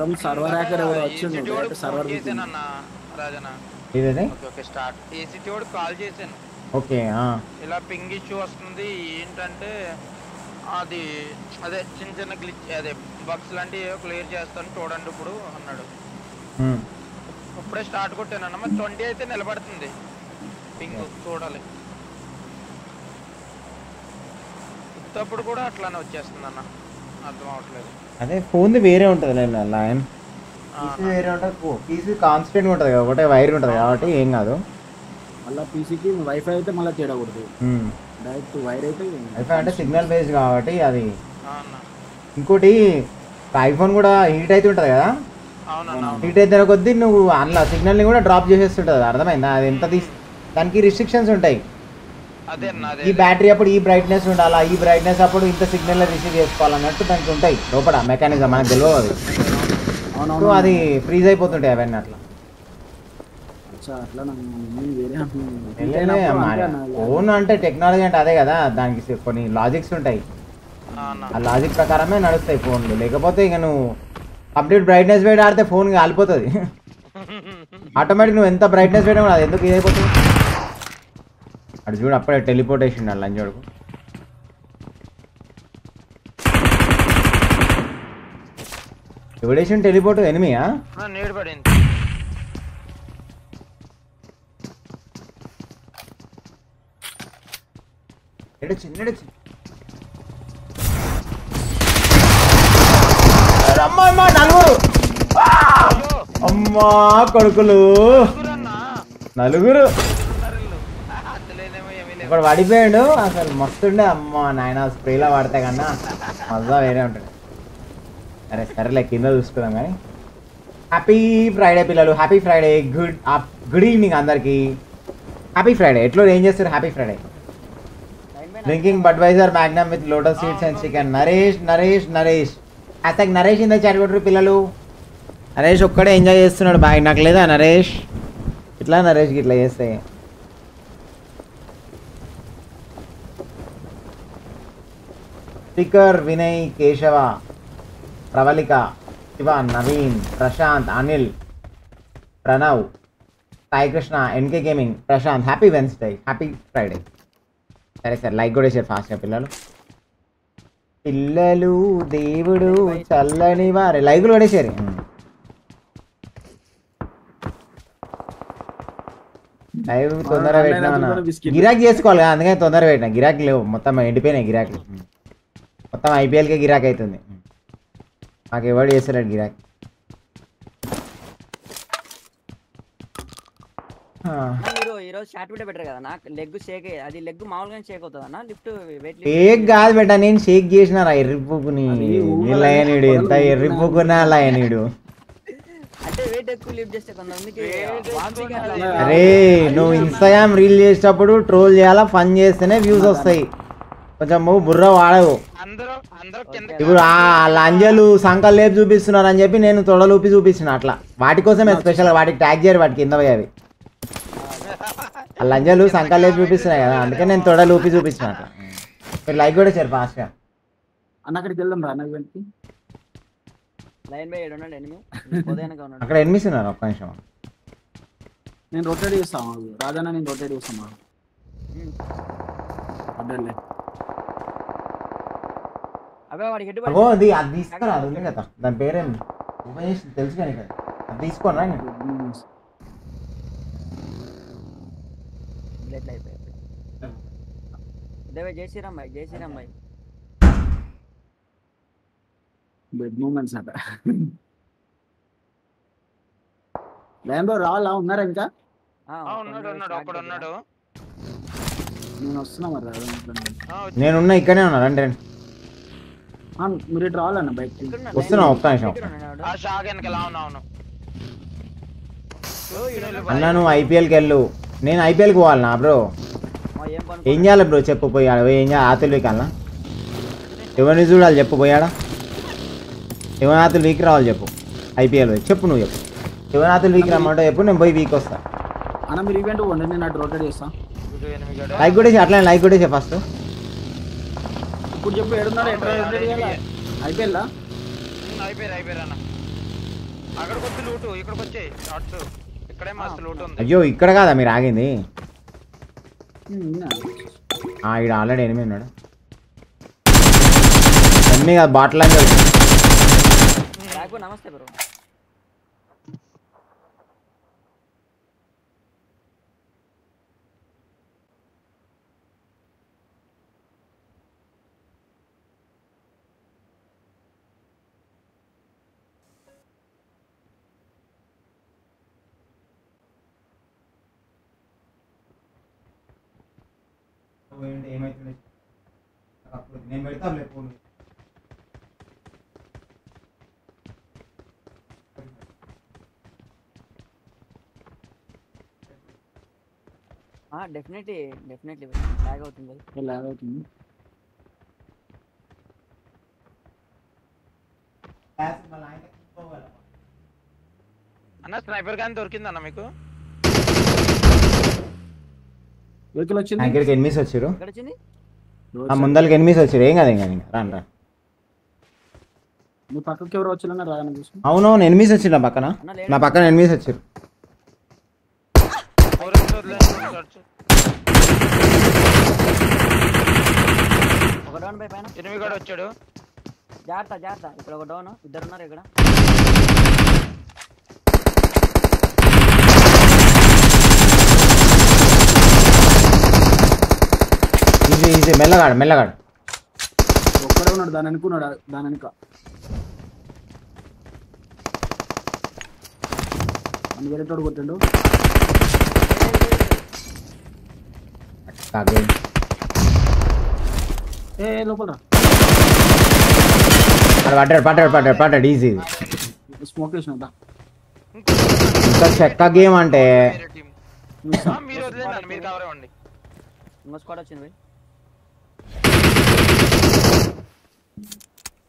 అవును server hacker ఎవరు వచ్చిండు సర్వర్ చేశానన్నా రాజనా ఓకే స్టార్ట్ ఏ సిటీ వాడు కాల్ చేశాను ఓకే ఇలా పింగ్ ఇష్యూ వస్తుంది ఏంటంటే అది అదే చిన్న చిన్న గ్లిచ్ అదే బగ్స్ లాంటివి క్లియర్ చేస్తాను చూడండి ఇప్పుడు అన్నాడు ఇప్పుడే స్టార్ట్ కొట్టాను మరి ట్వంటీ అయితే నిలబడుతుంది పింగ్ చూడాలి ఉత్తప్పుడు కూడా అట్లానే వచ్చేస్తుంది అన్న అర్థం అవట్లేదు అదే ఫోన్ వేరే ఉంటుంది లైన్ పీసీ వేరే ఉంటుంది పీసీ కాన్స్టెంట్ ఉంటుంది కాబట్టి వైర్ ఉంటుంది కాబట్టి ఏం కాదు మళ్ళీ పీసీకి వైఫై అయితే మళ్ళీ చేయకూడదు డైరెక్ట్ వైర్ అయితే వైఫై అంటే సిగ్నల్ బేస్ కాబట్టి అది ఇంకోటి ఐఫోన్ కూడా హీట్ అయితే ఉంటుంది కదా హీట్ అయితే కొద్దీ నువ్వు అందులో సిగ్నల్ని కూడా డ్రాప్ చేసేస్తుంటుంది అర్థమైందా అది ఎంత తీసి దానికి రిస్ట్రిక్షన్స్ ఉంటాయి ఈ బ్యాటరీ అప్పుడు ఈ బ్రైట్నెస్ ఉండాలా ఈ బ్రైట్నెస్ అప్పుడు ఇంత సిగ్నల్ రిసీవ్ చేసుకోవాలన్నట్టు దానికి ఉంటాయి లోపల మెకానిజం మనకు తెలియదు అది అది ఫ్రీజ్ అయిపోతుంటాయి అవన్నీ అట్లా ఫోన్ అంటే టెక్నాలజీ అంటే అదే కదా దానికి కొన్ని లాజిక్స్ ఉంటాయి ఆ లాజిక్ ప్రకారమే నడుస్తాయి ఫోన్లు లేకపోతే ఇక నువ్వు కంప్లీట్ బ్రైట్నెస్ పెట్టి ఆడితే ఫోన్ కాలిపోతుంది ఆటోమేటిక్ నువ్వు ఎంత బ్రైట్నెస్ పెట్టినా అది ఎందుకు ఇదైపోతుంది అక్కడ చూడు అప్పుడే టెలిపోర్టేషన్ లంజోడుకు ఎవడేషన్ టెలిపోర్ట్ ఎనిమియా నీడు పడింది అమ్మా కొడుకులు నలుగురు ఇప్పుడు పడిపోయాడు అసలు మస్తుండే అమ్మ నాయన స్ప్రేలా వాడితే కన్నా మజా వేరే ఉంటుంది అరే సరేలే కింద చూసుకుందాం కానీ హ్యాపీ ఫ్రైడే పిల్లలు happy Friday good good evening అందరికీ హ్యాపీ ఫ్రైడే ఎట్లో ఏం చేస్తారు happy Friday drinking Budweiser Magnum with lotus sweets and chicken Naresh Naresh Naresh అసలు నరేష్ ఇంత చాట్ పిల్లలు నరేష్ ఒక్కడే ఎంజాయ్ చేస్తున్నాడు బాగా నాకు లేదా నరేష్ ఇట్లా నరేష్కి ఇట్లా చేస్తాయి speaker Vinay Keshav Pravalika Shiva Naveen Prashant Anil Pranav Sai Krishna NK gaming Prashant happy Wednesday happy Friday సరే సార్ లైక్ కూడా చేశారు ఫాస్ట్గా పిల్లలు పిల్లలు దేవుడు చల్లని వారే లైక్ కూడా చేశారు లైవ్ తొందరగా పెట్టినా గిరాకీ చేసుకోవాలి అందుకని తొందరగా పెట్టినా గిరాకీ లేవు మొత్తం ఎండిపోయినాయి గిరాకీ మొత్తం ఐపీఎల్కే గిరాక్ అవుతుంది మాకు ఎవడు చేస్తున్నాడు గిరాక్ కదా షేక్ అది మామూలుగా షేక్ లిఫ్ట్ షేక్ కాదు బెట నేను షేక్ చేసిన రా ఎర్రిపుకుని ఎంత ఎర్రిపుకున్నా లయనుడు అరే నువ్వు ఇన్స్టాగ్రామ్ రీల్ చేసేటప్పుడు ట్రోల్ చేయాలా ఫన్ చేస్తేనే వ్యూస్ వస్తాయి కొంచెం బుర్ర వాడవు ఇప్పుడు ఆ లంజలు సంకల్ లేపు చూపిస్తున్నారు అని చెప్పి నేను తొడలుపి చూపించిన అట్లా వాటి కోసమే స్పెషల్ వాటికి ట్యాగ్ చేయరు వాటికి కింద అవి లంజలు సంకల్ లేపు చూపిస్తున్నాయి కదా అందుకే నేను తొడలు ఊపి అట్లా మీరు లైక్ కూడా చేరు ఫాస్ట్గా అన్న అక్కడికి వెళ్దాం లైన్ బై అక్కడ ఎనిమిస్ ఉన్నారు ఒక్క నిమిషం నేను రొటేట్ చేస్తాను రాజన్న నేను రొటేట్ చేస్తాను వద్దండి అది అది తీసుకురా అది ఉంది కదా దాని ఉపయోగించి తెలుసు కానీ కదా అది తీసుకోరా జై జై ఉన్నారా ఇంకా ఉన్నాడు ఉన్నాడు అక్కడ ఉన్నాడు నేను వస్తున్నా నేనున్నా ఇక్కడనే ఉన్నా రండి రండి మీరు ఇటు రావాలన్న బైక్ వస్తున్నా ఒక్క నిమిషం అన్న నువ్వు ఐపీఎల్కి వెళ్ళు నేను ఐపీఎల్కి పోవాలన్నా బ్రో ఏం చేయాలి బ్రో చెప్పు పోయాడు ఏం చేయాలి ఆతులు వీకాలనా ఎవరిని చూడాలి చెప్పు పోయాడా ఎవరి ఆతులు వీక్ రావాలి చెప్పు ఐపీఎల్ చెప్పు నువ్వు చెప్పు ఎవరి ఆతులు వీక్ రమ్మంటావు చెప్పు నేను పోయి వీక్ వస్తాను అన్న మీరు ఈవెంట్ పోండి నేను అటు రొటేట్ చేస్తాను లైక్ కూడా అట్లా లైక్ కూడా ఫస్ట్ ఇప్పుడు చెప్పు అయిపోయిందా అయ్యో ఇక్కడ కాదా మీరు ఆగింది ఇక్కడ ఆల్రెడీ ఎనిమిది ఉన్నాడు ఎనిమిది కాదు బాటిల్ నమస్తే బ్రో ఏమయిట్లేదు రాపు నిమే మెర్తా లేపోను ఆ डेफिनेटली डेफिनेटली బగ్ అవుతుంది గా లా అవుతుంది పాస్ మలై కోలా అన్న స్ట్రైఫర్ గన్ దొరికిందన్నా మీకు వెహికల్ వచ్చింది ఎనిమిస్ వచ్చారు ఆ ముందలకి ఎనిమిస్ వచ్చారు ఏం కాదు ఇంకా రాను రా నువ్వు ఎవరు వచ్చారన్నా అవునవును ఎనిమిస్ వచ్చి నా పక్కన నా పక్కన ఎనిమిస్ వచ్చారు ఒక డౌన్ పై పైన ఎనిమిది కూడా వచ్చాడు జాగ్రత్త జాగ్రత్త ఇక్కడ ఒక డౌన్ ఇద్దరున్నారు ఇక్కడ ఇది ఇది మెల్లగడ మెల్లగడ ఒకడే ఉన్నాడు దాన అనుకున్నాడు దాననికని అన్న వెళ్ళి తోడు కొట్టండు అకపగ ఏ లోపల రా అడర్ పడర్ పడర్ పడర్ ఈజీ స్మోకర్స్ నాదా క చెక్క గేమ్ అంటే మీర టీం మీరు రండి నన్ను మీరు కవరేండి మన స్క్వాడ్ వచ్చింది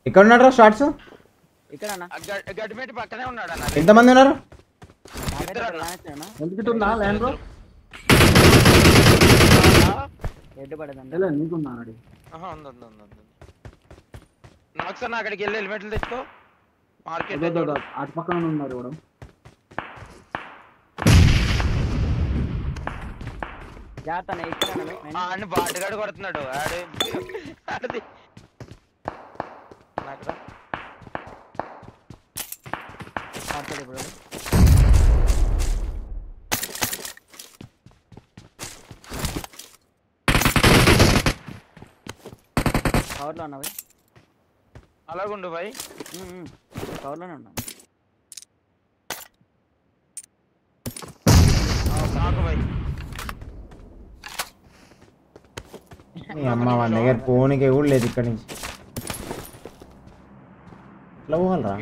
ఇక్కడ ఉన్నాడు రా షార్ట్స్ ఎంతమంది ఉన్నారు అక్కడికి వెళ్ళి హెల్మెట్లు తెచ్చుకో మార్కెట్ అటు పక్కన ఉన్నారు కూడా జాతనే కొడుతున్నాడు Sniper. Comfortable. కవర్లో ఉన్నా భాయ్ అలాగుండు భాయ్ కవర్లోనే ఉన్నా నాకు భాయ్ అమ్మ వాళ్ళ దగ్గర పోనీకే కూడా లేదు ఇక్కడ నుంచి ఎట్లా పోవాలరా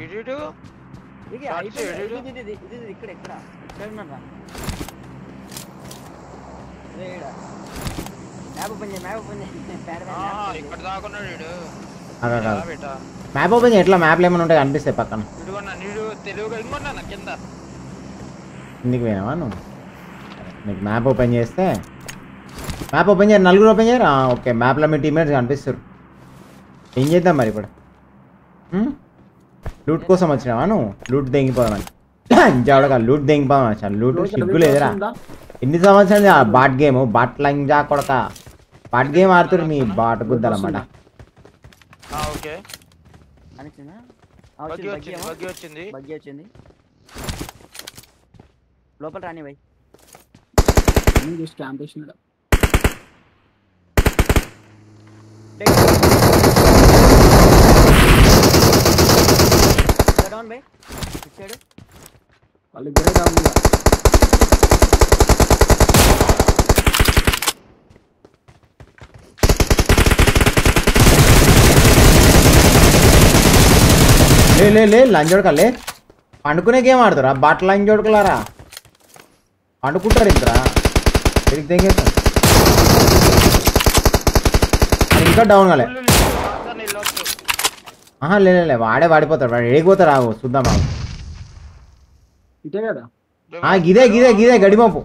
మ్యాప్ ఓపెన్ ఎట్లా మ్యాప్లు ఏమైనా ఉంటాయి అనిపిస్తాయి పక్కన ఎందుకు పోయినావా నువ్వు నీకు మ్యాప్ ఓపెన్ చేస్తే మ్యాప్ ఓపెన్ చేయరు నలుగురు ఓపెన్ చేయరా ఓకే మ్యాప్లో మీ టీమేట్స్ కనిపిస్తారు ఏం చేద్దాం మరి ఇప్పుడు లూట్ కోసం వచ్చినావా నువ్వు లూట్ దెంగిపోదామని జావడక లూట్ దెంగిపోదాం వచ్చాను లూట్ సిగ్గు లేదురా ఎన్ని సంవత్సరాలు బాట్ గేమ్ బాట్ లైన్ కొడక బాట్ గేమ్ ఆడుతురు మీ బాట్ గుద్దలు అన్నమాట లోపల రాని బై స్టాంప్ లే బై ఇచ్చాడు వాళ్ళు లే లే లే లంజోడకలే పండుకునే గేమ్ ఆడతారా బట్ట లంజోడకలారా పండుకుంటారు ఇంతరా తిరిగి ఇంకా డౌన్ కాలే ఆహా లేలే వాడే వాడిపోతాడు వాడు ఎడిగిపోతాడు రావు చూద్దాం ఆగు ఇదే కదా ఆ గిదే గిదే గిదే గడిమాపు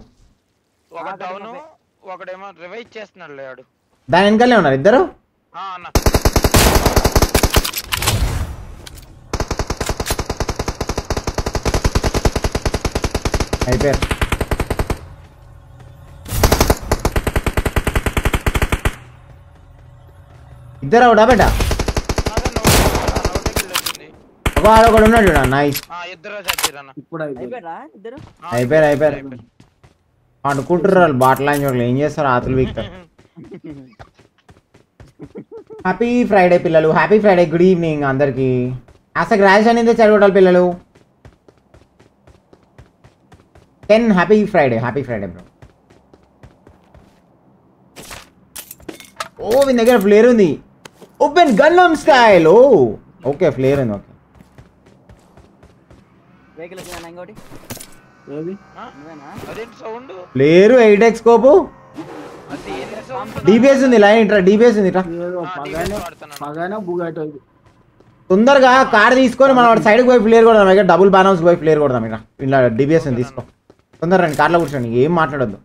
ఒకడేమో రివైవ్ చేస్తున్నాడు లేడు దాని వెనకాలే ఉన్నారు ఇద్దరు అయిపోయారు ఇద్దరు అవడా బేటా అగో ఒకడు ఉన్నాడు చూడ నైస్ ఇప్పుడు అయిపోయారు అయిపోయారు అనుకుంటున్నారు వాళ్ళు బాటలు అని చూడలేదు ఏం చేస్తారు ఆతులు వీక్తారు హ్యాపీ ఫ్రైడే పిల్లలు హ్యాపీ ఫ్రైడే గుడ్ ఈవినింగ్ అందరికి అసలు గ్రాడ్యుయేషన్ అయితే చదివటాలి పిల్లలు ten happy Friday happy Friday bro ఓ మీ దగ్గర ఫ్లేర్ ఉంది ఓపెన్ గన్ స్టైల్ ఓ ఓకే ఫ్లేర్ ఉంది ఓకే లేరు ఎయిట్ ఎక్స్ కోపు డిబిఎస్ ఉంది లైన్ ఇంట్రా డిబిఎస్ ఉంది తొందరగా కార్ తీసుకొని మనం సైడ్ పోయి ప్లేయర్ కొడదాం ఇక డబుల్ బ్యానౌన్స్ పోయి ప్లేయర్ కొడదాం ఇక ఇలా డిబిఎస్ తీసుకో తొందర రండి కార్లో కూర్చోండి ఏం మాట్లాడద్దు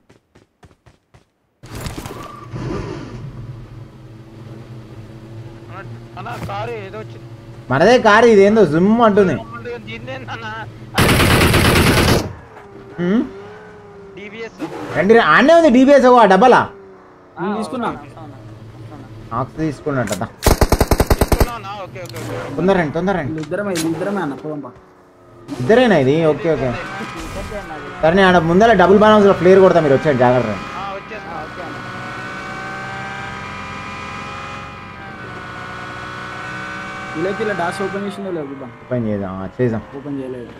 మనదే కారు ఇదేందో జుమ్ అంటుంది అంటే ఆనే ఉంది డిబిఎస్ ఆ డబ్బలా తీసుకున్నా ఆక్స్ తీసుకున్నట్ట తొందరండి తొందరండి ఇద్దరేనా ఇది ఓకే ఓకే సరే ఆడ ముందర డబుల్ బ్యాలెన్స్ లో ప్లేయర్ కొడతా మీరు వచ్చాడు జాగ్రత్త ఇలా డాష్ ఓపెన్ చేసిందో లేదు ఓపెన్ చేద్దాం చేద్దాం ఓపెన్ చేయలేదు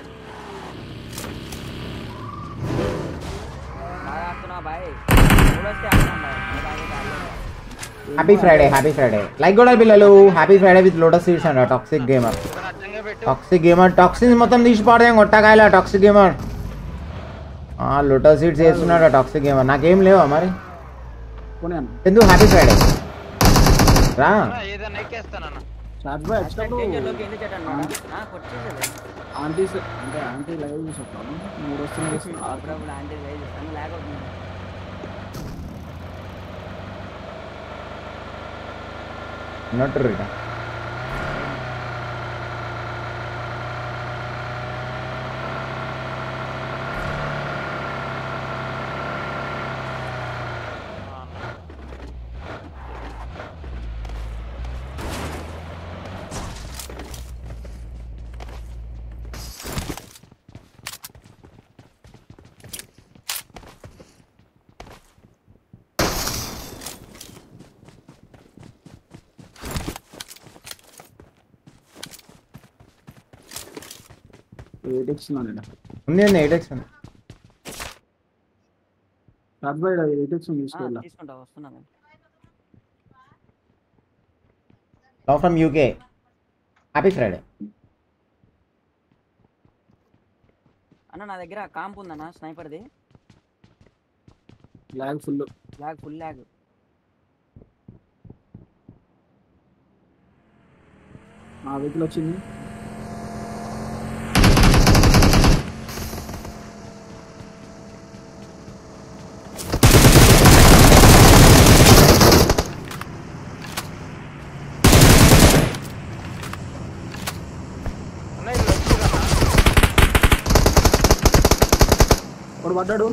happy Friday happy Friday like కూడా పిల్లలు happy Friday with lotus seeds అంట toxic gamer toxic gamer toxins మొత్తం తీసి పాడేం కొట్టకాయల టాక్సిక్ గేమర్ ఆ లోటస్ సీడ్స్ చేస్తున్నాడు టాక్సిక్ గేమర్ నాకేం లేవా మరి ఎందుకు హ్యాపీ ఫ్రైడే రా ఏదైనా ఎక్కేస్తానన్నా साथ में अच्छा तो ఆంటీ అంటే ఆంటీ లైవ్ చూసాను మూడు వస్తుంది అప్పుడప్పుడు ఆంటీ లైవ్ చూస్తాను లేకపోతే నట్టు ఎయిటెక్స్ ఉంది అండి ఎయిటెక్స్ ఉంది ఫ్రమ్ యూకే హ్యాపీ ఫ్రైడే అన్న నా దగ్గర కాంప్ ఉందన్న స్నైపర్ది lag full lag full lag నా వెహికల్ వచ్చింది ఎప్పుడు పడ్డాడు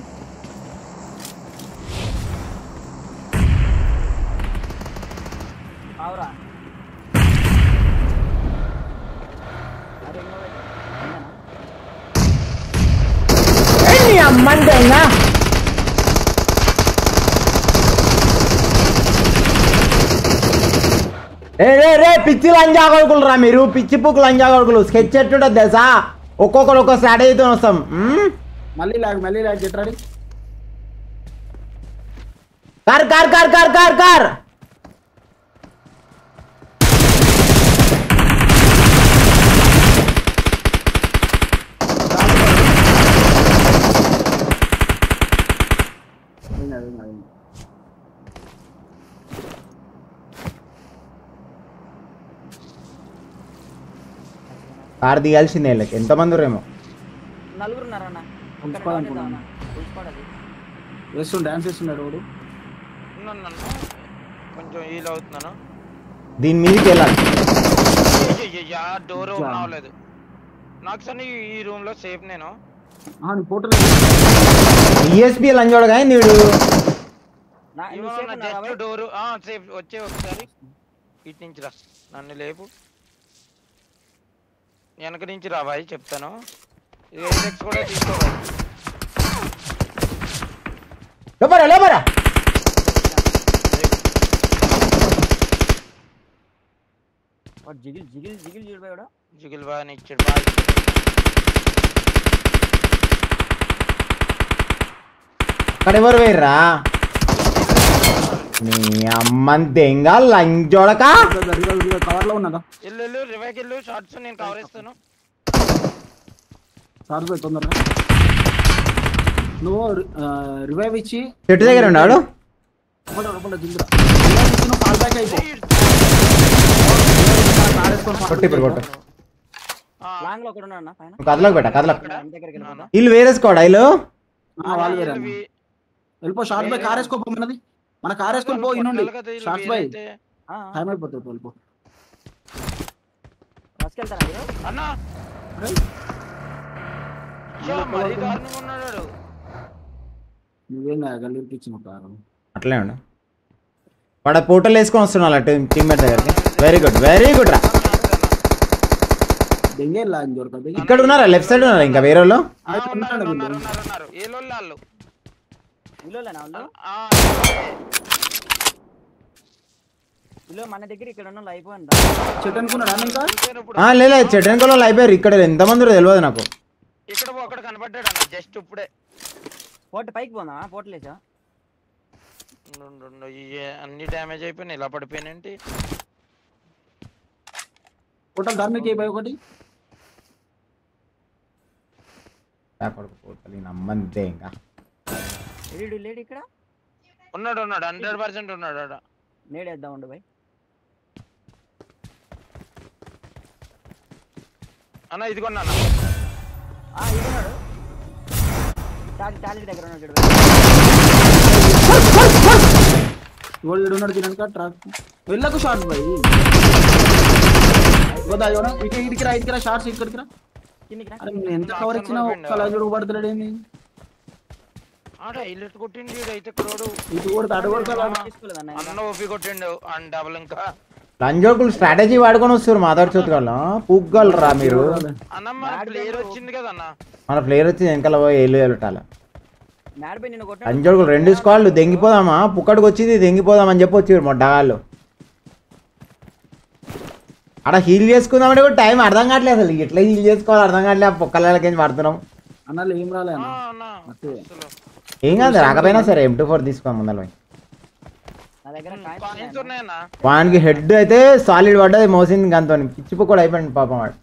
పిచ్చి లంజా కొడుకులు రా మీరు పిచ్చి పుక్కు లంజా కొడుకులు స్కెచ్ ఎట్టుంటుంది తెలుసా ఒక్కొక్కరు ఒక్కో అయితే వస్తాం మళ్ళీ లాగ్ మళ్ళీ lag get ready car car car car car car car దిగాల్సిందే ఎంత మంది రేమో నలుగురున్నారన్నా ఉంచుకోవాలనుకున్నాను వేస్తుండు డాన్స్ చేస్తున్నాడు వాడు కొంచెం హీల్ అవుతున్నాను దీని మీదకి వెళ్ళాలి డోర్ ఓపెన్ అవ్వలేదు నాకు సరే ఈ రూమ్ లో సేఫ్ నేను సేఫ్ వచ్చే ఒకసారి నుంచి రా నన్ను లేపు వెనక నుంచి రా బాయ్ చెప్తాను ఏజెక్స్ కూడా తీసుకోవాలి జిగిల్ జిగిల్ జిగిల్ చూడు బాయ్ కూడా జిగిల్ బాగా ఇచ్చాడు బాగా అక్కడ ఎవరు వేర్రా నీ అమ్మని దెంగా లంచ్ చూడక కవర్ లో ఉన్నాగా ఇల్లు రివైక్ ఇల్లు షార్ట్స్ నేను కవర్ ఇస్తాను సార్ తొందరగా నువ్వు రివైవ్ ఇచ్చి చెట్టు దగ్గర ఉండాడు కదలకు బెట్ట కదలకు ఇల్లు వేరే స్కోడ్ ఇల్లు వెళ్ళిపో షార్ట్ బై కార్ వేసుకోపో మనది మన కార్ వేసుకొని పో ఇన్నుండి షార్ట్ బై టైం అయిపోతుంది వెళ్ళిపో అట్లే ఉండ వాడు పోటల్ వేసుకొని వస్తున్నా టీమ్మేట్ దగ్గరికి వెరీ గుడ్ వెరీ గుడ్ రా ఇక్కడ ఉన్నారా లెఫ్ట్ సైడ్ ఉన్నారా ఇంకా వేరే వాళ్ళు లేదు చెట్టు కూడా లైపోయారు ఇక్కడ ఎంతమంది తెలియదు నాకు ఇక్కడ అక్కడ కనబడ్డాడు అన్న జస్ట్ ఇప్పుడే పోటీ పైకి పోనా పోట్లేచా అన్ని డ్యామేజ్ అయిపోయినాయి ఇలా పడిపోయినేంటి పోటల్ దానికి అయిపోయి ఒకటి ఇంకా లేడు లేడు ఇక్కడ ఉన్నాడు ఉన్నాడు హండ్రెడ్ పర్సెంట్ ఉన్నాడు అడ నేడేద్దాం ఉండు భయ్ అన్న ఇది కొన్నా ఇదిన్నాడు టాలీ టాలీ దగ్గర ఉన్నాడు వెళ్ళకు షార్ట్ బాయ్ ఇటు ఇటుకి రా ఇటుకి రా షార్ట్స్ ఇక్కడికి రా ఎంత కవర్ ఇచ్చినా ఒక్క లైన్ పడతాడు ఏంది కొట్టిండు అయితే అన్న ఓపి కొట్టిండు అండ్ డబుల్ ఇంకా రంజోకులు స్ట్రాటజీ వాడుకొని వస్తారు మాధవ్ చౌత్ గల రా మీరు మన ప్లేయర్ వచ్చింది వెనకాల పోయి ఏళ్ళు వెళ్ళటాల లంజోకులు రెండు స్కాళ్ళు దెంగిపోదామా పుక్కడికి వచ్చింది దెంగిపోదామని చెప్పొచ్చు మొడ్డగాళ్ళు అక్కడ హీల్ చేసుకుందామంటే కూడా టైం అర్థం కావట్లేదు అసలు ఎట్లా హీల్ చేసుకోవాలి అర్థం కావట్లేదు పుక్కలకి పడుతున్నాం ఏం కాదు రాకపోయినా సరే ఎం టూ ఫోర్ తీసుకో ముందర పోయి వానికి హెడ్ అయితే సాలిడ్ పడ్డది మోసింది అంత పిచ్చిపోకూడ అయిపోయింది పాపం వాడు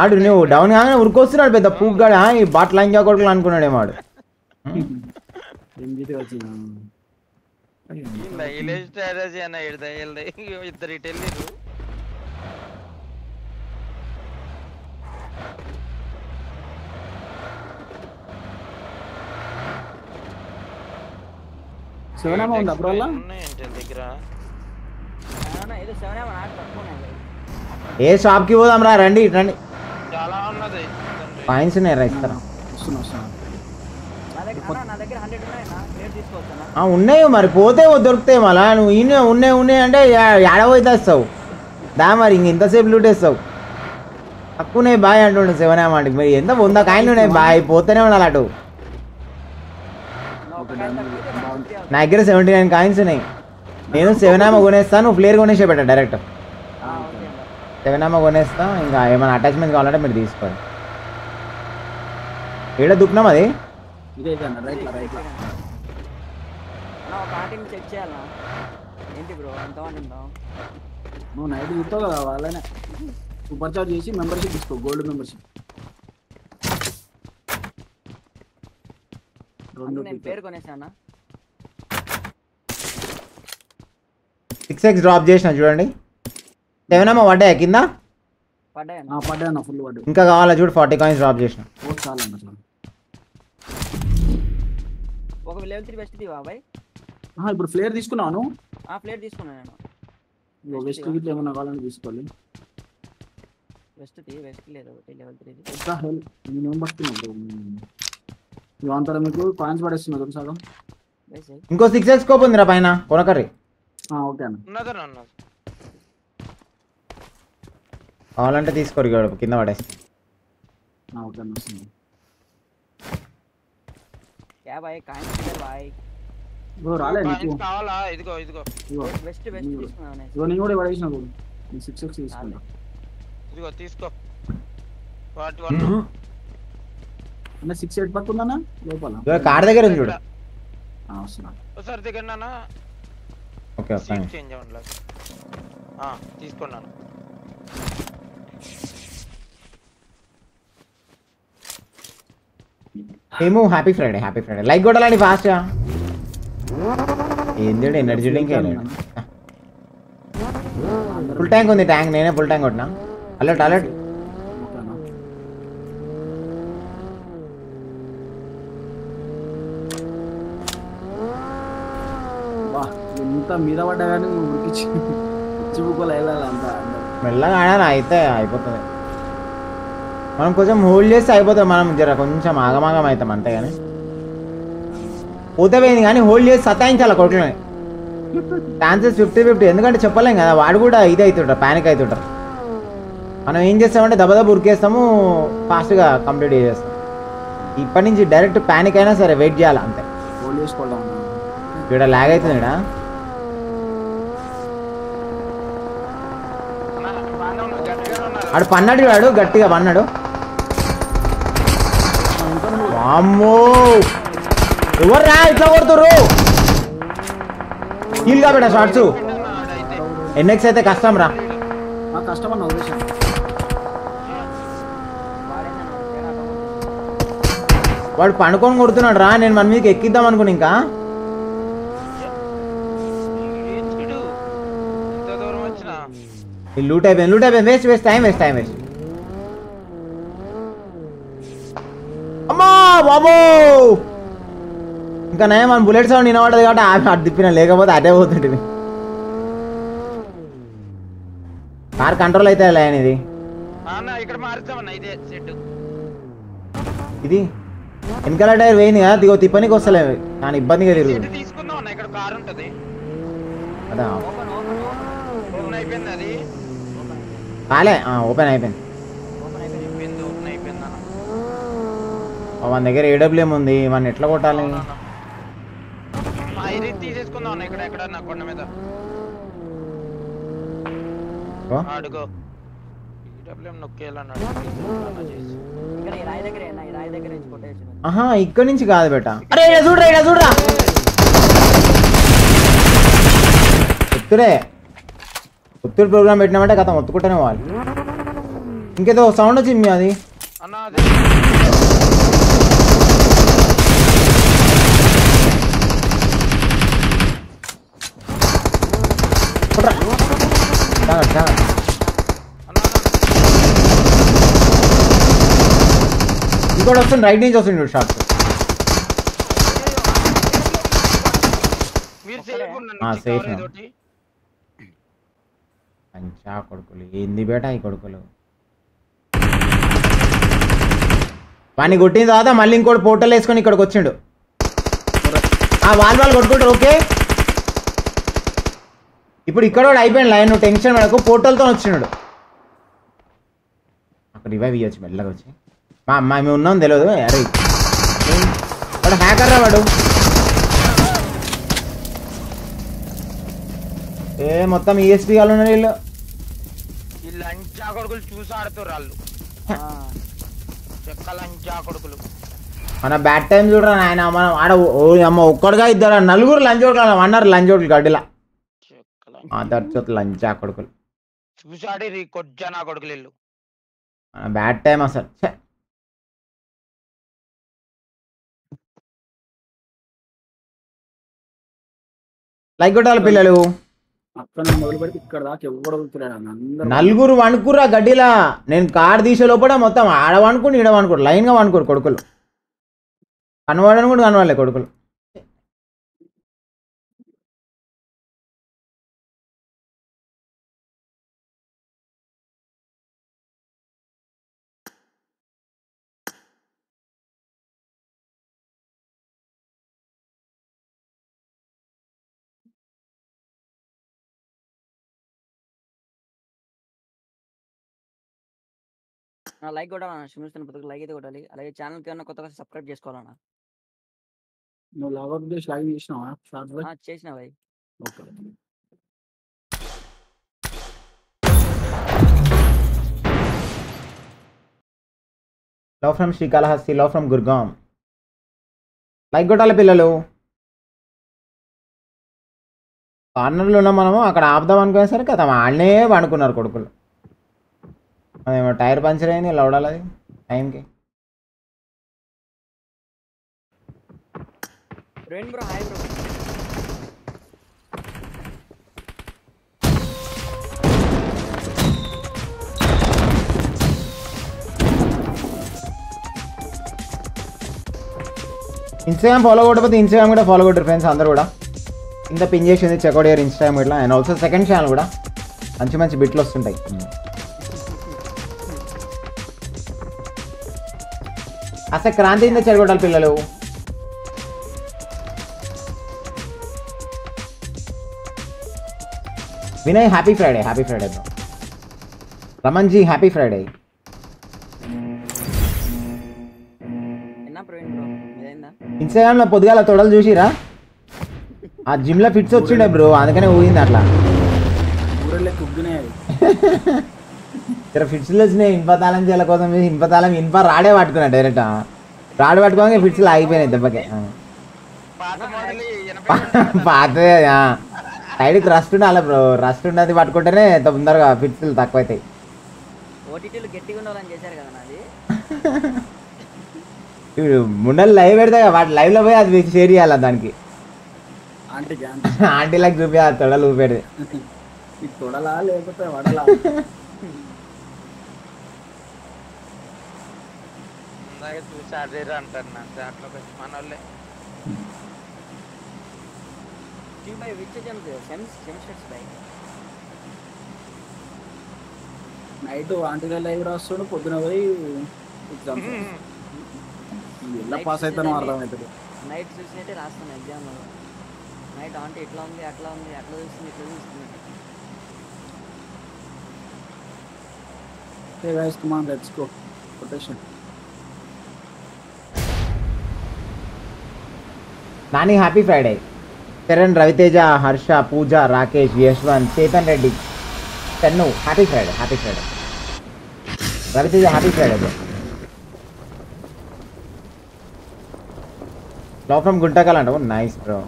ఆడు నువ్వు డౌన్ కాగానే ఉరికొస్తున్నాడు పెద్ద పూగ్గాడు ఈ బాట్ లైన్ కొడుకులు అనుకున్నాడు ఏమాడు ఇద్దరు ఉందా బ్రో ఏ షాప్ కి పోదాం రా రండి రండి పాయింట్స్ ఉన్నాయి రా ఇస్తారా ఉన్నాయి మరి పోతే దొరుకుతాయి మళ్ళా నువ్వు ఇన్ని ఉన్నాయి ఉన్నాయి అంటే ఏడవైతే వస్తావు దా మరి ఇంక ఇంతసేపు లూటేస్తావు తక్కువనే బాయ్ అంటుండే అంటే మీరు ఎంత వంద కాయలు ఉన్నాయి బాయ్ పోతేనే ఉండాలి అటు నా దగ్గర సెవెంటీ నైన్ కాయిన్స్ ఉన్నాయి నేను సెవెన్ ఆమె కొనేస్తాను ఫ్లేర్ కొనేసే పెట్టా డైరెక్ట్ సెవెన్ ఆమె కొనేస్తా ఇంకా ఏమైనా అటాచ్మెంట్ కావాలంటే మీరు తీసుకోండి ఏడ దుఃఖం అది నువ్వు నైట్ చూస్తావు కదా సూపర్ చార్జ్ చేసి మెంబర్షిప్ తీసుకో గోల్డ్ మెంబర్షిప్ రెండు పేరు కొనేసానా సిక్స్ ఎక్స్ డ్రాప్ చేసిన చూడండి సెవెన్ అమ్మ పడ్డాయా కింద ఇంకా కావాలా చూడు ఫార్టీ కాయిన్స్ డ్రాప్ చేసిన ఒక లెవెల్ త్రీ బెస్ట్ తీవా ఇప్పుడు ఫ్లేర్ తీసుకున్నాను ఆ ఫ్లేర్ తీసుకున్నాను నేను వెస్ట్ గిట్ల ఏమన్నా కావాలని తీసుకోవాలి వెస్ట్ తీ వెస్ట్ లేదు ఒకటి లెవెల్ త్రీ ఇంకా హెల్ నేను ఏం పడుతున్నాను ఇవంతా మీకు కాయిన్స్ పడేస్తున్నా సగం ఇంకో సిక్స్ ఎక్స్ కోప్ ఉందిరా పైన కొనకర్రీ కావాలంటే తీసుకోరు గడుపు కింద పడేసి కావాలా ఇదిగో ఇదిగో వెస్ట్ వెస్ట్ నేను కూడా పడేసిన సిక్స్ సిక్స్ తీసుకుంటా ఇదిగో తీసుకో పార్ట్ వన్ అన్న సిక్స్ ఎయిట్ పక్క ఉందన్నా లోపల కార్ దగ్గర ఉంది చూడు అవసరం ఒకసారి దగ్గర ఓకే వస్తాను చేంజ్ అవ్వండి ఆ తీసుకున్నాను ఏమో happy Friday happy Friday like కొట్టాలని ఫాస్ట్ ఏంది ఎనర్జీ డ్రింక్ ఫుల్ ట్యాంక్ ఉంది ట్యాంక్ నేనే ఫుల్ ట్యాంక్ కొట్టినా అలర్ట్ అలర్ట్ అంతా మీద పడ్డా కానీ ఊరికి చిప్పుకోలు మెల్లగా ఆడాలి అయితే అయిపోతుంది మనం కొంచెం హోల్డ్ చేస్తే అయిపోతుంది మనం జర కొంచెం ఆగమాగం అవుతాం అంతే కానీ పోయింది కానీ హోల్డ్ చేసి సతాయించాలి కొట్లని ఛాన్సెస్ ఫిఫ్టీ ఫిఫ్టీ ఎందుకంటే చెప్పలేం కదా వాడు కూడా ఇది అవుతుంటారు ప్యానిక్ అవుతుంటారు మనం ఏం చేస్తామంటే దెబ్బ ఉరికేస్తాము ఫాస్ట్గా కంప్లీట్ చేసేస్తాం ఇప్పటి నుంచి డైరెక్ట్ ప్యానిక్ అయినా సరే వెయిట్ చేయాలి అంతే ఇక్కడ లాగ్ అవుతుంది ఇక్కడ ఆడు పన్నాడు వాడు గట్టిగా పన్నాడు అమ్మో ఎవరు రా ఇట్లా కొడుతురు హీల్ కాబట్టి షార్ట్స్ ఎన్ఎక్స్ అయితే కష్టం రా వాడు పండుకొని కొడుతున్నాడు రా నేను మన మీదకి ఎక్కిద్దాం అనుకుని ఇంకా లూట్ అయిపోయింది లూట్ అయిపోయింది waste waste time waste time waste అమ్మా బాబో ఇంకా నయా మన బుల్లెట్ సౌండ్ వినబడదు కాబట్టి ఆమె అటు తిప్పిన లేకపోతే అటే పోతుంటుంది కార్ కంట్రోల్ అయితే లైన్ ఇది ఇది వెనకాల టైర్ పోయింది కదా దిగో తిప్పనికి వస్తలే కానీ ఇబ్బందిగా కలిగి అదే అది కాలే ఓపెన్ అయిపోయింది వన్ దగ్గర ఏడబ్ల్యూఎం ఉంది వాడిని ఎట్లా కొట్టాలి తీసేసుకుందాం ఎక్కడ మీద అడుగో ఆహా ఇక్కడ నుంచి కాదు బెట్ట అరే చూడరా చూడరా చెప్తురే ఉత్తూరు ప్రోగ్రామ్ పెట్టినామంటే కథ మొత్తుకుంటేనే వాళ్ళు ఇంకేదో సౌండ్ వచ్చింది అది ఇంకోటి వస్తుంది రైట్ నుంచి వస్తుంది షార్ట్ సేఫ్ కంచా కొడుకులు ఏంది బేటా ఈ కొడుకులు పని కొట్టిన తర్వాత మళ్ళీ ఇంకోటి పోటల్ వేసుకొని ఇక్కడికి వచ్చిండు ఆ వాళ్ళ వాళ్ళు కొట్టుకుంటారు ఓకే ఇప్పుడు ఇక్కడ కూడా అయిపోయాడు లైన్ నువ్వు టెన్షన్ పడకు పోర్టల్తో వచ్చినాడు అక్కడ రివైవ్ ఇవ్వచ్చు మెల్లగా వచ్చి మా మేము ఉన్నాం తెలియదు అరే వాడు హ్యాకర్ రా వాడు ఏ మొత్తం ఈఎస్పీ e వాళ్ళు ఉన్నారు వీళ్ళు లంచా కొడుకులు చూసి ఆడుతారు వాళ్ళు చెక్క లంచా కొడుకులు మన బ్యాట్ టైం చూడరా ఆయన మనం ఆడ అమ్మ ఒక్కడుగా ఇద్దరు నలుగురు లంచ్ కొడుకులు అన్నారు లంచ్ కొడుకులు గడ్డిలా తర్వాత లంచా కొడుకులు చూసాడు కొజ్జనా కొడుకులు వీళ్ళు మన బ్యాట్ టైం అసలు లైక్ కొట్టాలి పిల్లలు నలుగురు వణుకుర్రా గడ్డిలా నేను కార్ తీసే లోపల మొత్తం ఆడ వణుకుని ఈడ లైన్ గా వణుకురు కొడుకులు కనబడని కూడా కనబడలే కొడుకులు లైక్ కొట్టాలన్నా క్షమిస్తున్న ప్రతి లైక్ అయితే కొట్టాలి అలాగే ఛానల్ కి ఏమన్నా కొత్తగా సబ్స్క్రైబ్ చేసుకోవాలన్నా నువ్వు లవ్ అప్ చేసి లైవ్ చేసినావా చేసినా భాయ్ okay love from Srikalahasti love from Gurgaon like కొట్టాలి పిల్లలు కార్నర్లు ఉన్నాం మనము అక్కడ ఆపుదాం అనుకునేసరికి అతను వాళ్ళనే వాడుకున్నారు కొడుకులు అదేమో టైర్ పంచర్ అయింది లౌడాలి అది టైంకి ఇన్స్టాగ్రామ్ ఫాలో కొట్టపోతే ఇన్స్టాగ్రామ్ కూడా ఫాలో కొట్టారు ఫ్రెండ్స్ అందరు కూడా ఇంత పిన్ చేసింది చెక్అట్ ఇయర్ ఇన్స్టాగ్రామ్ ఇట్లా అండ్ ఆల్సో సెకండ్ ఛానల్ కూడా మంచి మంచి బిట్లు వస్తుంటాయి అసలు క్రాంతి ఇంత చెడగొట్టాలి పిల్లలు Vinay happy Friday happy Friday Raman ji happy Friday లో పొద్దుగాల తొడలు చూసిరా ఆ జిమ్లో ఫిట్స్ వచ్చిండే బ్రో అందుకనే ఊరింది అట్లా ఇతర ఫిట్స్లు వచ్చినాయి ఇన్ప తాళం చేయాల కోసం ఇన్ప తాళం రాడే పట్టుకున్నా డైరెక్ట్ రాడు పట్టుకోగా ఫిట్స్లు ఆగిపోయినాయి దెబ్బకే పాత సైడ్కి రస్ట్ ఉండాలి బ్రో రస్ట్ ఉన్నది పట్టుకుంటేనే తొందరగా ఫిట్స్లు తక్కువ అవుతాయి ఇప్పుడు ముండలు లైవ్ పెడతాయి వాటి లైవ్లో పోయి అది షేర్ చేయాలి దానికి ఆంటీ లాగా చూపించాలి తొడలు ఊపెడితే తొడలా లేకపోతే వడలా చార్జర్ అంటారు నా దాంట్లో వచ్చి మన వాళ్ళే నైట్ ఆంటీగా లైవ్ పొద్దున పోయి ఎగ్జామ్స్ ఎలా పాస్ అవుతాను అర్థమవుతుంది నైట్ చూసినట్టే రాస్తాను ఎగ్జామ్ నైట్ ఆంటీ ఎట్లా ఉంది అట్లా ఉంది అట్లా చూస్తుంది ఎట్లా చూస్తుంది Hey guys, come on, let's go. Rotation. Nani happy Friday Charan Raviteja Harsha Pooja Rakesh Yashwanth Chetan Reddy Channu happy Friday happy Friday Raviteja happy Friday bro love from Guntakal అంట nice bro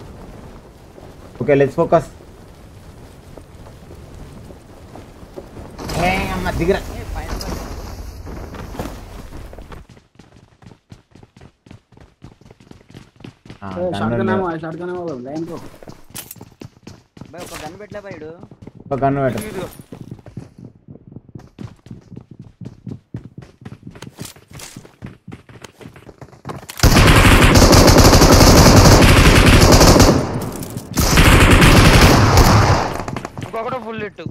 okay let's focus ఏ అమ్మ దిగరా shotgun ఏమో shotgun ఏమో line bro by ఒక gun పెట్టలే బైడు ఒక gun పెట్ట ఒకడు ఫుల్ ఇట్టు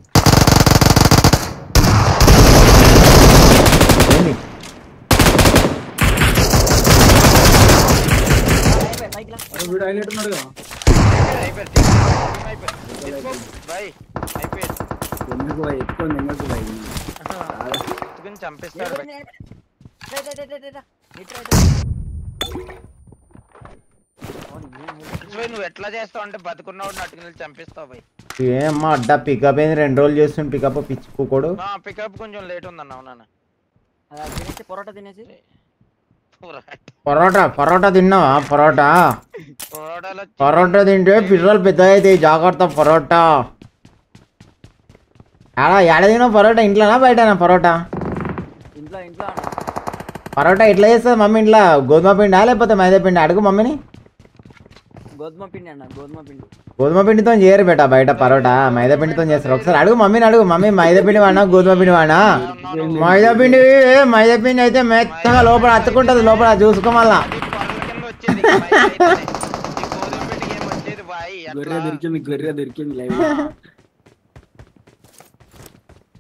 వీడు హైలైట్ ఉన్నాడు కదా ఎందుకు బాయ్ ఎక్కువ ఎందుకు బాయ్ చంపేస్తాడు నువ్వు ఎట్లా చేస్తావు అంటే బతుకున్నావు అటుకుని చంపిస్తావు బాయ్ ఏమ్మా అడ్డా పికప్ ఏంది రెండు రోజులు చేస్తుంది పికప్ పిచ్చుకోడు పికప్ కొంచెం లేట్ ఉందన్న అవునా తినేసి పొరోటా తినేసి పరోటా పరోటా తిన్నావా పరోటా పరోటా తింటే పిల్లలు పెద్ద అయితే జాగ్రత్త పరోటా అలా ఎడ తిన్నావు పరోటా ఇంట్లోనా బయటనా పరోటా పరోటా ఎట్లా చేస్తుంది మమ్మీ ఇంట్లో గోధుమ పిండా లేకపోతే మైదా పిండి అడుగు మమ్మీని గోధుమ పిండినా గోధుమ పిండి గోధుమ పిండితోనే చేయరు بیٹా బైట బరొట మైదా పిండితోనే చేస్తారు ఒకసారి అడుగు మమ్మీని అడుగు మమ్మీ మైదా పిండి వానా గోధుమ పిండి వానా మైదా పిండి ఏ మైదా పిండి అయితే మెత్తగా లోపల అట్టుకుంటది లోపల చూసుకో మల్లా గోధుమ పిండికి వచ్చేది వైర్ దర్కింది గర్రియ దర్కింది లైవ్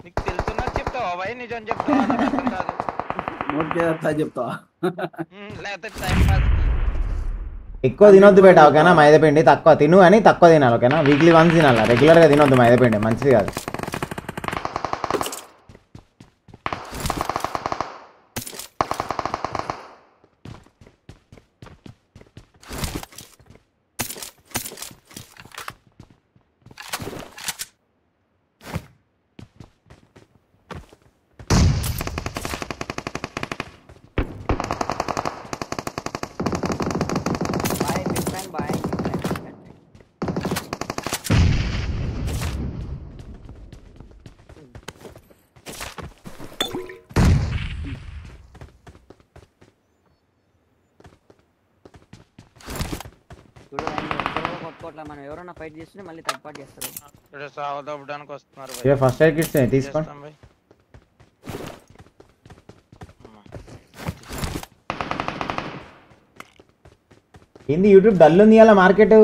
నికి తెలుతనా చెప్తావా వై నిజం చెప్తావా మోటేత చెప్తావా లేదంటే టైం పాస్ ఎక్కువ తినొద్దు బేట ఓకేనా మైదాపిండి తక్కువ తిను అని తక్కువ తినాలి ఓకేనా వీక్లీ వన్స్ తినాలి రెగ్యులర్గా తినొద్దు మైదపిండి మంచిది కాదు వస్తున్నారు ఏ ఫస్ట్ ఎయిడ్ కిట్స్ తీసుకోండి ఏంది యూట్యూబ్ డల్ ఉంది అలా మార్కెట్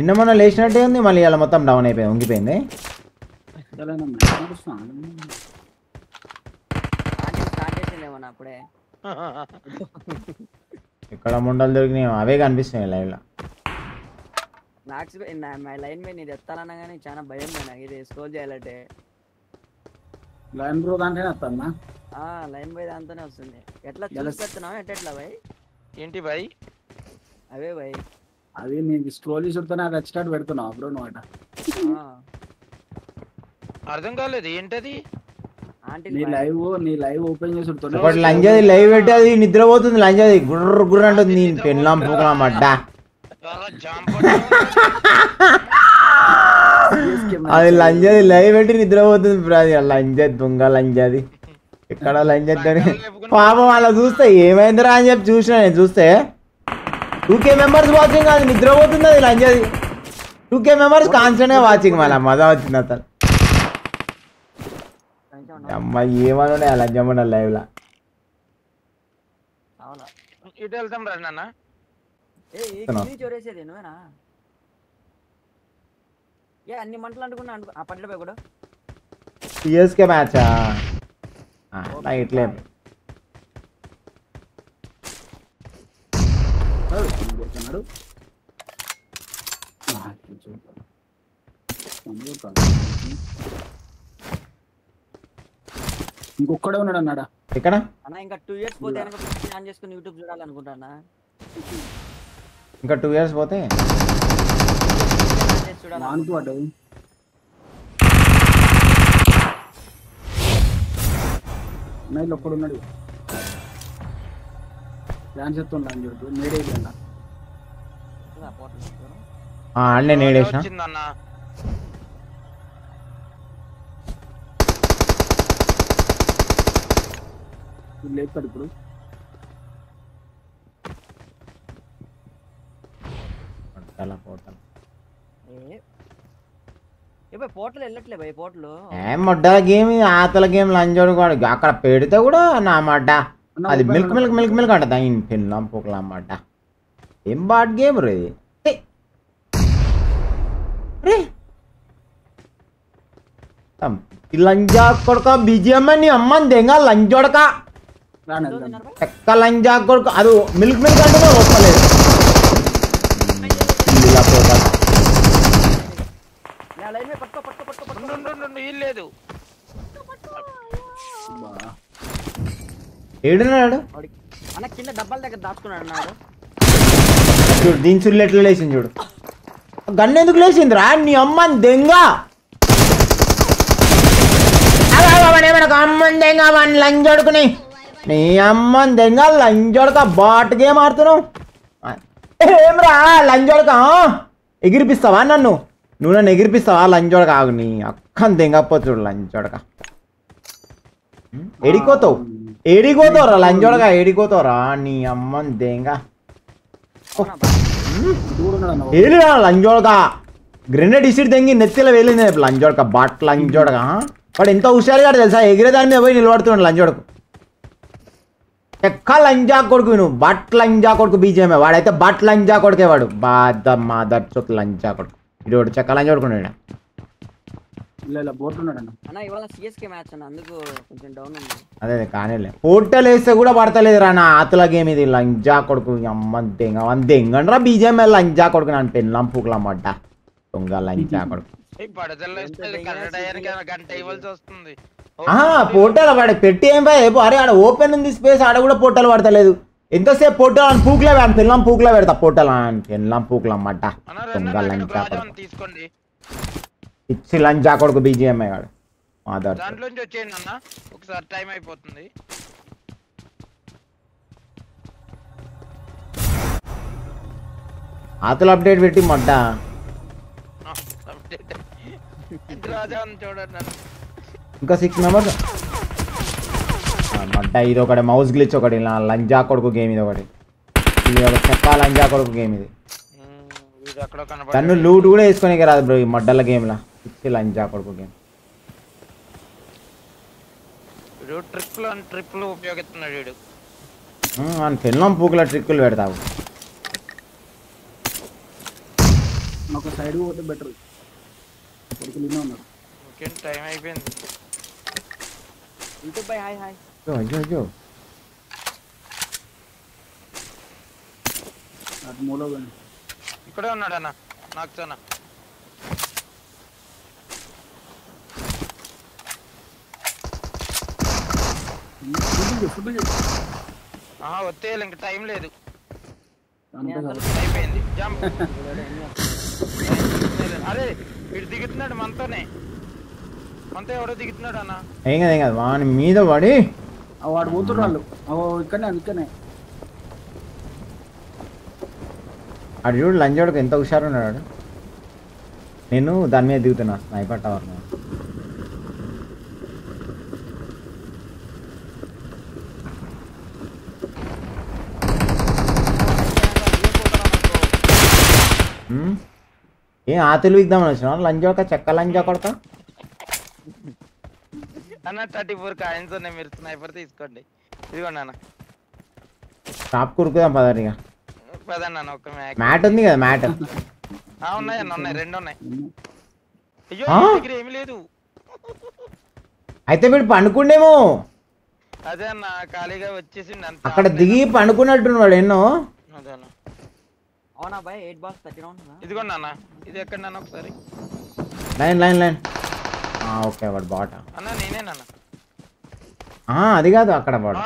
నిన్న మొన్న లేచినట్టే ఉంది మళ్ళీ అలా మొత్తం డౌన్ అయిపోయి ఉంగిపోయింది ఇక్కడ ముండలు దొరికినాయి అవే కనిపిస్తున్నాయి లైవ్లో మ్యాక్స్ మై లైన్ మీద నేను ఎత్తానన్నా కానీ చాలా భయం నాకు ఇది స్కోర్ చేయాలంటే లైన్ బ్రో దాంట్లోనే ఆ లైన్ బై దాంతోనే వస్తుంది ఎట్లా చూసుకొస్తున్నావు ఎట్ట ఎట్లా భయ్ ఏంటి బై అవే బై అది నేను స్క్రోల్ చేసి పెడుతున్నా అది స్టార్ట్ పెడుతున్నావు బ్రో నువ్వు అట ah. అర్థం కాలేదు ఏంటది నీ లైవ్ నీ లైవ్ ఓపెన్ చేసి పెడుతున్నావు లంజాది లైవ్ అది నిద్రపోతుంది అది గుర్ర గుర్ర అంటుంది పెళ్ళాం పోకలాం అడ్డా అది అది లైవ్ పెట్టి నిద్రపోతుంది బ్రాది లంజ్ దొంగ అది ఎక్కడ అని పాపం వాళ్ళ చూస్తే ఏమైందిరా అని చెప్పి చూసిన నేను చూస్తే టూకే మెంబర్స్ వాచింగ్ అది నిద్రపోతుంది అది two two K members constant గా వాచింగ్ మళ్ళీ మజా వచ్చింది అతను అమ్మ ఏమన్నా లంజ్ అమ్మ లైవ్ లా ఇటు వెళ్తాం నాన్న చోరేసేది నువ్వేనా ఏ అన్ని మంటలు అంటున్నా అంటు ఆ పట్ల కూడా సిఎస్కే మ్యాచా ఇట్లే అన్నాడు ఇంకొక్కడే ఉన్నాడు అన్నాడా ఎక్కడ ఇంకా టూ ఇయర్స్ పోతే ప్లాన్ చేసుకుని యూట్యూబ్ చూడాలనుకుంటానా इनका टू इयर्स बहुत है तो नहीं लो पड़ो नड़ी ध्यान से तो ना जोड़ दो ही लेना हाँ अन्ने नेड़े सा लेकर पड़ो అలా గేమ్ కూడా అక్కడ పెడితే కూడా నా మడ్డ అది మిల్క్ మిల్క్ మిల్క్ మిల్క్ అంటదా ఈ మడ్డ ఏం బాట్ గేమ్ రే లంజా కొడుక బీజిఎం నీ అమ్మ దెంగా లంజోడక చెక్క లంజా అది మిల్క్ మిల్క్ అంటే వస్తలేదు వీల్లేదు ఏడున్నాడు అన్న కింద డబ్బాల దగ్గర దాచుకున్నాడు చూడు దీని చుల్లు ఎట్లా లేచింది చూడు గన్ను ఎందుకు లేచింది రా నీ అమ్మని దెంగా వాడిని నీ అమ్మని దెంగా లంజ్ అడక మారుతున్నావు ఏం రా లంజ్ ఎగిరిపిస్తావా నన్ను నువ్వు నన్ను ఎగిరిపిస్తావా లంజోడ కాగు నీ అక్కన్ తెంగపోతు చూడు లంజోడక ఎడికోతావు ఎడికోతావురా లంజోడగా నీ అమ్మని దేంగా ఏలిరా లంజోడగా గ్రెనేడ్ ఇసిడ్ తెంగి నెత్తిలో వెళ్ళింది లంజోడక బట్ లంజోడగా వాడు ఎంత హుషారుగా తెలుసా ఎగిరే దాని మీద పోయి నిలబడుతున్నాడు లంచోడకు ఎక్క లంజా కొడుకు నువ్వు బట్ లంజా కొడుకు బీజేమే వాడైతే బట్ లంజా కొడుకేవాడు వాడు బాధ మాదర్ చోక్ లంజా కొడుకు ఇడు చక్కలా చూడుకున్నాడు అదే కానీ పోర్టల్ వేస్తే కూడా పడతలేదు రా నా ఆతుల గేమ్ ఇది లంజా కొడుకు అంతే అంతే ఇంగండ్రా లంజా కొడుకు నన్ను పెళ్ళం పూకులమ్మట దొంగ లంజా కొడుకు పోర్టల్ పెట్టి ఏం అరే ఆడ ఓపెన్ ఉంది స్పేస్ ఆడ కూడా పోర్టల్ పడతలేదు ఎంతసేపు పొట్టాలని పూకులే పెడతా పిల్లం పూకులే పెడతా పొట్టాలని పిల్లం పూకులు అమ్మట దొంగ లంచా కొడుకు లంచా కొడుకు బీజిఎంఐ వాడు మాదర్ ఒకసారి టైం అయిపోతుంది ఆతులు అప్డేట్ పెట్టి మడ్డ ఇంకా సిక్స్ మెంబర్స్ మంటాయిదోకడే మౌస్ గ్లిచ్ ఒకటి నా లంజా కొడుకు గేమ్ ఇది ఒకటి ఇది చప్పాలంజా కొడుకు గేమ్ ఇది ఇది ఎక్కడో కనపడట్ను లూట్ కూడా ఏసుకోవనీకే రాడు బ్రో ఈ మొడ్డల గేమ్ నా పిచ్చి లంజా కొడుకు గేమ్ వీడు ట్రిపుల్ ఆన్ ట్రిపుల్ ఉపయోగిస్తున్నాడు వీడు హం అంటేణం పూకుల ట్రిక్కులు వేద్దాం నాకొక సైడ్ కి పోతే బెటర్ ఓకే టైం అయిపోయింది YouTube bye hi hi Go, go, go. ఇక్కడే ఉన్నాడు అన్న నాకు చానా వచ్చేయాలి ఇంకా టైం లేదు అయిపోయింది జంప్ అరే వీడు దిగుతున్నాడు మనతోనే మనతో ఎవడో దిగుతున్నాడు అన్న ఏం కాదు కాదు వాని మీద పడి వాడు పోతున్నాడు వాళ్ళు ఇక్కడనే ఇక్కడనే అడు చూడు లంజోడుకు ఎంత హుషారు ఉన్నాడు నేను దాని మీద దిగుతున్నా స్నైపర్ టవర్ ఆ ఏం ఆతులు ఇద్దామని వచ్చినా లంజోక చెక్క లంజా కొడతా అన్న థర్టీ ఫోర్ కాయిన్స్ ఉన్నాయి మీరు స్నైపర్ తీసుకోండి ఇదిగోండి అన్న టాప్ కురుకుదాం పదండి ఇక పదండి అన్న ఒక మ్యాట్ మ్యాట్ ఉంది కదా మ్యాట్ ఉన్నాయి అన్న ఉన్నాయి రెండు ఉన్నాయి అయ్యో దగ్గర ఏమి లేదు అయితే వీడు పండుకుండేమో అదే అన్న ఖాళీగా వచ్చేసిండు అంత అక్కడ దిగి వాడు ఎన్నో అదే అన్న అవునా బాయ్ ఎయిట్ బాస్ తగ్గిన ఇదిగోండి అన్న ఇది ఎక్కడ అన్న ఒకసారి లైన్ లైన్ లైన్ ఓకే వాడు బాట అది కాదు అక్కడ వాడు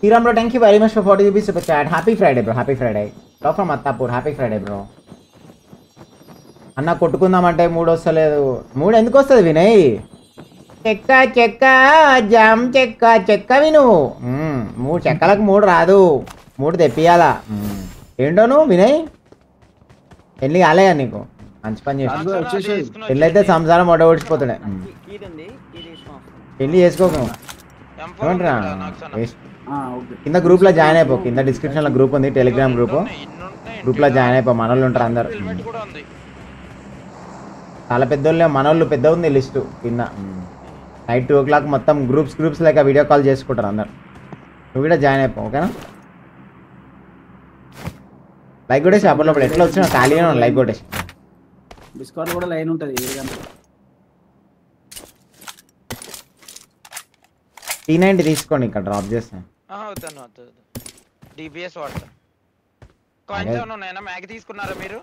Sriram bro thank you very much for forty rupees super chat happy Friday bro happy Friday doctor from Attapur happy Friday bro అన్న కొట్టుకుందామంటే మూడు వస్తలేదు మూడు ఎందుకు వస్తుంది వినయ్ చెక్క చెక్క జామ్ చెక్క చెక్క విను మూడు చెక్కలకు మూడు రాదు మూడు తెప్పియాలా ఏంటో నువ్వు వినయ్ పెళ్లి కాలేదా నీకు మంచి పని చేసి పెళ్లి అయితే సంసారం ఒడ ఓడిచిపోతుండే పెళ్లి చేసుకోకు కింద గ్రూప్ లో జాయిన్ అయిపో కింద డిస్క్రిప్షన్ లో గ్రూప్ ఉంది టెలిగ్రామ్ గ్రూప్ గ్రూప్ లో జాయిన్ అయిపో మనోళ్ళు ఉంటారు అందరు చాలా పెద్దోళ్ళే మనోళ్ళు పెద్ద ఉంది లిస్ట్ కింద నైట్ టూ ఓ క్లాక్ మొత్తం గ్రూప్స్ గ్రూప్స్ లేక వీడియో కాల్ చేసుకుంటారు అందరు నువ్వు కూడా జాయిన్ అయిపో ఓకేనా లైక్ కొట్టేసి అప్పుడు ఎట్లా వచ్చినా ఖాళీగా లైక్ కొట్టేసి డిస్కౌంట్ కూడా లైన్ ఉంటుంది టీ నైన్టీ తీసుకోండి ఇక్కడ డ్రాప్ చేస్తాను అవుతాను అవుతాను డిపిఎస్ కాయిన్స్ ఏమైనా ఉన్నాయన్నా మ్యాగ్ తీసుకున్నారా మీరు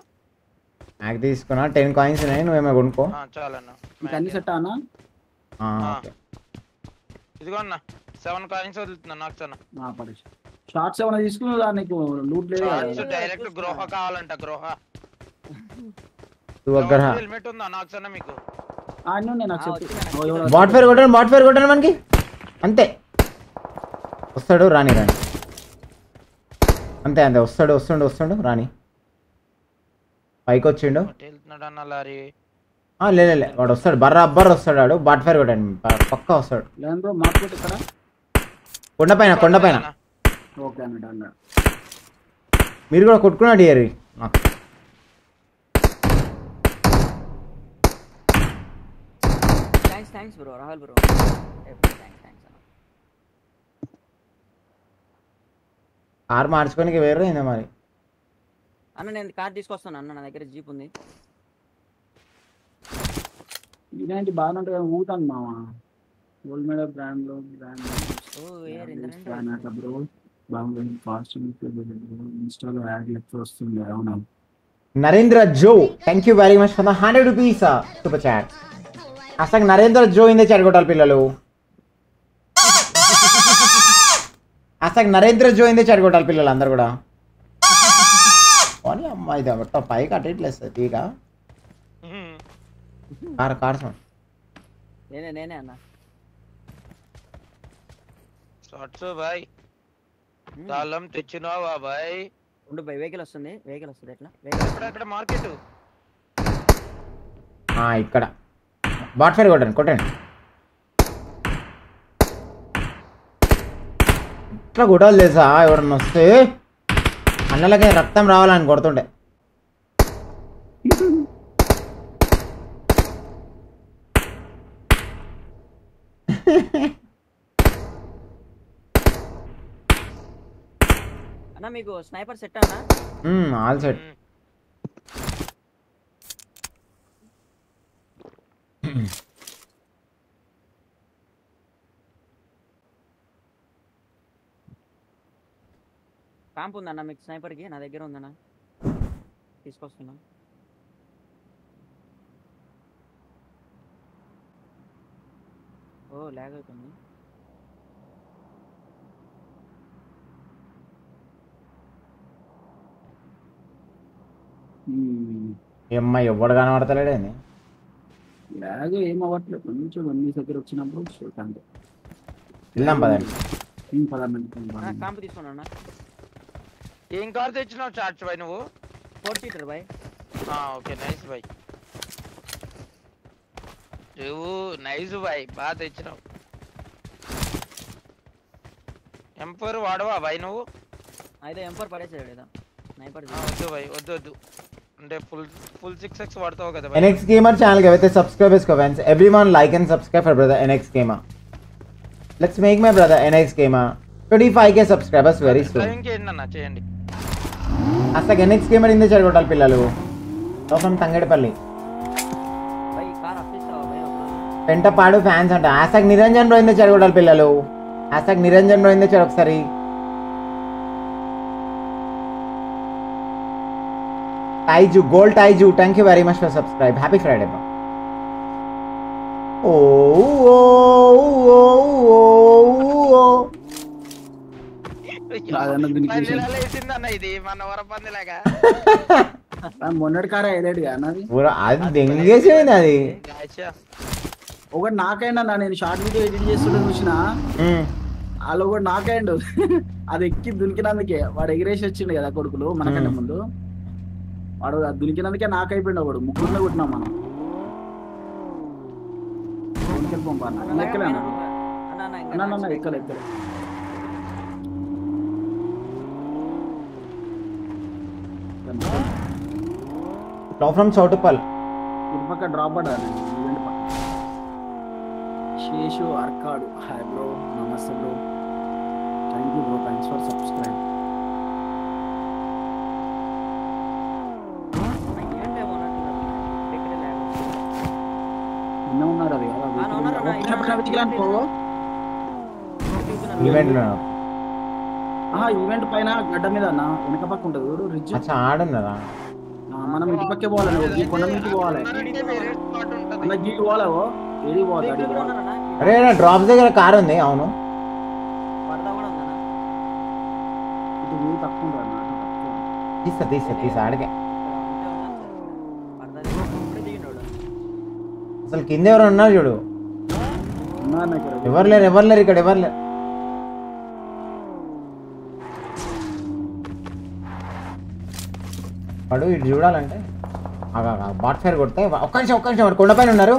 మ్యాగ్ తీసుకున్నా టెన్ కాయిన్స్ ఉన్నాయి నువ్వేమో కొనుక్కో చాలన్నా సెట్ అన్నా ఇదిగో అన్న సెవెన్ కాయిన్స్ వదులుతున్నా నాకు చాలా పడేసి షార్ట్స్ ఏమైనా తీసుకున్నా నీకు లూట్ లేదు డైరెక్ట్ గ్రోహ కావాలంట గ్రోహ దగ్గర హెల్మెట్ ఉందా నాకు మీకు అన్ను నేను నాకు చెప్పు బాట్ ఫైర్ కొట్టండి బాట్ ఫైర్ కొట్టండి మనకి అంతే వస్తాడు రాని రాని అంతే అంతే వస్తాడు వస్తుండు వస్తుండు రాని పైకి వచ్చిండు లేదు లే వాడు వస్తాడు బర్ర అబ్బర్ వస్తాడు వాడు బాట్ ఫైర్ కొట్టండి పక్క వస్తాడు కొండ పైన కొండ పైన ఓకే అన్న డన్ మీరు కూడా కొట్టుకున్నా dear thanks thanks bro Rahul bro thanks thanks car మార్చుకోనికి వేరే అయినా మరి అన్న నేను కార్ తీసుకొస్తాను అన్న నా దగ్గర జీప్ ఉంది ఇలాంటి బాగానే ఉంటుంది ఊతాను మామ గోల్డ్ మెడల్ బ్రాండ్ లో brand bro Narendra Jo thank you very much for the hundred rupees super chat అసలు నరేంద్ర జో ఇందే చాట్ కొట్టాలి పిల్లలు అసలు నరేంద్ర జో ఇందే చాట్ కొట్టాలి పిల్లలు అందరు కూడా పోనీ అమ్మా ఇది మొత్తం తీగ నేనే నేనే అన్న బాయ్ తాళం తెచ్చినావు బాబాయ్ ఉండు బాయ్ వెహికల్ వస్తుంది వెహికల్ వస్తుంది ఎట్లా వెహికల్ మార్కెట్ ఆ ఇక్కడ బాట్ ఫైర్ కొట్టండి కొట్టండి ఇట్లా గొడవలు తెలుసా ఎవరన్నా వస్తే అన్నలకే రక్తం రావాలని కొడుతుండే అన్న మీకు స్నైపర్ సెట్ అన్నా ఆల్ సెట్ క్యాంప్ ఉందన్నా మీకు స్నైపర్ కి నా దగ్గర ఉందన్నా తీసుకొస్తున్నా ఓ లాగ్ అవుతుంది అమ్మాయి ఎవ్వడు కనబడతలేడే ఇలాగే ఏం అవ్వట్లేదు కొంచెం వన్ దగ్గర వచ్చినప్పుడు చూడండి వెళ్దాం పదండి పదండి కాంపు ఏం కార్ తెచ్చినావు చార్జ్ బాయ్ నువ్వు four seater boy okay nice boy నువ్వు నైస్ బాయ్ బాగా తెచ్చినావు ఎంపర్ వాడవా బాయ్ నువ్వు అయితే ఎంపర్ పడేసాడు ఏదో నైపర్ వద్దు బాయ్ వద్దు వద్దు అంటే ఫుల్ ఫుల్ 6x వాడతావు కదా ఎన్ఎక్స్ గేమర్ ఛానల్ కి అయితే సబ్స్క్రైబ్ చేసుకో friends everyone like and subscribe for brother NX gamer let's make my brother NX five 25k subscribers very soon like చేయండి అన్న చేయండి అసలు ఎన్ఎక్స్ గేమర్ ఇందే చెడగొట్టాలి పిల్లలు లోపం తంగడిపల్లి పెంటపాడు ఫ్యాన్స్ అంట ఆశాక్ నిరంజన్ రోయిందే చెడగొట్టాలి పిల్లలు ఆశాక్ నిరంజన్ రోయిందే చెడు ఒకసారి Taiju, Gold Taiju, thank you very much for subscribe. Happy Friday, bro. ఓ oh, oh, oh, oh, oh. మొన్నటి కార్ హైలైట్ అది దెంగేసేది అది ఒకటి నాకైనా నేను షార్ట్ వీడియో ఎడిట్ చేస్తుంటే చూసిన వాళ్ళు ఒకటి నాకైండు అది ఎక్కి దునికినందుకే వాడు ఎగిరేసి వచ్చిండు కదా కొడుకులు మనకంటే ముందు వాడు దునికినందుకే నాకు అయిపోయింది వాడు ముగ్గురులో కొట్టినాం మనం దునికెళ్ళి పంపాను ఎక్కలే అన్న ఎక్కలే ఎక్కలే డ్రాప్ ఫ్రమ్ చౌటుపల్ ఇది పక్క డ్రాప్ పడాలి ఈవెంట్ పక్క Seshu అర్కాడు hi bro namaste bro thank you bro thanks for subscribe ఉన్నారు ఈవెంట్ ఈవెంట్ పైన గడ్డ మీద వెనక పక్క ఉంటుంది చూడు మనం ఇటు పక్కే ఈ కొండ పోవాలి అన్న గీటు ఏది పోవాలి అరే డ్రాప్ దగ్గర కార్ ఉంది అవును తీసా తీసా తీసా అడిగా అసలు కింద ఎవరు ఉన్నారు చూడు ఎవరు లేరు ఎవరు లేరు ఇక్కడ ఎవరు లేరు ఇటు చూడాలంటే బాట్ ఫైర్ కొడితే ఒక్క నిమిషం ఒక్క నిమిషం కొండపైన ఉన్నారు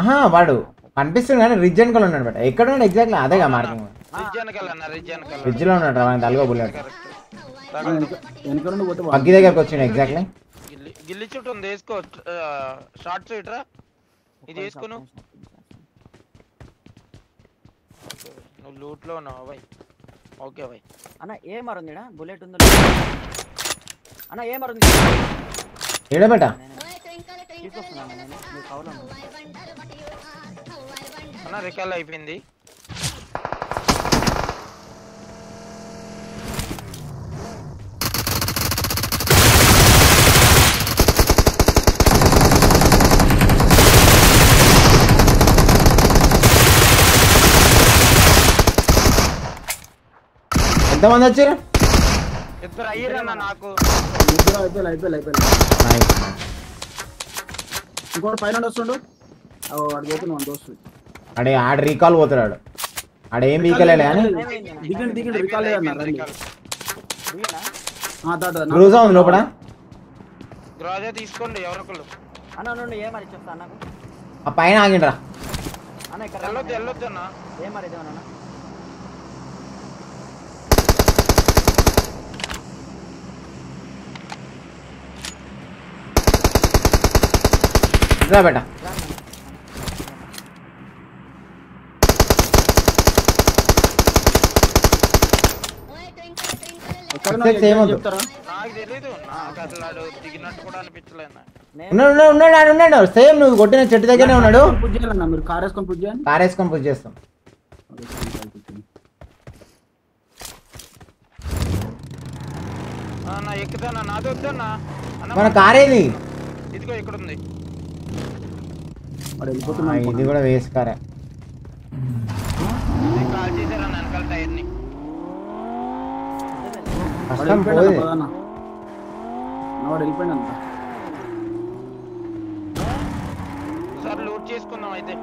ఆహా వాడు కనిపిస్తుంది కానీ రిజ్ అనుకోలు ఉన్నాడు బట్ ఎక్కడ ఉన్నాడు ఎగ్జాక్ట్లీ అదే మార్గం రిజ్ లో ఉన్నాడు తలగా బుల్లెట్ అగ్గి దగ్గరికి వచ్చాడు ఎగ్జాక్ట్లీ గిల్లి చుట్టూ ఉంది వేసుకో షార్ట్ సైట్ ఇది వేసుకోను నువ్వు లూట్ లో ఉన్నావు బై ఓకే బై అన్న ఏ మరుంది బుల్లెట్ ఉందో అన్న ఏ మరుంది ఏడా బేట అన్న రికాల్ అయిపోయింది ఎంతమంది వచ్చారు ఇద్దరు అయ్యారన్న నాకు ఇద్దరు అయిపోయి అయిపోయి అయిపోయి ఇంకోటి పైన వస్తుండు వాడు పోతున్నాడు మన అడే ఆడ రీకాల్ పోతున్నాడు ఆడ ఏం వీకలే దిగండి దిగండి రీకాల్ లేదన్నారు గ్రోజా ఉంది లోపల గ్రోజా తీసుకోండి ఎవరొకళ్ళు అన్న నుండి ఏమని చెప్తా అన్నకు ఆ పైన ఆగిండ్రా అన్న ఇక్కడ వెళ్ళొద్దు వెళ్ళొద్దు అన్న ఏమరిదేమన్నా రా బేట ఉన్నాడు సేమ్ నువ్వు కొట్టిన చెట్టు దగ్గరనే ఉన్నాడు కార్ పూజ చేస్తాం మన కారేది ఇదిగో ఇక్కడ ఉంది వాడు వెళ్ళిపోతున్నాడు ఇది కూడా వేసుకారా కారే కష్టం పోదు వాడు వెళ్ళిపోయాడు సార్ లూట్ చేసుకుందాం అయితే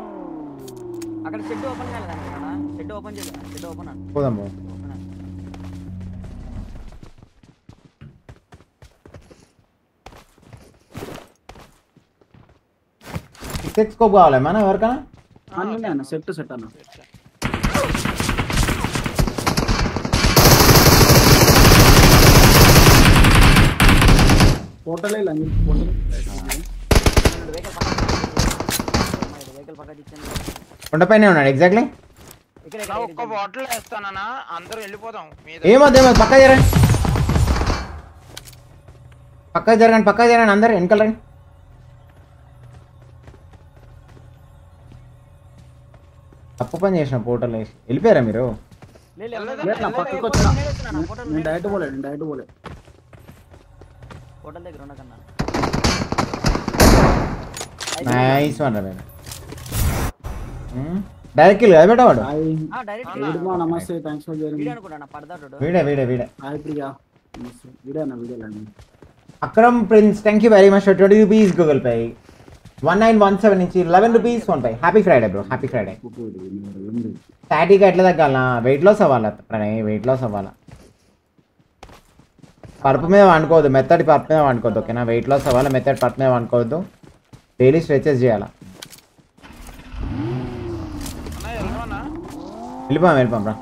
అక్కడ షెడ్ ఓపెన్ చేయాలి షెడ్ ఓపెన్ చేయలేదు షెడ్ ఓపెన్ పోదాము సిక్స్ స్కోప్ కావాలి మన ఎవరికైనా అన్నీ అన్న సెట్ సెట్ అన్న పోటలే లంగి పోటలే కొండపైనే ఉన్నాడు ఎగ్జాక్ట్లీ ఒక్క బాటిల్ వేస్తానన్నా అందరూ వెళ్ళిపోదాం ఏమొద్దు ఏమొద్దు పక్క జరండి పక్క జరగండి పక్క జరగండి అందరు వెనకాల రండి తప్పు పని చేసిన పోర్టల్ వేసి వెళ్ళిపోయారా మీరు డైరెక్ట్ పోలేదు డైరెక్ట్ పోలేదు హోటల్ దగ్గర ఉండకన్నా నైస్ వన్ రా నేను డైరెక్ట్ కిల్ కదా వాడు ఆ direct kill namaste thanks for joining video అనుకున్నా పడదాడు వీడే వీడే వీడే హాయ్ ప్రియా వీడియో నా video లాండి Akram Prince thank you very much for 20 rupees Google Pay one nine one seven నుంచి లెవెన్ రూపీస్ ఉంటాయి happy Friday bro happy Friday static ఎట్లా తగ్గాల వెయిట్ లాస్ అవ్వాలా ప్రణయ్ వెయిట్ లాస్ అవ్వాలా పరుపు మీద వండుకోవద్దు మెత్తడి పరుపు మీద వండుకోవద్దు ఓకేనా వెయిట్ లాస్ అవ్వాలి మెత్తడి పరుపు మీద వండుకోవద్దు డైలీ స్ట్రెచెస్ చేయాలా వెళ్ళిపోం వెళ్ళిపోం రా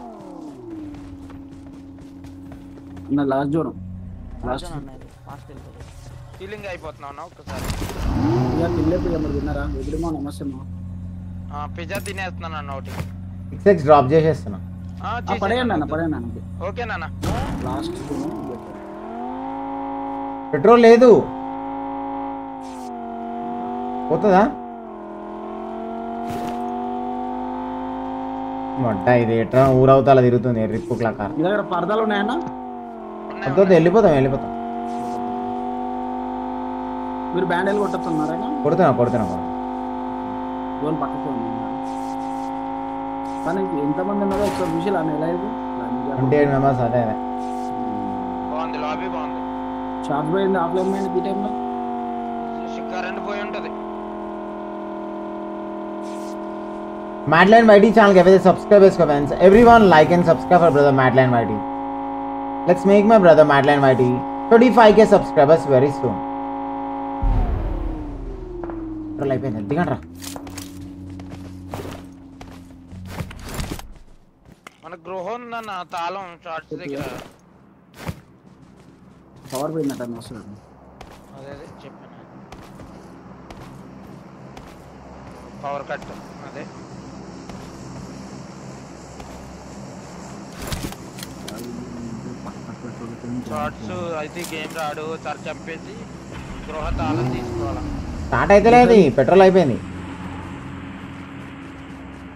లాస్ట్ లాస్ట్ హీలింగ్ అయిపోతున్నావు ఒక్కసారి ఇక పిల్లే మరి తిన్నారా ఎదురుమా నమస్తే మా పిజ్జా తినేస్తున్నాను అన్న ఒకటి సిక్స్ ఎక్స్ డ్రాప్ చేసేస్తున్నా పడేయండి అన్న పడేయండి ఓకే నాన్న లాస్ట్ పెట్రోల్ లేదు పోతుందా మొట్ట ఇది ఎట్లా ఊరవుతా తిరుగుతుంది రిప్పు క్లాకార్ పరదాలు ఉన్నాయన్నా వెళ్ళిపోతాం వెళ్ళిపోతాం మీరు బ్యాండేలు కొట్టతున్నారా కొడుతున్నా కొడుతున్నా లోన్ పక్కకే ఉంది కానీ ఎంతమంది ఉన్నారో ఒకసారి చూసి అన్న ఎలా ఇది ట్వంటీ ఎయిట్ మెంబర్స్ అదే బాగుంది లాబీ బాగుంది షార్ట్ పోయింది ఆఫ్లైన్ పోయింది ఈ టైంలో కరెంట్ పోయి ఉంటుంది Madline YT channel के वजह सब्सक्राइब इसको fans everyone like and subscribe for brother Madline YT let's make my brother Madline YT 35k subscribers very soon petrol అయిపోయింది దిగండ్రా మన గృహం ఉందన్న తాళం షార్ట్స్ దగ్గర పవర్ పోయిందట వస్తున్నాడు అదే అదే చెప్పాను పవర్ కట్ అదే షార్ట్స్ అయితే గేమ్ రాడు తర చంపేసి గృహ తాళం తీసుకోవాలి స్టార్ట్ అయితే లేదు పెట్రోల్ అయిపోయింది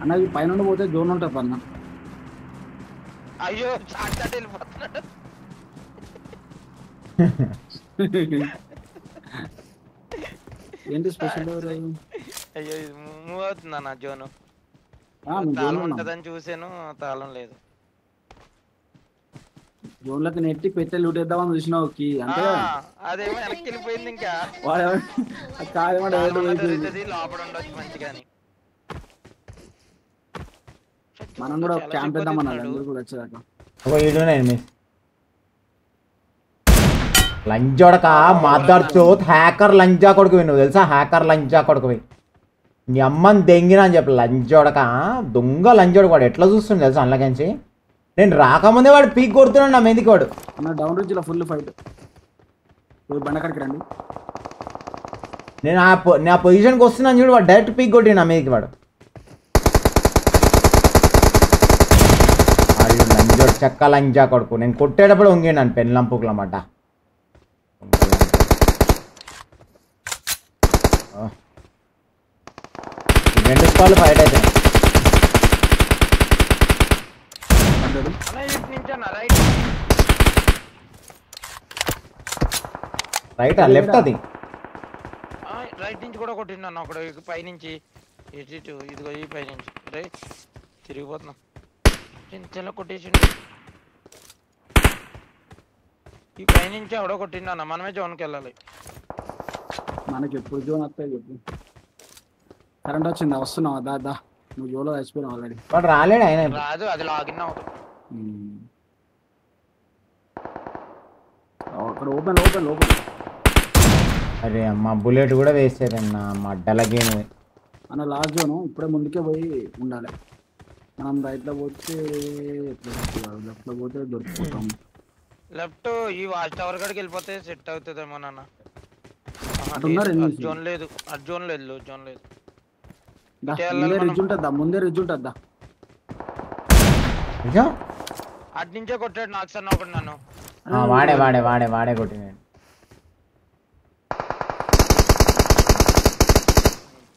అన్న ఈ పైన పోతే జోన్ ఉంటుంది అన్న అయ్యో ఏంటి స్పెషల్ అయ్యో మూవ్ అవుతుంది అన్న జోను తాళం ఉంటుందని చూసాను తాళం లేదు జోన్లకు నెట్టి పెట్టే లూటేద్దామని చూసినావు కి అంటే అదేమో వెనక్కి వెళ్ళిపోయింది ఇంకా వాడు లోపల ఉండొచ్చు మనం కూడా క్యాంప్ పెద్దామన్నాడు అందరూ కూడా వచ్చేదాకా ఒక ఏడున్నాయండి లంజోడక మాదర్ చోత్ హ్యాకర్ లంజా కొడుకువి నువ్వు తెలుసా హ్యాకర్ లంజా కొడుకువి నీ అమ్మని దెంగినా అని చెప్పి లంజోడక దొంగ లంజోడు వాడు ఎట్లా చూస్తుంది తెలుసా అందులోకించి నేను రాకముందే వాడు పీక్ కొడుతున్నాడు నా మీదకి వాడు డౌన్ రేంజ్ లో ఫుల్ ఫైట్ బండకడికి రండి నేను ఆ నా పొజిషన్కి వస్తున్నాను చూడు వాడు డైరెక్ట్ పీక్ కొట్టి నా మీదకి వాడు చెక్క లంజా కొడుకు నేను కొట్టేటప్పుడు వంగినాను పెన్లంపుకులమాట రెండు స్పాలు ఫైట్ అయితే రైట్ లెఫ్ట్ అది రైట్ నుంచి కూడా కొట్టిండు అక్కడ పైనుంచి పై నుంచి ఇటు ఇటు ఇదిగో ఈ పై నుంచి రే తిరిగిపోతున్నా చిన్న కొట్టేసిండు ఈ పై నుంచి ఎవడో కొట్టిండు మనమే జోన్కి వెళ్ళాలి మనకి ఎప్పుడు జోన్ వస్తాయి చెప్పు కరెంట్ వచ్చింది వస్తున్నావు దా దా నువ్వు జోన్లో చచ్చిపోయినావు ఆల్రెడీ రాలేడు ఆయన రాదు అది లాగిన్ అవుతుంది అక్కడ ఓపెన్ ఓపెన్ ఓపెన్ అరే అమ్మా బుల్లెట్ కూడా వేసేదన్న మా డలగేను మన లాస్ట్ జోను ఇప్పుడే ముందుకే పోయి ఉండాలి మనం రైట్లో పోతే లెఫ్ట్లో పోతే దొరికిపోతాం లెఫ్ట్ ఈ వాచ్ టవర్ కాడికి వెళ్ళిపోతే సెట్ అవుతుందేమో నాన్న జోన్ లేదు జోన్ లేదు జోన్ లేదు ముందే రిజ్ ఉంటుందా ముందే రిజ్ ఉంటుందా అటు నుంచే కొట్టాడు నాకు సన్న ఒకటి నన్ను వాడే వాడే వాడే వాడే కొట్టినాడు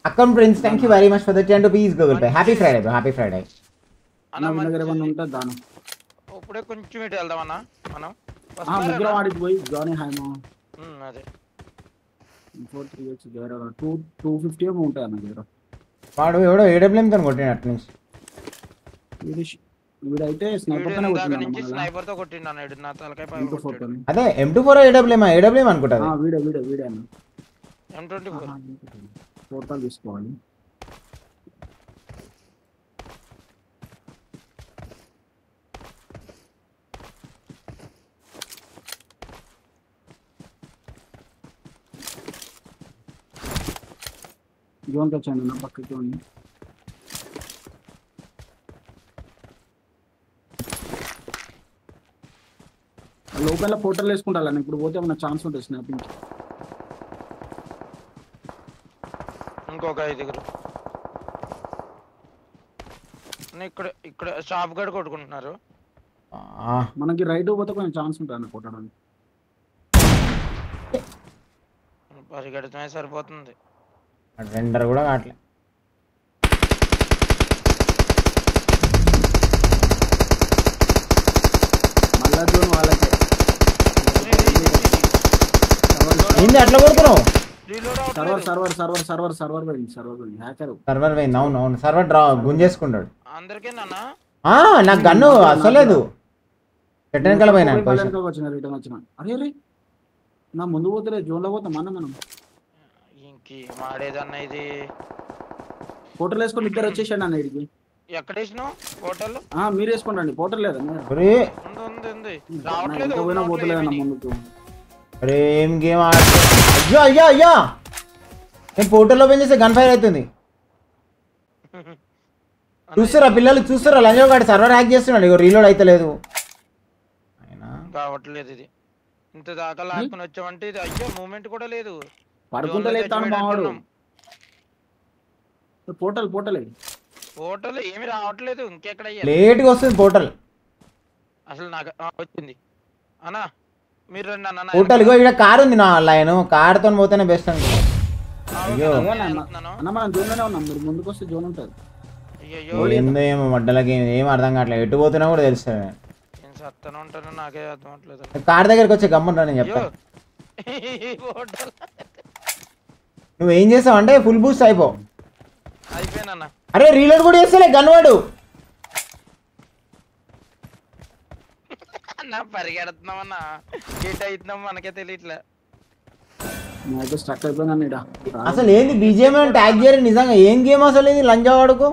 అక్కం Prince thank you very much for the ten rupees Google Pay happy Friday bro happy Friday అన్న మన దగ్గర ఏమన్నా ఉంటుందా దాను ఇప్పుడే కొంచెం ఇటు వెళ్దాం అన్న మనం ముగ్గురు వాడికి పోయి జానీ హైమో అదే ఫోర్ త్రీ ఎక్స్ దగ్గర టూ టూ ఫిఫ్టీ ఏమో ఉంటాయి అన్న దగ్గర వాడు ఎవడో ఏడబ్ల్యూఎం తను కొట్టినట్టు నుంచి వీడైతే స్నైపర్ నుంచి స్నైపర్ తో కొట్టిండు అన్నాడు నా అదే M24 AWM AWM అనుకుంటాది ఆ వీడ తీసుకోవాలి జోన్కి వచ్చాను నా పక్కకి ఉంది లోకల్లో పోటర్లు వేసుకుంటాను ఇప్పుడు పోతే ఏమన్నా ఛాన్స్ ఉంటుంది స్నాపింగ్ ఇంకొక ఐదుగురు ఇక్కడ ఇక్కడ షాప్ గడ్ కొట్టుకుంటున్నారు మనకి రైట్ పోతే కొంచెం ఛాన్స్ ఉంటుంది కొట్టడానికి పరిగెడుతున్నాయి సరిపోతుంది రెండర్ కూడా కావట్లేదు నల్ల జోన్ వాళ్ళకే ఏంది అట్లా కొడుతున్నావు server server server server server పోయింది సర్వర్ పోయింది హ్యాకర్ సర్వర్ పోయింది అవును అవును సర్వర్ డ్రా గుంజేసుకున్నాడు అందరికేనా ఆ నాకు గన్ను అసలేదు పెట్టెనకల పోయినా వచ్చిన రిటర్న్ వచ్చిన అరే అరే నా ముందు పోతలే జోన్లో పోతాం అన్న మనం ఇంకి మాడేదన్న ఇది ఫోటోలు వేసుకొని ఇద్దరు వచ్చేసాడు అన్న ఇడికి ఎక్కడ వేసినావు పోర్టల్ మీరు వేసుకోండి పోర్టల్ లేదా ఉంది ఉంది రావట్లేదు ముందుకు ఏం గేమ్ అయ్యో అయ్యో అయ్యో నేను పోర్టల్లో ఓపెన్ చేస్తే గన్ ఫైర్ అవుతుంది చూస్తారా పిల్లలు చూస్తారా లంజో గాడు సర్వర్ హ్యాక్ చేస్తున్నాడు ఇగో రీలోడ్ అయితలేదు ఇది ఇంత దాకా వచ్చామంటే ఇది మూమెంట్ కూడా లేదు పడుకుంటలేదు పోర్టల్ పోర్టల్ ఇది పోర్టల్ ఏమి రావట్లేదు ఇంకెక్కడ లేట్గా వస్తుంది పోర్టల్ అసలు నాకు వచ్చింది అన్నా మీరు రండి అన్న పోర్టల్ ఇగో ఇక్కడ కార్ ఉంది నా లైన్ కార్తో పోతేనే బెస్ట్ అండి అయ్యో మనం జోన్లోనే ఉన్నాం మీరు ముందుకు వస్తే జోన్ ఉంటుంది ఏందో ఏమో మడ్డలకి ఏం అర్థం కావట్లేదు ఎటు పోతున్నా కూడా తెలుస్తుంది నేను సత్తన ఉంటాను నాకే కార్ దగ్గరికి వచ్చే గమ్మన్ నేను చెప్తా నువ్వేం ఏం చేసావు అంటే ఫుల్ బూస్ట్ అయిపోవు అయిపోయానన్నా అరే రీలోడ్ కూడా చేస్తలే గన్వాడు మనకే తెలియట్లే అసలు ఏంది బీజేఎం ట్యాగ్ చేయరు నిజంగా ఏం గేమ్ అసలు ఇది లంజా కొడుకు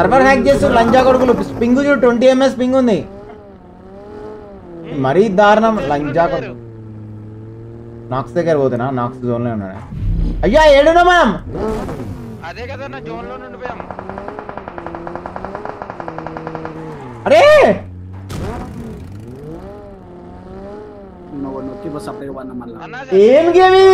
సర్వర్ హ్యాక్ చేస్తారు లంజా కొడుకులు స్పింగ్ చూడు ట్వంటీ ఎంఎస్ స్పింగ్ ఉంది మరీ దారుణం లంజా కొడుకు నాక్స్ దగ్గర పోతున్నా నాక్స్ లో ఉన్నాడు అయ్యా ఏడున్నా మనం అదే కదా నా జోన్ లో నుండి ఉండిపోయాం అరే ఏం గేమి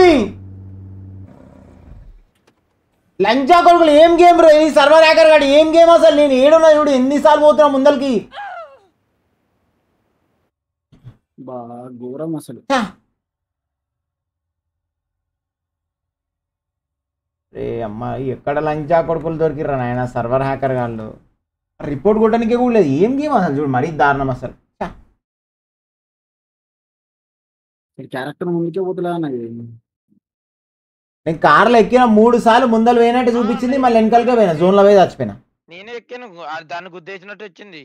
లంచా కొడుకులు ఏం గేమ్ బ్రో ఇది సర్వర్ హ్యాకర్ గాడు ఏం గేమ్ అసలు నేను ఏడున్నా చూడు ఎన్నిసార్లు పోతున్నా ముందరికి బా ఘోరం అసలు రే అమ్మ ఎక్కడ లంచా కొడుకులు దొరికిరా నాయన సర్వర్ హ్యాకర్ గాళ్ళు రిపోర్ట్ కొట్టడానికి కూడా లేదు ఏం గేమ్ అసలు చూడు మరీ దారుణం అసలు క్యారెక్టర్ ముందుకే పోతులే నేను కార్లో ఎక్కిన మూడు సార్లు ముందలు పోయినట్టు చూపించింది మళ్ళీ వెనకాలకే పోయినా జోన్ లో చచ్చిపోయినా నేనే ఎక్కాను దాన్ని గుద్దేసినట్టు వచ్చింది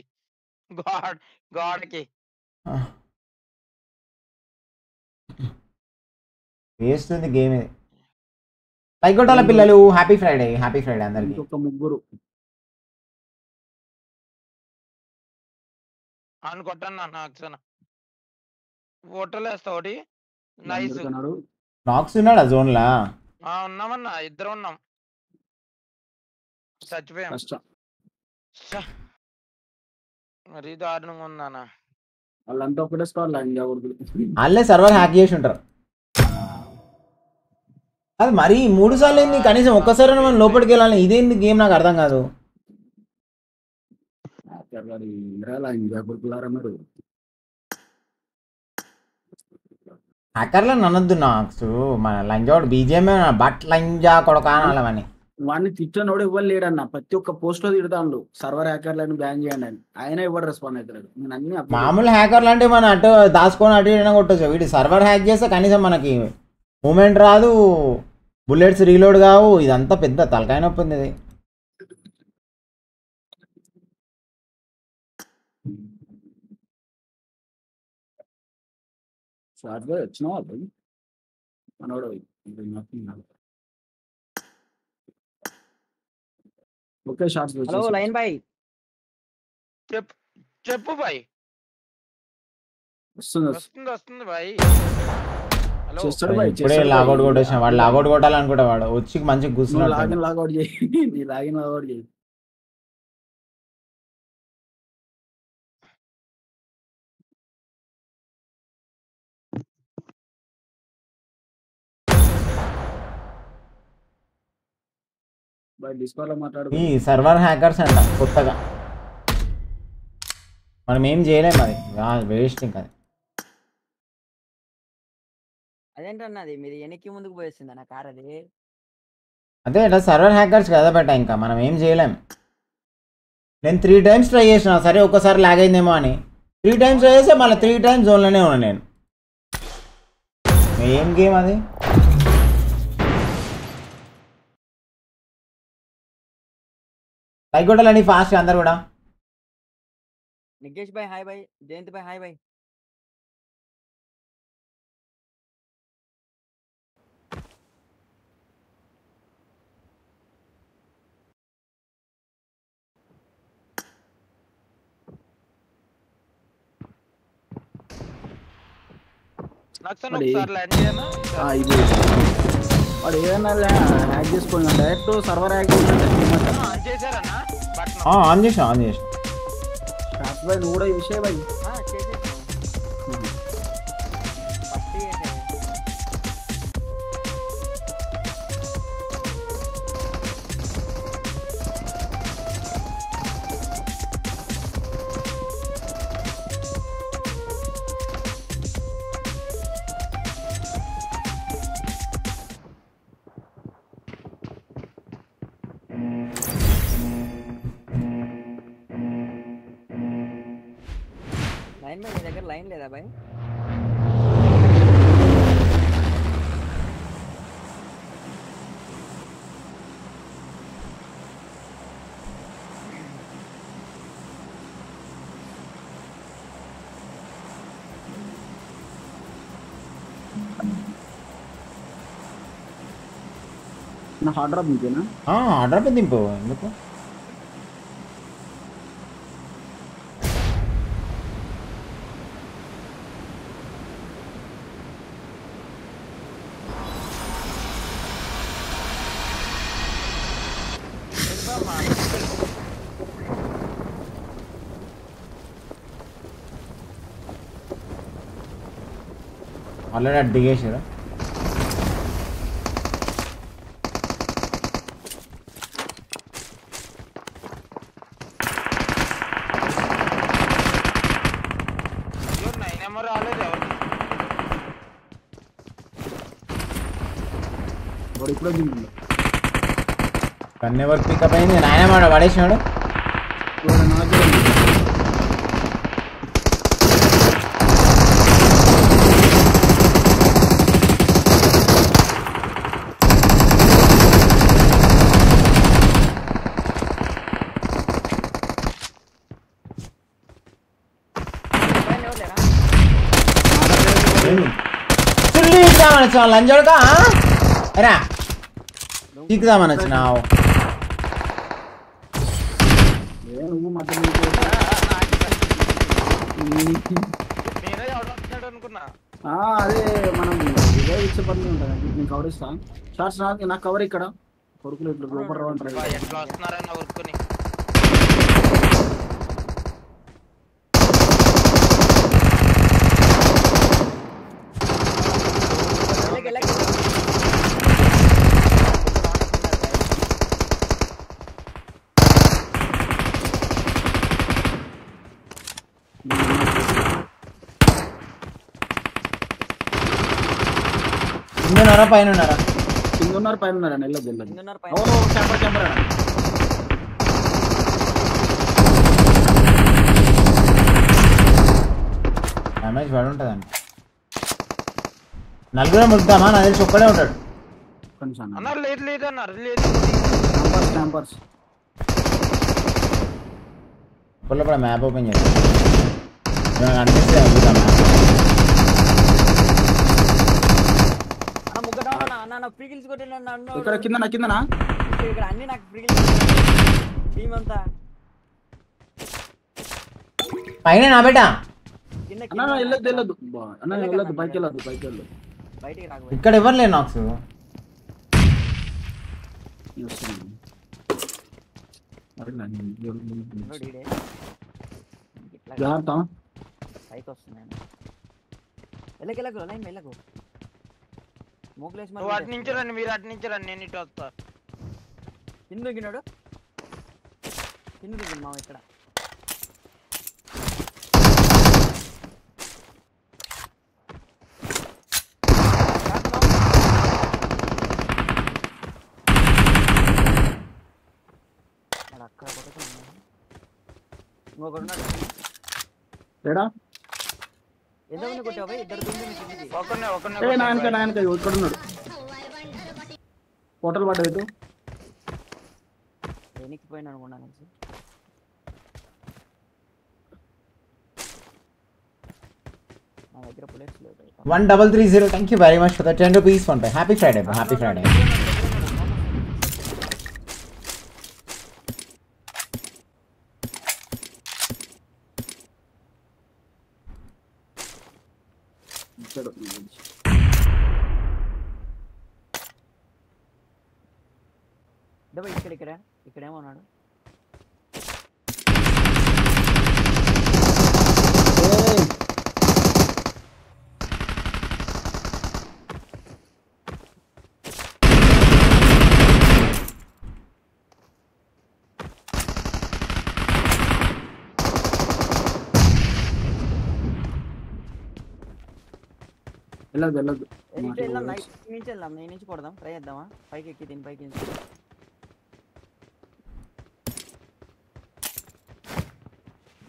వేస్తుంది గేమ్ ఇది పైకోటోల పిల్లలు హ్యాపీ ఫ్రైడే హ్యాపీ ఫ్రైడే అందరికి ఒక ముగ్గురు అనుకుంటాను నైస్ ఉన్నామన్నా ఇద్దరు ఉన్నాం దారుణంగా వాళ్ళంతా ఒకటే స్కాల్ అల్లే సర్వర్ హ్యాక్ చేసి ఉంటారు అది మరి మూడు సార్లు ఏంది కనీసం ఒక్కసారి మనం లోపలికి వెళ్ళాలి ఇదేంది గేమ్ నాకు అర్థం కాదు హ్యాకర్లో నన్నొద్దు నాకు మన లంజాడు బీజేమే బట్ లంజా కూడా కానాలని వాడిని తిట్టనోడు ఇవ్వలేడన్న ప్రతి ఒక్క పోస్ట్ లో తిడతాడు సర్వర్ హ్యాకర్లను బ్యాన్ చేయండి అని ఆయన ఇవ్వడు రెస్పాండ్ అవుతాడు అన్ని మామూలు హ్యాకర్లు అంటే మనం అటు దాచుకొని అటు కొట్టచ్చు వీడి సర్వర్ హ్యాక్ చేస్తే కనీసం మనకి మూమెంట్ రాదు బుల్లెట్స్ రీలోడ్ కావు ఇదంతా పెద్ద తలకాయ నొప్పి ఉంది ఇది లైన్ చెప్పు చెప్పు వస్తుంది వస్తుంది వస్తుంది బాయ్ చూస్తాడు ఇప్పుడే లాగౌట్ కొట్టేసిన వాడు లాగౌట్ కొట్టాలనుకుంటా వాడు వచ్చి మంచిగా కూర్చున్నాడు లాగిన్ లాగౌట్ చేయి నీ లాగిన్ లాగౌట్ చేయి ఈ సర్వర్ హ్యాకర్స్ అంట కొత్తగా మనం ఏం చేయలేం అది వేస్ట్ ఇంకా అదేంటన్నది మీరు వెనక్కి ముందుకు పోయేసింది నా కార్ అది అదే ఇట్లా సర్వర్ హ్యాకర్స్ కదా బట్ ఇంకా మనం ఏం చేయలేం నేను త్రీ టైమ్స్ ట్రై చేసిన సరే ఒక్కసారి లాగ్ అయిందేమో అని త్రీ టైమ్స్ ట్రై చేస్తే మళ్ళీ త్రీ టైమ్స్ జోన్లోనే ఉన్నాను నేను ఏం గేమ్ అది లైక్ కొట్టాలండి ఫాస్ట్ అందరు కూడా నిగేష్ భాయ్ హాయ్ భాయ్ జయంత్ భాయ్ హాయ్ భాయ్ ఇది వాడు ఏదన్నా హ్యాక్ చేసుకోండి డైరెక్ట్ సర్వర్ హ్యాక్ ఆన్ చేసా ఆన్ చేసా నువ్వు కూడా చూసే భయ్ హార్డ్ డ్రాప్ దింపేనా హార్డ్ డ్రాప్ దింపు ఎందుకు ఆల్రెడీ అడ్డు గన్ వర్క్ పికప్ అయింది నాయన మాడ పడేసినాడు చుల్లీ ఇద్దామని లంజోడుకా రా వచ్చినావు ఏ నువ్వు మధ్య అనుకున్నా అదే మనం ఇదే ఇచ్చే పని ఉంటుంది నేను కవర్ ఇస్తాను షార్ట్స్ నాకు కవర్ ఇక్కడ కొడుకులు ఇట్లా రూపర్ అంటారు ఎట్లా వస్తున్నారని ఊరుకుని ఉన్నారా పైన ఉన్నారా కింద ఉన్నారు పైన ఉన్నారా వెళ్ళదు వెళ్ళదు అవును టెంపర్ టెంపర్ డ్యామేజ్ వాడు ఉంటుందండి నలుగురం ముగ్గుతామా నా తెలిసి ఒక్కడే ఉంటాడు కొంచెం అన్నారు లేదు లేదు అన్నారు లేదు టెంపర్స్ టెంపర్స్ పిల్లపడ మ్యాప్ ఓపెన్ చేస్తాను అనిపిస్తే అడుగుతామా నన్ను ఇక్కడ కిందనా కిందనా ఇక్కడ అన్ని నాకు అంతా పైన నా బేటా అన్న వెళ్ళదు వెళ్ళదు అన్న వెళ్ళదు బైక్ వెళ్ళదు బైక్ వెళ్ళదు ఇక్కడ ఎవరు లేదు నాకు వస్తున్నాను వెళ్ళకు వెళ్ళకు లైన్ వెళ్ళకు ముగ్గులేసి రండి మీరు అటు నుంచి రండి నేను ఇటు వస్తా కింద దిగినాడు కింద దిగింది ఇక్కడ అక్కడ ఒకటి ఇంకొకటి என்ன வந்துட்டோ போய் இधर வந்து நிக்கு. ஒக்கனே ஒக்கனே ஏய் 나안카 나안카 இங்க நாரு. ஹோட்டல் பడ్డாயிது. ஏనికి போயனனு கொண்டு வந்தானே. நான் extra place locate. 1230 thank you very much for the ₹10 ஃபண்ட. ஹேப்பி फ्राइडे ப ஹேப்பி फ्राइडे. వెళ్ళదు వెళ్ళదు ఇటు నైట్ నుంచి వెళ్దాం నేను నుంచి కొడదాం ట్రై చేద్దామా పైకి ఎక్కి దీని పైకి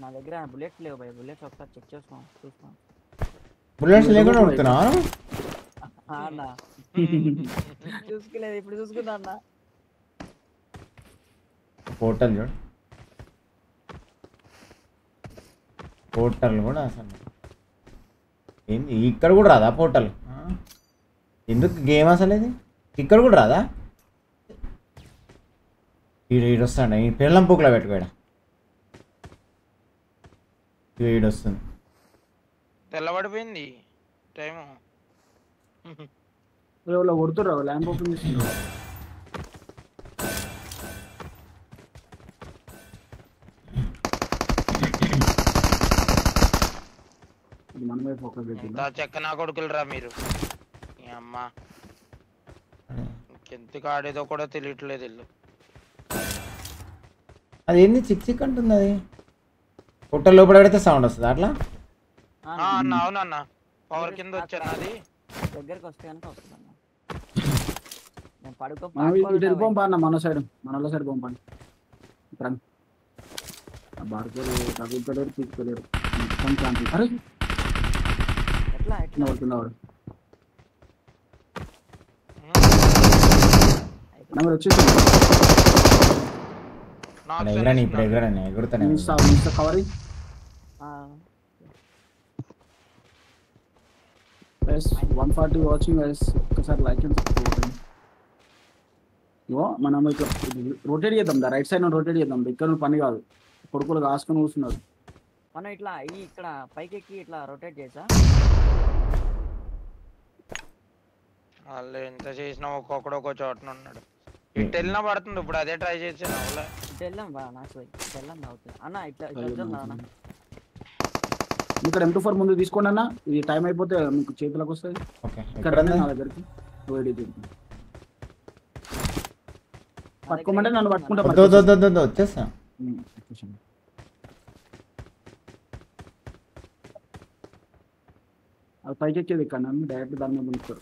నా దగ్గర బుల్లెట్ లేవు భయ బుల్లెట్ ఒకసారి చెక్ చేస్తాం చూస్తాం బుల్లెట్స్ లేకుండా కొడుతున్నా అన్నా చూసుకోలేదు ఇప్పుడు చూసుకుందాం అన్న పోర్టల్ చూడు పోర్టల్ కూడా అసలు ఏంది ఇక్కడ కూడా రాదా పోర్టల్ ఎందుకు గేమ్ అసలు ఇక్కడ కూడా రాదా ఈడు ఈడు వస్తాడు ఈ పిల్లం పూకలో పెట్టుకోడా వస్తుంది తెల్లబడిపోయింది టైము కొడుతుర్రా ల్యాంప్ ఓపెన్ మనమే ఫోకస్ కొడుకులరా మీరు అమ్మా ఇంకెందుకు ఆడేదో కూడా తెలియట్లేదు ఇల్లు అది ఏంది చిక్ చిక్ అంటుంది అది హోటల్ లోపల పెడితే సౌండ్ వస్తుంది అట్లా అన్న అవునన్న పవర్ కింద వచ్చాను అది వస్తే కనుక వస్తుంది పడుకో మన సైడ్ మనలో సైడ్ పంపండి అరే ఎస్ వన్ ఫార్టీ వాచింగ్ మనం ఇట్లా రొటేట్ చేద్దాం రైట్ సైడ్ రొటేట్ చేద్దాం ఇక్కడ పని కాదు కొడుకులు కాసుకొని కూర్చున్నారు మనం ఇట్లా ఈ ఇక్కడ పైకి ఎక్కి ఇట్లా రొటేట్ చేసా వాళ్ళు ఎంత చేసినా ఒక్కొక్కడు ఒక్కో చోట ఉన్నాడు ఇటు వెళ్ళినా పడుతుంది ఇప్పుడు అదే ట్రై చేసాను ఇటు వెళ్ళాం బా నాకు ఇటు వెళ్ళాం అవుతుంది అన్న ఇట్లా ఇక్కడ ఎం టూ ఫోర్ ముందు తీసుకోండి అన్న ఇది టైం అయిపోతే మీకు చేతులకు వస్తుంది ఇక్కడ రండి నా దగ్గరికి ఓడి పట్టుకోమంటే నన్ను పట్టుకుంటా అది పైకి ఎక్కేది ఇక్కడ నన్ను డైరెక్ట్ దాని మీద ఉంచుతారు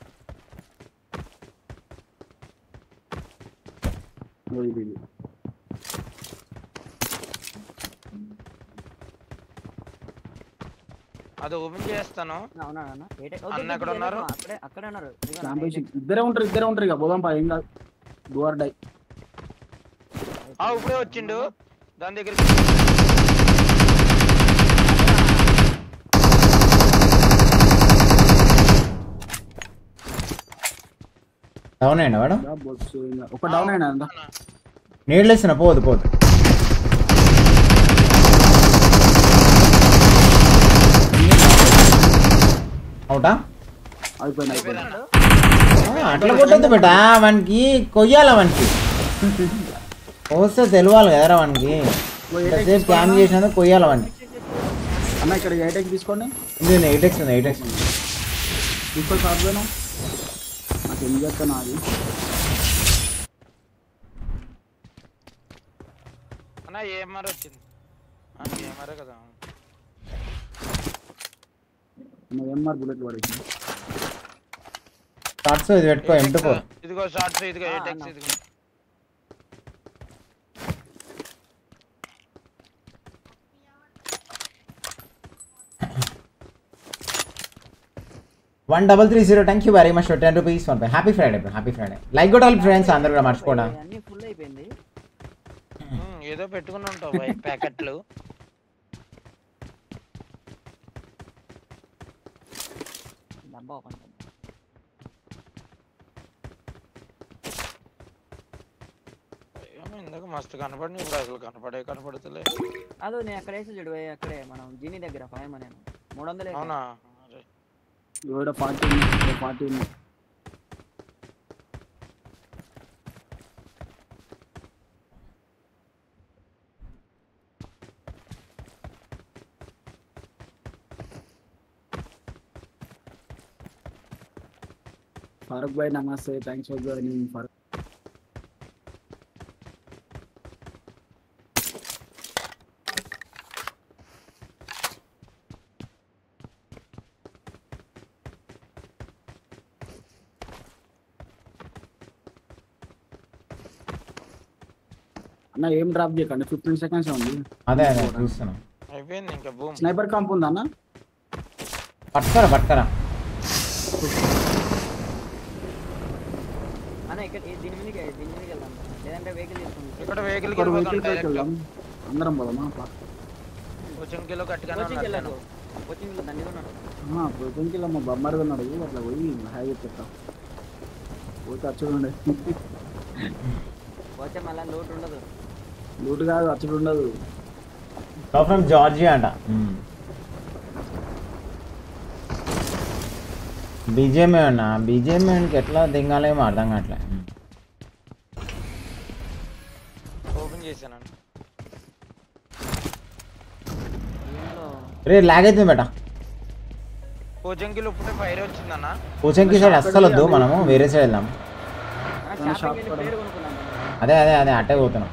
అది ఓపెన్ చేస్తాను అక్కడ ఉన్నారు అక్కడే అక్కడే ఉన్నారు ఇద్దరే ఉంటారు ఇద్దరే ఉంటారు ఇక పోదాం పా ఏం కాదు డోర్ డై ఇప్పుడే వచ్చిండు దాని దగ్గరికి డౌన్ అయినా మేడం ఒక డౌన్ అయినా వేసిన పోదు పోదు అవుటా అట్లా కొట్టద్దు బిడ్డ వానికి కొయ్యాలా వానికి వస్తే తెలియాలి కదరా వానికి ప్లాన్ చేసినందుకు కొయ్యాలి వానికి అన్న ఇక్కడ ఎయిట్ ఎక్స్ తీసుకోండి నేను ఎయిట్ ఎక్స్ ఎయిట్ ఎక్స్ ఏం చేస్తాను అన్న ఏమర్ వచ్చింది ఏమరే కదా ఎంఆర్ బుల్లెట్ పడేసి షార్ట్స్ ఇది పెట్టుకో ఎంటుకో ఇదిగో షార్ట్స్ ఇదిగో ఏ టెక్స్ ఇదిగో one double three zero thank you very much ten rupees one pi happy Friday bro happy Friday like కొట్టాలి ఫ్రెండ్స్ అందరూ కూడా మర్చిపోడా ఏదో పెట్టుకుని ఉంటావు ప్యాకెట్లు ఇందాక మస్తు కనపడి ఇప్పుడు అసలు కనపడే కనపడతలే అదో నేను అక్కడ వేసి చూడు అక్కడే మనం జీని దగ్గర ఫైవ్ నేను మూడు వందలు అవునా இவரோட பாட்டு ஒன்று பாட்டு ஒன்று फारूक भाई नमस्ते थैंक्स फॉर ज्वाइनिंग फारूक అన్న ఏం డ్రాప్ చేయకండి ఫిఫ్టీన్ సెకండ్స్ ఉంది అదే అదే చూస్తున్నా స్నైపర్ కాంప్ ఉంది అన్న పట్టుకరా పట్టుకరా ఇక్కడ అందరం పోదామా కోచింగ్ కిలో ఉన్నాడు అట్లా పోయి హాయిగా చెప్తాం పోతే అచ్చుకోండి లోటు ఉండదు లూట్ కాదు అచ్చుడు ఉండదు ఫ్రమ్ జార్జియా అంట బీజేపీ అన్న బీజేపీకి ఎట్లా దింగాలేమో అర్థం కావట్లే ఓపెన్ చేశాను రే లాగ్ అయితే బేట కోచంకి కోచంకి సైడ్ అస్సలు వద్దు మనము వేరే సైడ్ వెళ్దాం అదే అదే అదే అట్టే పోతున్నాం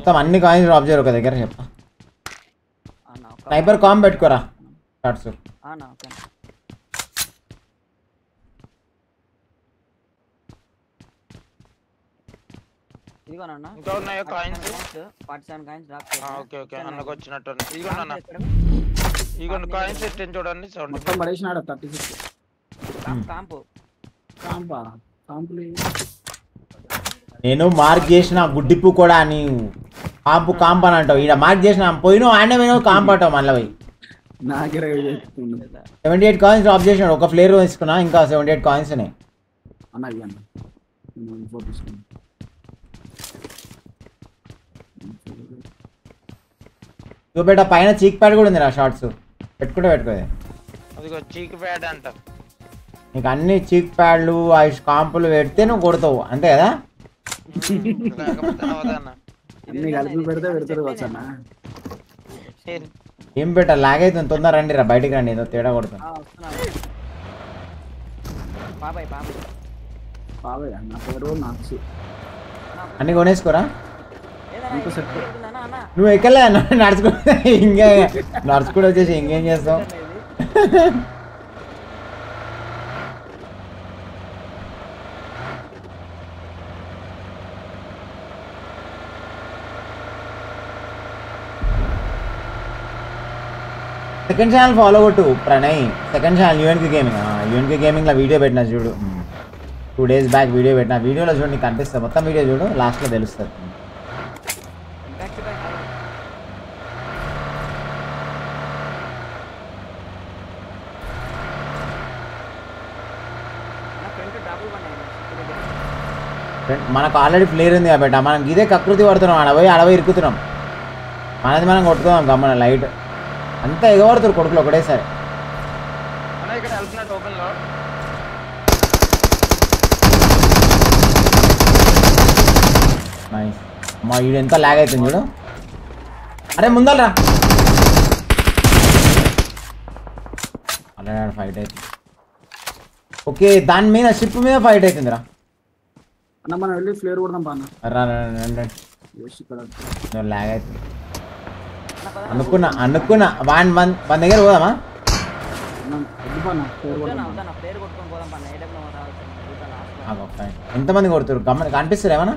మొత్తం అన్ని కాయిన్స్ డ్రాప్ చేయరు ఒక దగ్గర చెప్ప స్నైపర్ కామ్ పెట్టుకోరా షార్ట్స్ ఇంకా ఉన్నాయో కాయిన్స్ ఓకే ఓకే వచ్చినట్టు ఇదిగోండి కాయిన్స్ చూడండి నేను మార్క్ చేసిన గుడ్డిప్పు కూడా అని కాంపు కాంపు అని అంటావు ఇక్కడ మార్క్ చేసిన పోయిన ఆయన పోయిన కాంపు అంటావు మళ్ళీ పోయి సెవెంటీ ఎయిట్ కాయిన్స్ డ్రాప్ చేసినాడు ఒక ఫ్లేర్ తీసుకున్నా ఇంకా సెవెంటీ ఎయిట్ కాయిన్స్ ఉన్నాయి పైన చీక్ ప్యాడ్ కూడా ఉంది నా షార్ట్స్ పెట్టుకుంటే పెట్టుకోదే చీక్ ప్యాడ్ నీకు అన్ని చీక్ ప్యాడ్లు ఆ కాంపులు పెడితే నువ్వు కొడతావు అంతే కదా ఏం పెట్ట లాగ్ అవుతుంది తొందర రండి రా బయటికి రండి ఏదో తేడా కొడుతుంది అన్ని కొనేసుకోరా నువ్వు ఎక్కలే నడుచుకుంటే ఇంకా నడుచుకుంటే వచ్చేసి ఇంకేం చేస్తావు సెకండ్ ఛానల్ ఫాలో కొట్టు ప్రణయ్ సెకండ్ ఛానల్ యూఎన్కి గేమింగ్ యూఎన్కి గేమింగ్లో వీడియో పెట్టిన చూడు టూ డేస్ బ్యాక్ వీడియో పెట్టిన వీడియోలో చూడు నీకు కనిపిస్తుంది మొత్తం వీడియో చూడు లాస్ట్లో తెలుస్తుంది hmm. మనకు ఆల్రెడీ ప్లేయర్ ఉంది కాబట్టి మనం ఇదే కకృతి పడుతున్నాం అడవై అడవై ఇరుకుతున్నాం మనది మనం కొట్టుకుందాం గమ్మన లైట్ ఏదో పడుతుంది కొడుకులు ఒకటేసారి మా వీడు ఎంత లాగ్ అవుతుంది చూడు అరే ముందరా అలా ఫైట్ అవుతుంది ఓకే దాని మీద షిప్ మీద ఫైట్ అవుతుందిరా అన్న మనం వెళ్ళి ఫ్లేర్ కొడదాం బాగా రా లాగ్ అవుతుంది అనుకున్నా అనుకున్నా వాన్ వన్ వన్ దగ్గర పోదామా ఎంతమంది కొడుతురు గమ్మ కనిపిస్తారు ఏమన్నా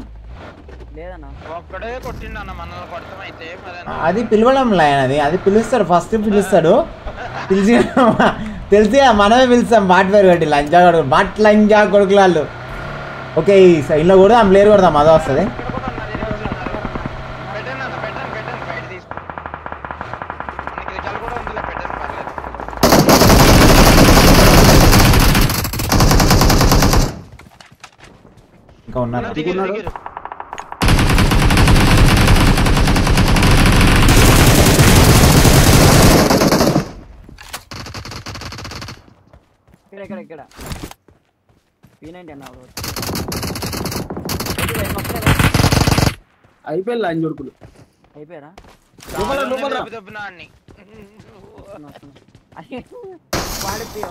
అది పిలవడం లైన్ అది అది పిలుస్తాడు ఫస్ట్ పిలుస్తాడు పిలిచి తెలిసి మనమే పిలుస్తాం బాట్ పేరు కట్టి లంజా కొడుకు బాట్ లంజా కొడుకులాళ్ళు ఓకే ఇలా కూడా ఆమె లేరు కొడదాం అదో వస్తుంది దిగున్నాడు అయిపోయి అయిపోయారా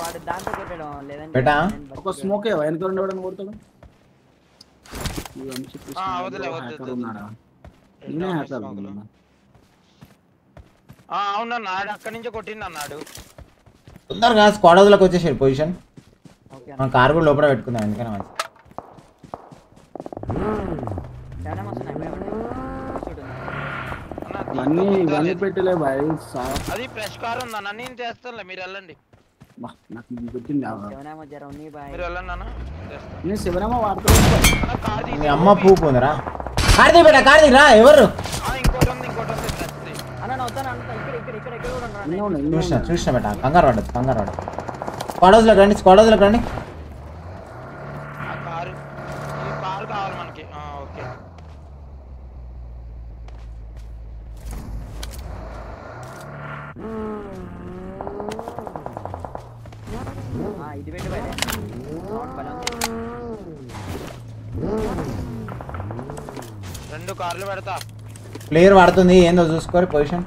వాడు దాంతో పెట్టడం లేదంటే ఒక స్మోక్ వెనక రెండు కొడతాడు అవునన్నా అన్నాడు తొందరగా స్క్వాడ్ వదిలోకి వచ్చేసాడు పొజిషన్ మన కార్ కూడా లోపల పెట్టుకుందాం ఎందుకని మంచి అన్నీ పెట్టలే బాయ్ అది ఫ్రెష్ కార్ ఉందన్న నేను చేస్తానులే మీరు వెళ్ళండి నాకు గుర్తుంది నేను శివనామ వాడుతున్నాను అమ్మ పూ పోందిరా కార్ది బేట కార్ది రా ఎవరు చూసిన చూసిన బేట కంగారు వాడు కంగారు వాడు స్క్వాడోజ్లోకి రండి స్క్వాడోజ్లోకి రండి ప్లేయర్ వాడుతుంది ఏందో చూసుకోరు పొజిషన్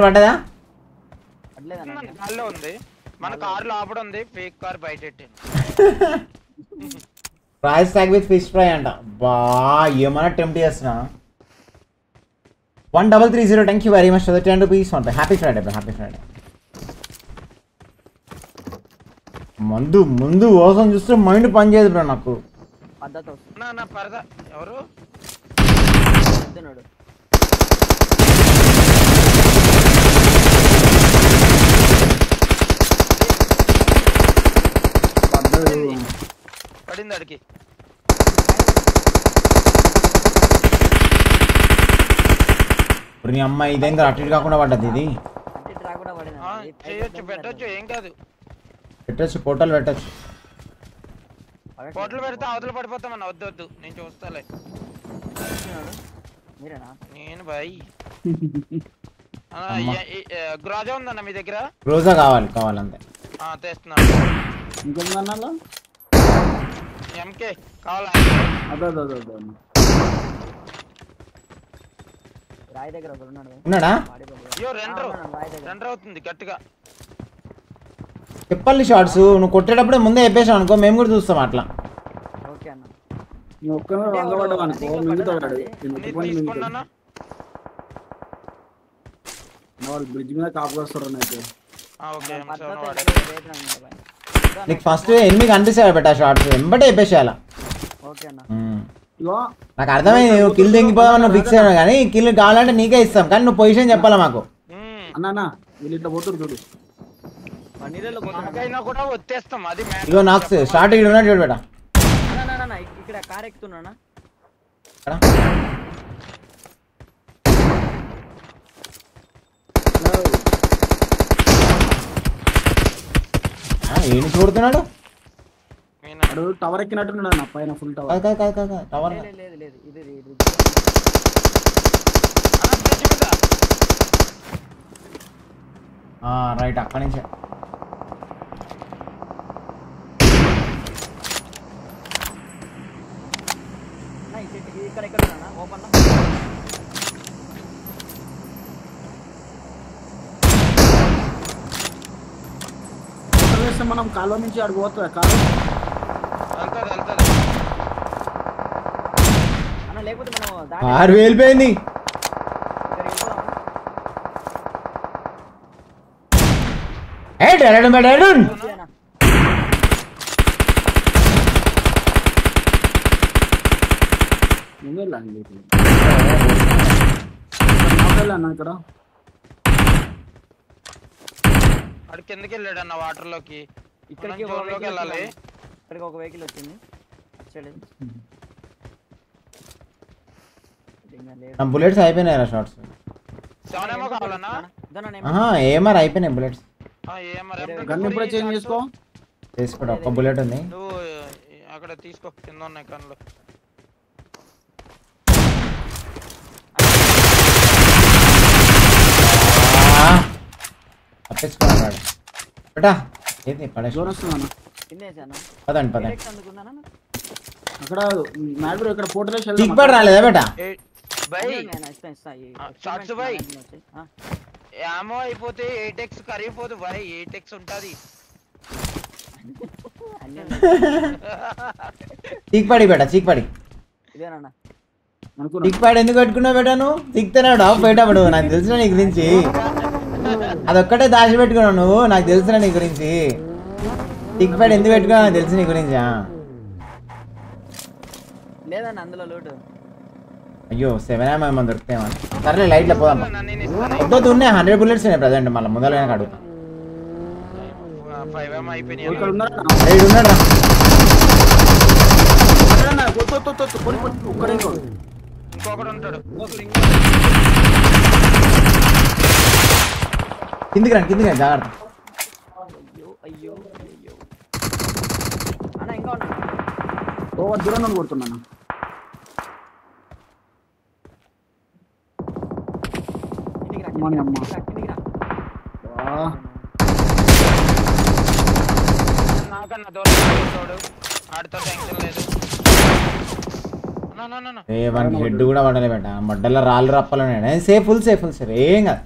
మీరు పడ్డదా గాల్లో మన కార్ లోపల ఉంది ఫేక్ కార్ బయట rice tag with fish fry అంట బా ఏమైనా టెంప్ట్ చేస్తున్నా one double three zero thank you very much ten rupees one happy Friday happy Friday ముందు ముందు ఓసం చూస్తే మైండ్ పనిచేయదు బ్రో నాకు పద్ధతి ఎవరు పడింది అడికి ఇప్పుడు నీ అమ్మాయి ఇదేందా అటు ఇటు కాకుండా పడ్డది ఇది పెట్టచ్చు పెట్టొచ్చు ఏం కాదు పెట్టొచ్చు పోటల్ పెట్టొచ్చు పోటల్ పెడితే అవతల అన్న వద్దు వద్దు నేను చూస్తాలే నేను బాయ్ గ్రోజా ఉందన్న మీ దగ్గర గ్రోజా కావాలి కావాలంతే దగ్గర అవుతుంది చెప్పాలి షార్ట్స్ నువ్వు కొట్టేటప్పుడే ముందే చెప్పేసావు అనుకో మేము కూడా చూస్తాం అట్లా బ్రిడ్జ్ మీద కాపు వస్తారు అయితే నీకు ఫస్ట్ ఎనిమిది కనిపిస్తాడు బట్ షార్ట్స్ వెంబట వేపేసేయాలా నాకు అర్థమైంది నువ్వు కిల్ తెంగిపోదాం నువ్వు ఫిక్స్ అయినా కానీ కిల్ కావాలంటే నీకే ఇస్తాం కానీ నువ్వు పొజిషన్ చెప్పాలా మాకు ఇగో నాకు స్టార్ట్ ఇక్కడ ఉన్నాడు చూడు బేట ఇక్కడ ఏం చూడుతున్నాడు టవర్ ఎక్కినట్టున్నాడు నా పైన ఫుల్ టవర్ కాదు టవర్ లేదు లేదు ఇది రైట్ అక్కడి నుంచే ఇక్కడ ఇక్కడ ఓపెన్ కోసం మనం కాలువ నుంచి అడుగు కాలువ లేకపోతే మనం ఆరు వెళ్ళిపోయింది ఏ నువ్వు వెళ్ళాను ఇక్కడ వాడు కిందకి వెళ్ళాడు అన్న వాటర్ లోకి ఇక్కడికి వెళ్ళాలి ఇక్కడికి ఒక వెహికల్ వచ్చింది బుల్లెట్స్ అయిపోయినాయి షార్ట్స్ ఏమర్ అయిపోయినాయి బుల్లెట్స్ గన్ ఎప్పుడు చేంజ్ చేసుకో ఒక్క బుల్లెట్ ఉంది అక్కడ తీసుకో కింద ఉన్నాయి కన్నులు తప్పించుకున్నాడు బేటా ఏది పదండి పదండి ఇక్కడ రాలేదా బేటా ఏమో అయిపోతే చీక్పాడి బేట చీక్పాడి చీక్పాడి ఎందుకు పెట్టుకున్నావు బేట నువ్వు తిక్తున్నాడు ఆఫ్ బయట నాకు తెలిసిన నీకు గురించి అదొక్కటే దాచి పెట్టుకున్నావు నువ్వు నాకు తెలుసు నీ గురించి టిక్ ప్యాడ్ ఎందుకు పెట్టుకున్నావు తెలుసు నీ గురించి లేదండి అందులో లోటు అయ్యో సెవెన్ ఎంఎం మనం సరే లైట్లో పోదాం ఉన్నాయి హండ్రెడ్ బుల్లెట్స్ ఉన్నాయి ప్రజెంట్ మళ్ళీ ముందర అడుగుతా ఉన్నాడు ఇంకొకడు ఉంటాడు కిందికి రా కిందికి రా జాగ్రత్త అయ్యో అయ్యో అయ్యో అన్న ఇంకొన్ ఓవర్ దిర నా కొట్టున్నాను ఇదికి రా మామి అమ్మ కిందికి రా నాకన్నా దోస్ తోడు ఆడుతో తైంగల లేదు నా నా నా ఏ వన్ హెడ్ కూడా వడలే بیٹా మొడ్డల రాలు రప్పలనే సేఫ్ ఫుల్ సేఫ్ సరేంగా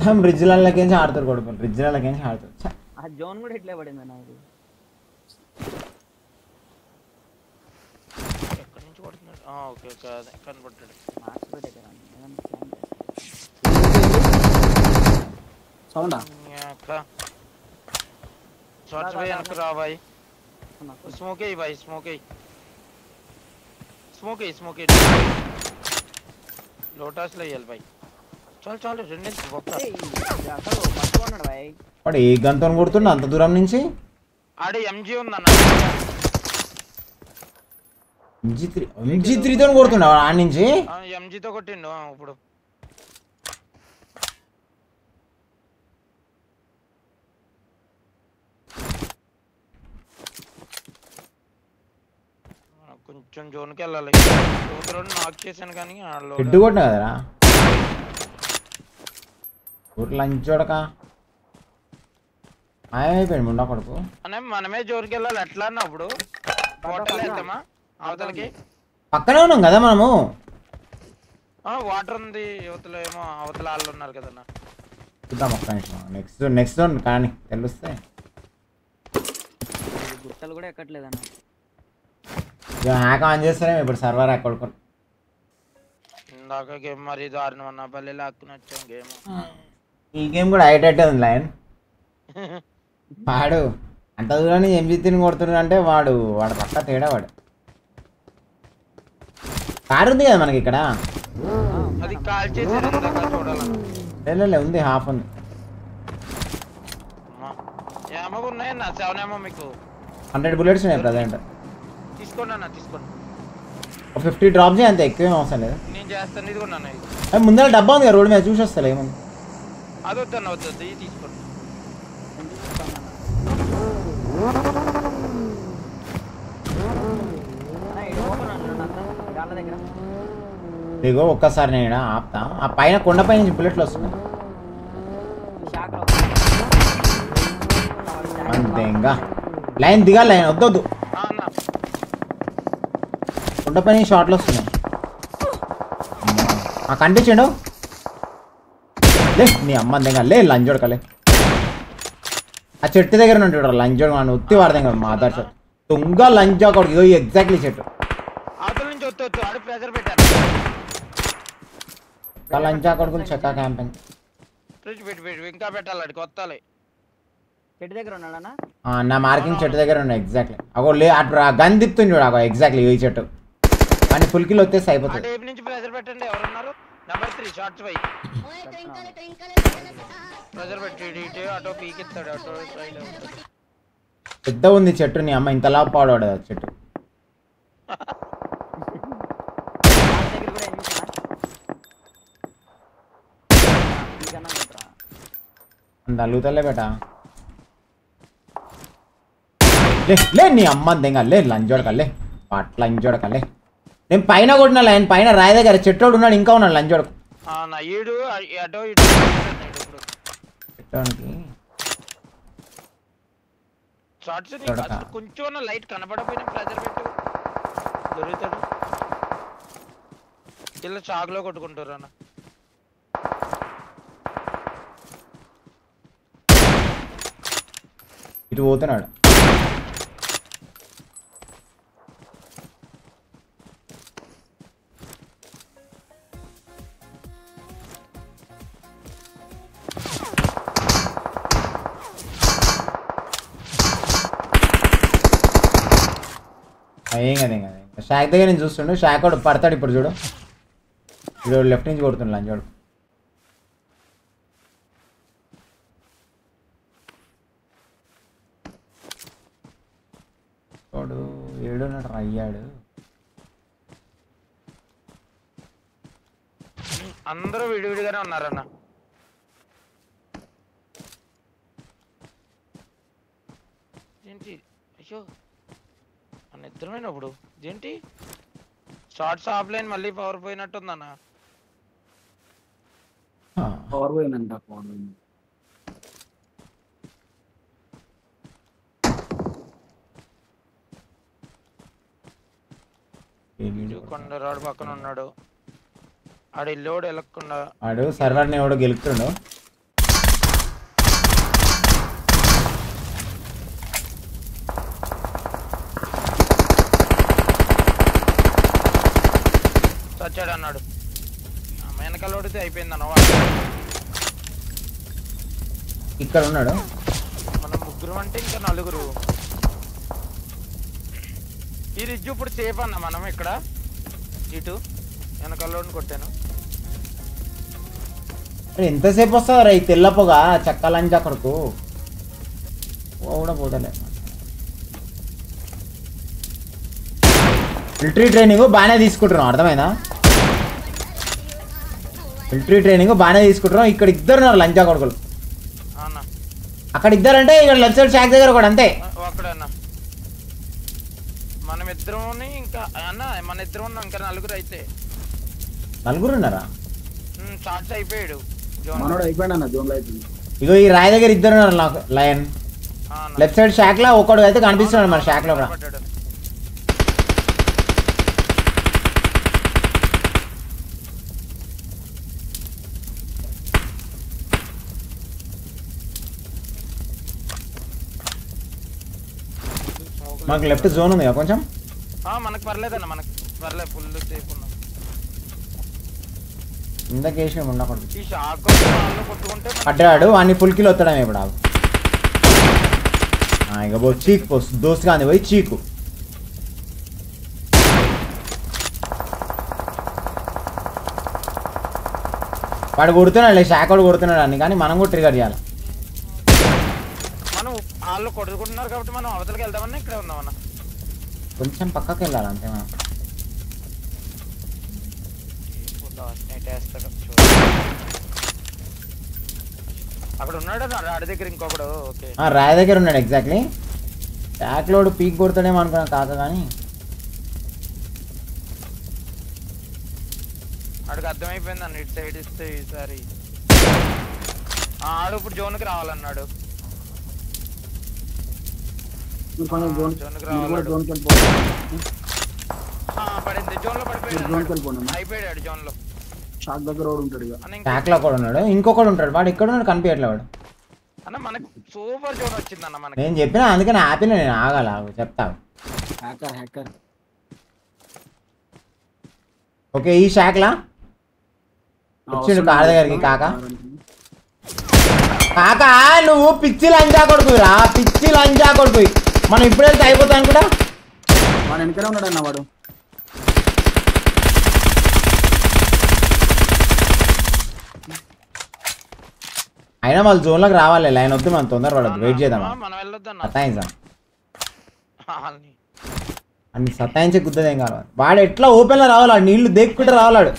మొత్తం బ్రిడ్జ్ లెక్కించి ఆడతారు కొడుకు బ్రిడ్జ్ లెక్కించి ఆడతారు ఆ జోన్ కూడా ఇట్లే పడింది నాకు ఎక్కడి నుంచి పడుతున్నాడు ఓకే ఓకే అదే కనబడ్డాడు మార్క్స్ దగ్గర సౌండా సర్చ్ भाई ఎనక రా भाई స్మోక్ ఏ भाई స్మోక్ ఏ స్మోక్ ఏ స్మోక్ ఏ లోటాస్ లో ఎల్ भाई చాలు చాలు వాడు ఏ గంతో కొడుతుండ అంత దూరం నుంచి ఆడే ఎంజీ ఉందన్న ఎంజీ త్రీ ఎంజీ త్రీతో కొడుతుండ ఆ నుంచి ఎంజీతో కొట్టిండు ఇప్పుడు కొంచెం జోన్కి వెళ్ళాలి జోన్ నాక్ చేశాను కానీ హెడ్ కొట్టిన కదరా లంచోడక ఆయమైపోయాడు ముండా కొడుకు మనమే జోరుకి వెళ్ళాలి ఎట్లా అన్నప్పుడు అవతలకి పక్కనే ఉన్నాం కదా మనము వాటర్ ఉంది యువతలో ఏమో అవతల వాళ్ళు ఉన్నారు కదన్నా చూద్దాం ఒక్క నిమిషం నెక్స్ట్ నెక్స్ట్ ఉంది కానీ తెలుస్తే గుట్టలు కూడా ఎక్కట్లేదన్న హ్యాక్ ఆన్ చేస్తారేమో ఇప్పుడు సర్వర్ హ్యాక్ కొడుకుని ఇందాక గేమ్ మరీ దారుణం అన్న పల్లెలు హక్కునొచ్చాం గేమ్ ఈ గేమ్ కూడా అయ్యేటట్టే ఉంది లైన్ వాడు అంత దూరం ఎంజీ తిని కొడుతున్నాడు అంటే వాడు వాడు పక్క తేడా వాడు కారు ఉంది కదా మనకి ఇక్కడ లేదు ఉంది హాఫ్ ఉంది హండ్రెడ్ బుల్లెట్స్ ఉన్నాయి ప్రజెంట్ ఫిఫ్టీ డ్రాప్ చేయ అంత ఎక్కువ అవసరం లేదు ముందర డబ్బా ఉంది రోడ్ మీద చూసి వస్తా ఏముంది అదొద్దన్న వద్దొద్దు ఇది తీసుకోండి ఒక్కసారి నేను ఆపుతా ఆ పైన కొండ పైన నుంచి బుల్లెట్లు వస్తున్నాయి ఇంకా లైన్ దిగా లైన్ వద్దొద్దు కొండ పైన షార్ట్లు వస్తున్నాయి ఆ కంటించండు లే నీ అమ్మ దగ్గర లే లంజోడు కలే ఆ చెట్టు దగ్గర నుండి చూడరు లంజోడు అని ఉత్తి వాడదాం కదా మాట్లాడు తుంగ లంచ్ ఒకటి ఇదో ఎగ్జాక్ట్లీ చెట్టు లంజా కొడుకులు ఫ్రిడ్జ్ పెట్టి పెట్టి ఇంకా పెట్టాలి చెట్టు దగ్గర ఉన్నాడనా నా మార్కింగ్ చెట్టు దగ్గర ఉన్నా ఎగ్జాక్ట్లీ అగో లే అటు గన్ తిప్పుతుంది చూడు అగో ఎగ్జాక్ట్లీ ఈ చెట్టు కానీ ఫుల్ కిలో వచ్చేసి అయిపోతుంది నుంచి ప్రెజర్ పెట్టండి ఎవరున్నారు number three short five pressure పెట్టి ఆటో అటో పీకిస్తాడు ఆటో సైడ్ పెద్ద ఉంది చెట్టు నీ అమ్మ ఇంతలా పాడాడు ఆ చెట్టు తగ్గుతలే బేటా లే నీ అమ్మ దెంగ లే లంజోడక లే పాట లంజోడక లే నేను పైన కొట్టిన ఆయన పైన రాయ దగ్గర చెట్టోడు ఉన్నాడు ఇంకా ఉన్నాడు లంచోడుకు కొంచెం లైట్ కనబడపోయిన ప్రెజర్ పెట్టు దొరుకుతాడు ఇలా చాకులో కొట్టుకుంటారు అన్న ఇటు పోతున్నాడు ఏం కదా ఏం కదా షాక్ దగ్గర నేను చూస్తుండు షాక్ వాడు పడతాడు ఇప్పుడు చూడు ఇప్పుడు లెఫ్ట్ నుంచి కొడుతుండు లంచోడు వాడు ఏడు అయ్యాడు అందరూ విడివిడిగానే ఉన్నారన్న ఏంటి అయ్యో నిద్రమైనప్పుడు ఏంటి షార్ట్స్ ఆఫ్లైన్ మళ్ళీ పవర్ పోయినట్టుందన్న పవర్ పోయినంట పవర్ కొండ కొండరాడు పక్కన ఉన్నాడు ఆడు ఇల్లు కూడా వెళ్ళకుండా ఆడు సర్వర్ని ఎవడో గెలుపుతుండో వచ్చాడు అన్నాడు వెనకాల ఓడితే అయిపోయింది అన్న ఇక్కడ ఉన్నాడు మనం ముగ్గురు అంటే ఇంకా నలుగురు ఈ రిజ్ ఇప్పుడు సేఫ్ అన్న మనం ఇక్కడ ఇటు వెనకాలని కొట్టాను ఎంతసేపు వస్తుంది రై తెల్లపోగా చక్కాలంచి అక్కడకు కూడా పోతలే మిలిటరీ ట్రైనింగ్ బాగానే తీసుకుంటున్నాం అర్థమైందా మిలిటరీ ట్రైనింగ్ బాగానే తీసుకుంటారు ఇక్కడ ఇద్దరున్నారు లంచా కొడుకులు అక్కడ ఇద్దరు అంటే ఇక్కడ లెఫ్ట్ సైడ్ షాక్ దగ్గర కూడా అంతే ఇంకా మన ఉన్నాం ఇంకా నలుగురు అయితే నలుగురు ఉన్నారా అయిపోయాడు అయిపోయాడు అన్న ఇగో ఈ రాయ దగ్గర ఇద్దరు ఉన్నారు నాకు లయన్ లెఫ్ట్ సైడ్ షాక్ లో ఒకడు అయితే కనిపిస్తున్నాడు మన షాక్ లో కూడా మనకు లెఫ్ట్ జోన్ ఉంది కొంచెం మనకు పర్లేదన్న మనకు పర్లేదు ఫుల్ సేఫ్ ఉన్నా ఇందాక వేసిన ఉండకూడదు అడ్డాడు వాడిని ఫుల్ కిలో వస్తాడమే ఇప్పుడు ఇక పో చీక్ పో దోస్త్ కానీ పోయి చీకు వాడు కొడుతున్నాడు వాడు కొడుతున్నాడు అన్ని కానీ మనం కూడా ట్రిగర్ చేయాలి వాళ్ళు కొడుకుంటున్నారు కాబట్టి మనం అవతలకి వెళ్దామన్నా ఇక్కడే ఉందామన్నా కొంచెం పక్కకి వెళ్ళాలి అంతే మనం అక్కడ ఉన్నాడు రాడి దగ్గర ఇంకొకడు ఓకే దగ్గర ఉన్నాడు ఎగ్జాక్ట్లీ ట్యాక్ లోడ్ పీక్ కొడతాడేమో అనుకున్నాను కాక కానీ ఆడికి అర్థమైపోయింది అన్న ఇటు సైడ్ ఇస్తే ఈసారి ఆడు ఇప్పుడు జోన్కి రావాలన్నాడు కొంచెం జోన్ కూడా జోన్ ఉంటాడు ఇంకొకడు ఉంటాడు వాడు ఇక్కడ ఉన్నాడు కనిపించట్లేదు వాడు సూపర్ జోన్ వచ్చింది అన్న మనకి నేను చెప్పిన అందుకని నా ఆపిన నేను ఆగాల చెప్తా ఓకే ఈ షాక్లా వచ్చిండు కాళ్ళ దగ్గరికి కాక కాక నువ్వు పిచ్చి లంజా కొడుకు రా పిచ్చి లంజా కొడుకు మనం ఇప్పుడే వెళ్తే అయిపోతాను కూడా మన వెనకనే ఉన్నాడు అన్న వాడు అయినా మళ్ళీ జోన్ లోకి రావాలి లైన్ వద్దు మనం తొందర పడద్దు వెయిట్ చేద్దాం సతాయించాం అన్ని సతాయించే గుద్దదేం కావాలి వాడు ఎట్లా ఓపెన్ లో రావాలి నీళ్లు దేక్కుంటే రావాలాడు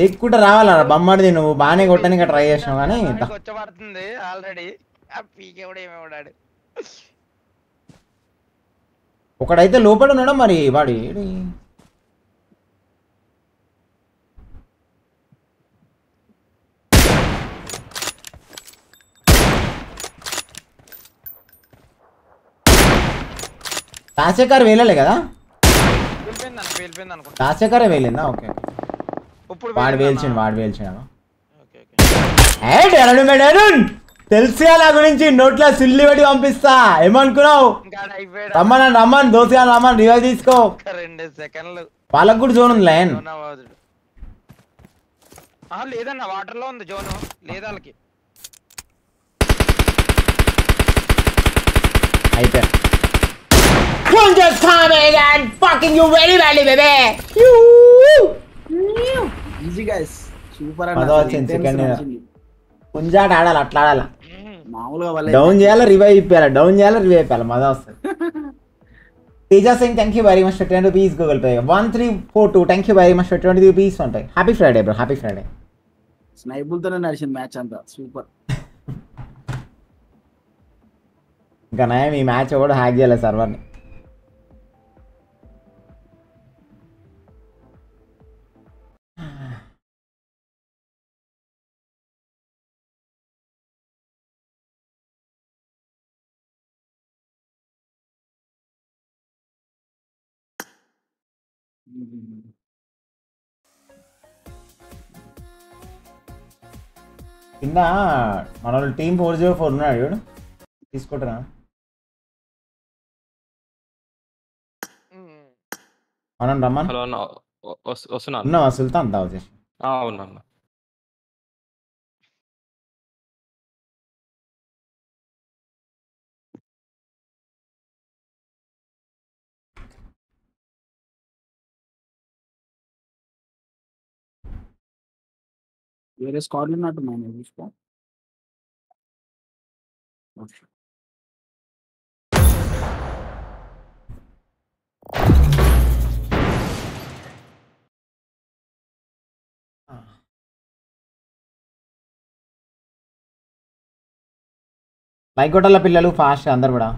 దేక్కుంటే రావాలా బొమ్మడిది నువ్వు బాగానే కొట్టడానికి ట్రై చేసినావు కానీ ఆల్రెడీ ఒకడైతే లోపల ఉన్నాడు మరి వాడి రాజశేఖర్ వేయలే కదా రాజశేఖరే వేయలేదా ఓకే వాడు వేల్చిండు వాడు వేల్చిండు ఏ డెరడు మేడరున్ తెలిసిగా నా గురించి నోట్లో సిల్లి పెట్టి పంపిస్తా ఏమనుకున్నావు రమ్మన్ అని రమ్మన్ దోసిగా రమ్మన్ రివైవ్ తీసుకో రెండు సెకండ్లు వాళ్ళకు కూడా జోన్ ఉంది లైన్ లేదన్న వాటర్ లో ఉంది జోన్ లేదాకి అయితే just eh, and fucking you very badly, baby. You. Easy guys. Super. ఆడాలి అట్లా ఆడాలా మామూలుగా వాళ్ళ డౌన్ చేయాలా రివైవ్ ఇప్పారా డౌన్ చేయాలా రివైవ్ ఇప్పారా మజా వస్తుంది Teja Singh thank you very much for twenty rupees Google Pay one three four two thank you very much for twenty rupees ఉంటాయి happy Friday bro happy Friday స్నైబుల్తోనే నడిచింది match అంతా super ఇంకా నయం ఈ మ్యాచ్ కూడా హ్యాక్ చేయలేదు సర్వర్ని కింద మన వాళ్ళు టీమ్ ఫోర్ జీరో ఫోర్ ఉన్నాడు చూడు తీసుకుంటారా మనం రమ్మన్నా వస్తున్నా సుల్తాన్ దావ్ చేసి ఉన్నా వేరే స్క్వాడ్లు ఉన్నట్టు నేను చూసుకో ఓకే పిల్లలు ఫాస్ట్ అందరు కూడా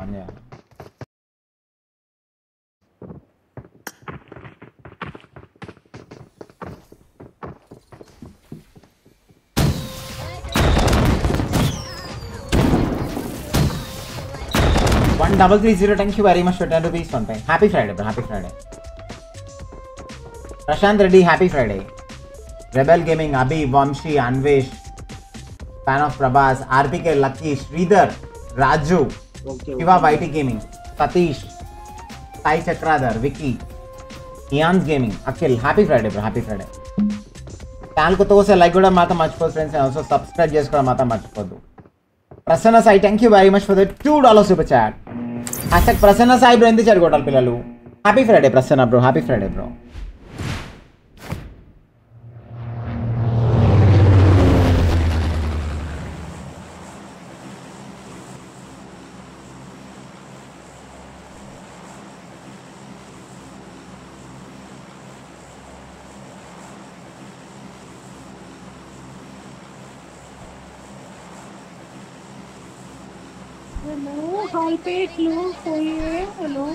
ఆన్ చేయాలి one double three zero thank you very much ten rupees one five happy Friday happy Friday Prashant Reddy happy Friday rebel gaming Abhi Vamshi Anvesh fan of Prabhas के lucky Sridhar Raju Shiva YT gaming Satish Sai Chakradhar Vicky aeons gaming Akhil happy Friday bro happy Friday channel కొత్త కోసం like కూడా మాత్రం మర్చిపోదు friends also subscribe చేసుకోవడం మాత్రం మర్చిపోదు Prasanna Sai thank you very much for the two dollar super chat అసలు Prasanna Sai bro ఎందుకు చదువుకోవాలి పిల్లలు happy Friday Prasanna bro happy Friday bro hall पे एक लोग कोई है hello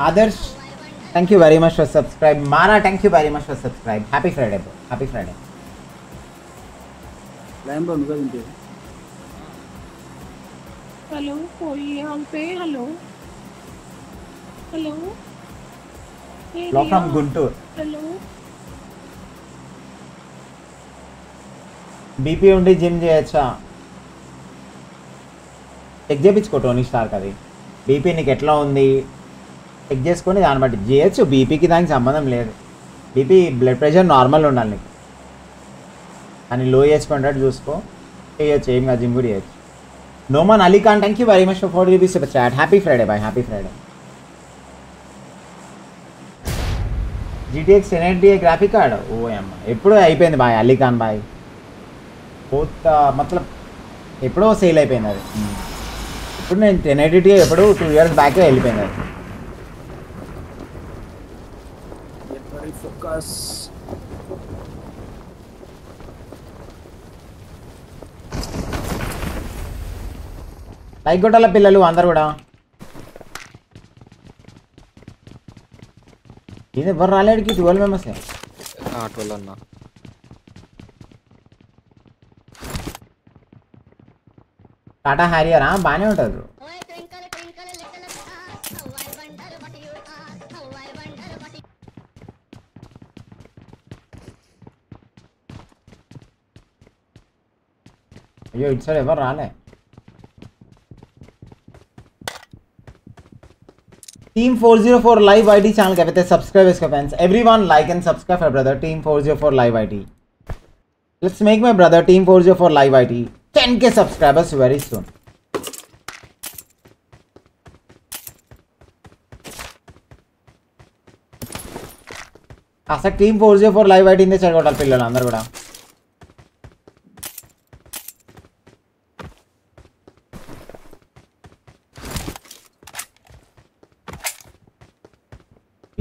Adarsh thank you very much for subscribe Mara thank you very much for subscribe happy Friday bro happy Friday లైన్లో నువ్వే తింటే हेलो कोई है हॉल पे हेलो हेलो ये లో from Riya, Guntur hello BP ఉండి జిమ్ చేయొచ్చా చెక్ చేయించుకో టోనీ స్టార్క్ అది బీపీ నీకు ఎట్లా ఉంది చెక్ చేసుకొని దాన్ని బట్టి చేయొచ్చు బీపీకి దానికి సంబంధం లేదు బీపీ బ్లడ్ ప్రెషర్ నార్మల్ ఉండాలి నీకు అని లో చేసుకుంటాడు చూసుకో చేయొచ్చు ఏం కాదు జిమ్ కూడా చేయొచ్చు Noman Ali Khan thank you very much for four rupees chat happy Friday boy happy Friday GTX ten graphic card ఓ అమ్మ ఎప్పుడో అయిపోయింది బాయ్ అలీఖాన్ బాయ్ పోత మతలబ్ ఎప్పుడో సేల్ అయిపోయింది అది ఇప్పుడు నేను ఎయిటీ ఎప్పుడు టూ ఇయర్స్ బ్యాకే వెళ్ళిపోయినా ఫోకస్ కొట్టాల పిల్లలు అందరు కూడా ఇది ఎవరు రాలేడికి ట్వెల్వ్ మెంబర్స్ ట్వెల్వ్ అన్నా టాటా హ్యారియర్ బాగానే ఉంటారు यो इट्स अरे बर రాలే टीम 404 लाइव आईडी चैनल के कहते हैं सब्सक्राइब इसका fans everyone like and subscribe brother team 404 live ID let's make my brother team 404 live ID 10k subscribers very soon. అసలు team four zero four live పట్టిందే చెడగొట్టాలి పిల్లలు అందరు కూడా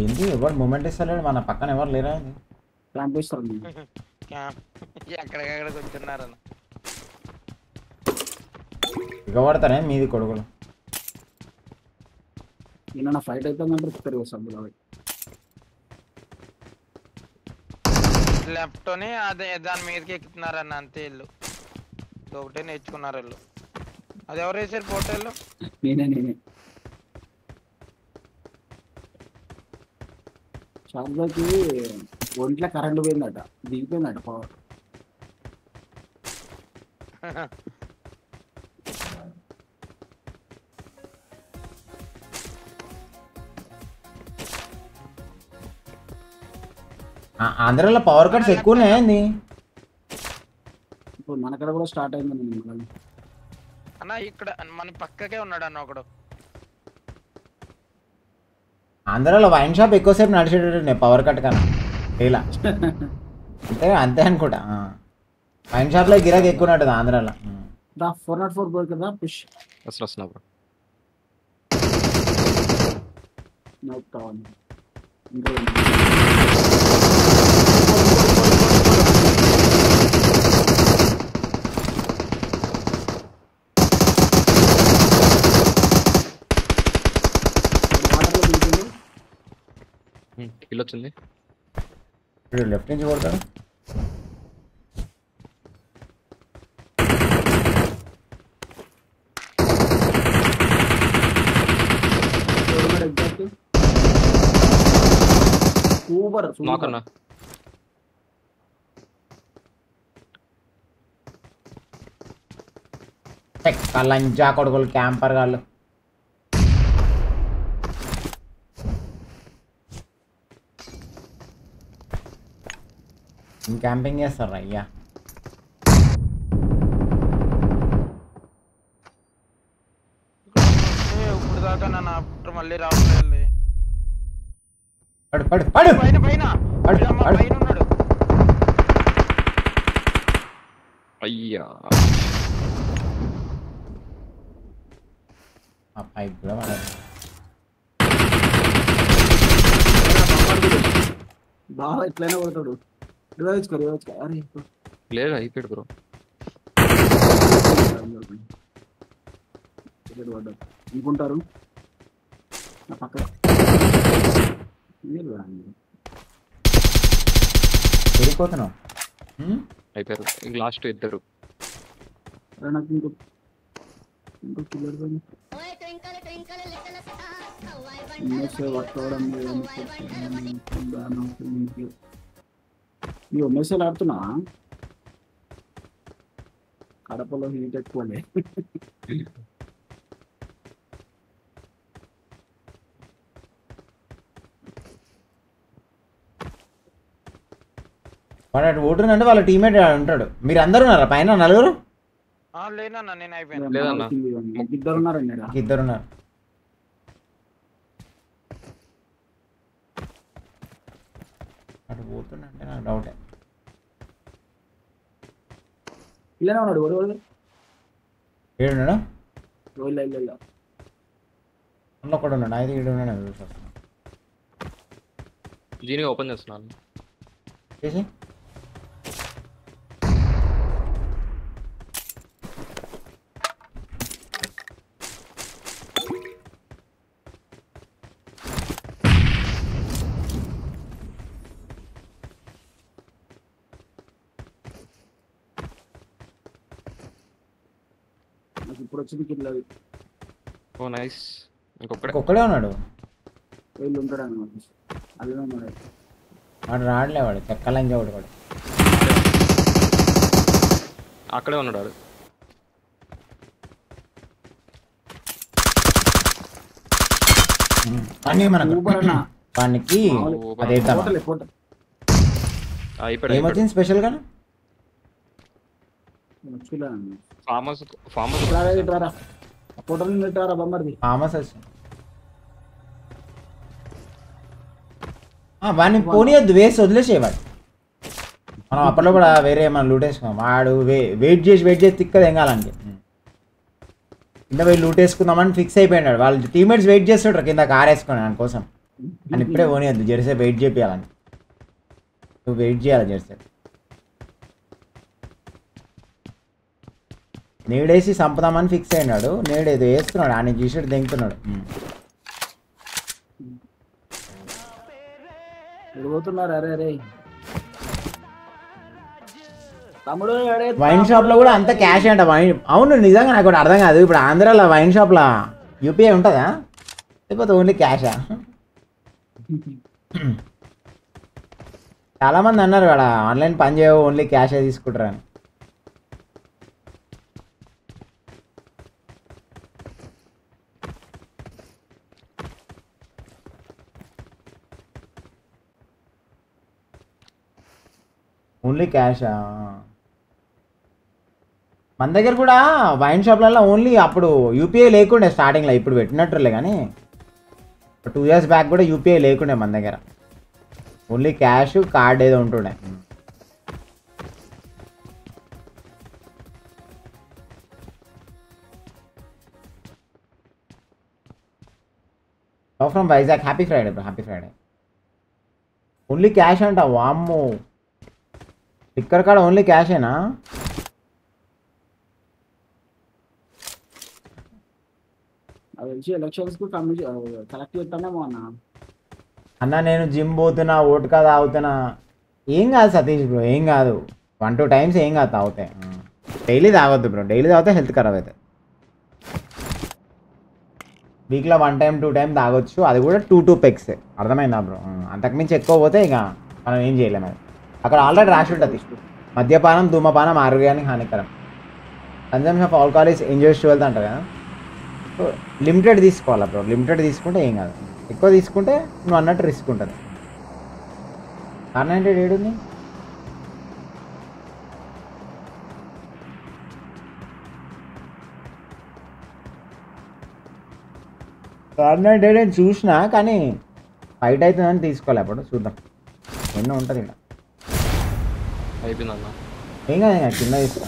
ఏంటి ఎవరు మూమెంట్ ఇస్తలేడు మన పక్కన ఎవరు లేరా క్యాంప్ ఇస్తారు క్యాంప్ ఎక్కడికక్కడ కూర్చున్నారన్న ఇగబడతానే మీది కొడుకులు నిన్న ఫైట్ అవుతుందంటే చెప్తారు సబ్బులు అవి అదే దాని మీదకి ఎక్కుతున్నారన్న అంతే ఇల్లు ఒకటే నేర్చుకున్నారు వీళ్ళు అది ఎవరు వేసారు పోటీలు నేనే నేనే షాప్లోకి ఒంట్లో కరెంట్ పోయిందట దిగిపోయిందట పవర్ ఆంధ్రాలో పవర్ కట్స్ ఎక్కువనే అండి మనకడ కూడా స్టార్ట్ అయిందండి అన్న ఇక్కడ మన పక్కకే ఉన్నాడు అన్న ఒకడు ఆంధ్రాలో వైన్ షాప్ ఎక్కువసేపు నడిచేటట్టు పవర్ కట్ కన్నా ఇలా అంతే అంతే అనుకుంటా వైన్ షాప్ లో గిరాక్ ఎక్కువ ఉంటుంది ఆంధ్రాలో దా ఫోర్ నాట్ ఫోర్ బోల్ కదా పుష్ అసలు అసలు బ్రో నౌట్ కావాలి కిల్ వచ్చింది లెఫ్ట్ నుంచి కొడతాడు సూపర్ కొడుకులు క్యాంపర్ వాళ్ళు I'm camping yes or right, yeah. పడు పడు పడు పైన పైన పడు పైన ఉన్నాడు అయ్యా ఆ పైప్ కూడా వాడాలి బాగా ఎట్లయినా కొడతాడు रिवाइव कर रिवाइव कर अरे प्लेयर है हिट ब्रो ఇక్కడ పడ్డా అనుకుంటారు నా పక్కన వెళ్ళిపోతున్నావు అయిపోయారు ఇంక లాస్ట్ ఇద్దరు నాకు ఇంకో ఇంకో కిల్లర్ పని వర్క్ అవడం లేదు నువ్వు మెసేజ్ ఆడుతున్నా కడపలో హీట్ ఎక్కువలే వాడు ఓటర్ అంటే వాళ్ళ టీమేట్ ఉంటాడు మీరు అందరు ఉన్నారు పైన నలుగురు ఇద్దరు ఉన్నారు ఇద్దరు ఉన్నారు పోతుండే నాకు డౌటే ఇలానే ఉన్నాడు ఓడి ఓడి ఏడున్నాడా ఇలా ఇలా ఇలా ఉన్న కూడా ఉన్నాడు ఐదు ఏడు ఉన్నాడు చూసి వస్తున్నాను దీనికి ఓపెన్ చేస్తున్నాను చేసి వచ్చింది కింద ఓ నైస్ ఇంకొకడే ఒక్కడే ఉన్నాడు వీళ్ళు ఉంటాడు అనమాట అల్లనే ఉన్నాడు వాడు రాడలే వాడు చెక్కలంగా వాడు వాడు అక్కడే ఉన్నాడు వాడు పని మనకు వానికి అదే ఎమర్జెన్సీ స్పెషల్ గానా ఫార్మస్ వాడిని పోనీయద్దు వేసి వదిలేసేవాడు మనం అప్పట్లో కూడా వేరే మనం లూటేసుకున్నాం వాడు వెయిట్ చేసి వెయిట్ చేసి తిక్క ఏం ఇంత కింద పోయి లూటేసుకుందామని ఫిక్స్ అయిపోయినాడు వాళ్ళు టీమేట్స్ వెయిట్ చేస్తుంటారు కింద కార్ వేసుకుని దాని కోసం అని ఇప్పుడే పోనీయద్దు జెర్సీ వెయిట్ చేయాలని నువ్వు వెయిట్ చేయాలి జెర్సీ నేడేసి సంపదామని ఫిక్స్ అయినాడు నేడేదో వేస్తున్నాడు ఆయన చూసాడు దెంగుతున్నాడు పోతున్నారు అరే అరే తమ్ముడు వైన్ షాప్ లో కూడా అంత క్యాష్ అంట వైన్ అవును నిజంగా నాకు అర్థం కాదు ఇప్పుడు ఆంధ్రాలో వైన్ షాప్ లా యూపీఐ ఉంటుందా లేకపోతే ఓన్లీ క్యాషా చాలా మంది అన్నారు వాడ ఆన్లైన్ పని చేయవు ఓన్లీ క్యాషే తీసుకుంటారని ఓన్లీ క్యాషా మన దగ్గర కూడా వైన్ షాప్లలో ఓన్లీ అప్పుడు యూపీఐ లేకుండే స్టార్టింగ్లో ఇప్పుడు పెట్టినట్టులే కానీ టూ ఇయర్స్ బ్యాక్ కూడా యూపీఐ లేకుండే మన దగ్గర ఓన్లీ క్యాష్ కార్డ్ ఏదో ఉంటుండే from Vizag happy Friday happy Friday only cash అంట వామ్ ఇక్కడ కాడ ఓన్లీ క్యాషేనా అవి వచ్చి ఎలక్షన్స్ కలెక్ట్ చేస్తానేమో అన్న అన్న నేను జిమ్ పోతున్నా ఓటుకా తాగుతున్నా ఏం కాదు సతీష్ బ్రో ఏం కాదు వన్ టూ టైమ్స్ ఏం కాదు తాగుతాయి డైలీ తాగొద్దు బ్రో డైలీ తాగితే హెల్త్ ఖరాబ్ అవుతుంది వీక్లో వన్ టైం టూ టైం తాగొచ్చు అది కూడా టూ టూ పెక్స్ అర్థమైందా బ్రో అంతకుమించి ఎక్కువ పోతే ఇక మనం ఏం చేయలేము అది అక్కడ ఆల్రెడీ రాసి ఉంటుంది మద్యపానం ధూమపానం ఆరోగ్యానికి హానికరం consumption of alcohol is injurious to health అంటారు కదా సో లిమిటెడ్ తీసుకోవాలి అప్పుడు లిమిటెడ్ తీసుకుంటే ఏం కాదు ఎక్కువ తీసుకుంటే నువ్వు అన్నట్టు రిస్క్ ఉంటుంది ఆర్ ఏడు ఉంది ఏడుంది ఆర్ నైంటీ చూసినా కానీ ఫైట్ అవుతుందని తీసుకోవాలి అప్పుడు చూద్దాం ఎన్నో ఉంటుంది ఇక్కడ ఏం కింద తీసుకో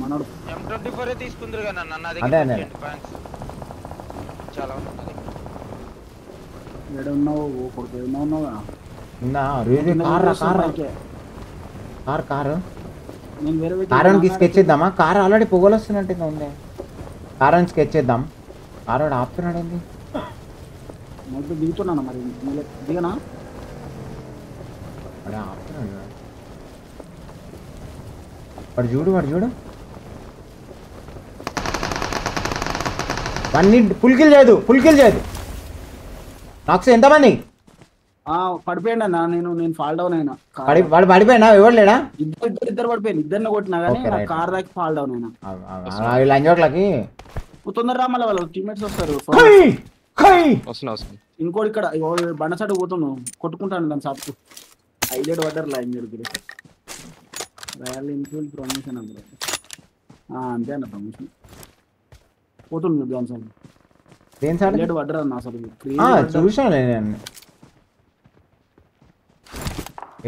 మనోడు ఎం ట్వంటీ కదా ఎడున్నావు కార్ నేను వేరే స్కెచ్ కార్ ఆల్రెడీ పొగలు వస్తున్నట్టు ఉంది కార్ అని స్కెచ్ చేద్దాం కార్ వాడు ఆపుతున్నాడు ఏంది దిగుతున్నా దిగుతున్నాను మరి దిగనా ఆపుతున్నాడు వాడు చూడు వాడు చూడు వన్ని పుల్కిల్ చేయదు పుల్కిల్ చేయదు నాక్స్ ఎంతమంది పడిపోయాడు నేను నేను ఫాల్ డౌన్ ఇద్దరు ఇద్దరు ఇద్దరు ఇద్దరిని కొట్టినా కానీ కార్ ఫాల్ డౌన్ మళ్ళీ వస్తారు ఇంకోటి బండ సైడ్ పోతున్నావు కొట్టుకుంటాను దాని సాపు హైలైట్ వాటర్ లైన్ జరుగుతుంది రాయల్ ఎన్ఫీల్డ్ ప్రమోషన్ అందరూ అంతే అన్న ప్రమోషన్ పోతుంది మీరు జాన్సన్ జాన్సన్ లేడు పడ్డరా అన్న అసలు చూసాను నేను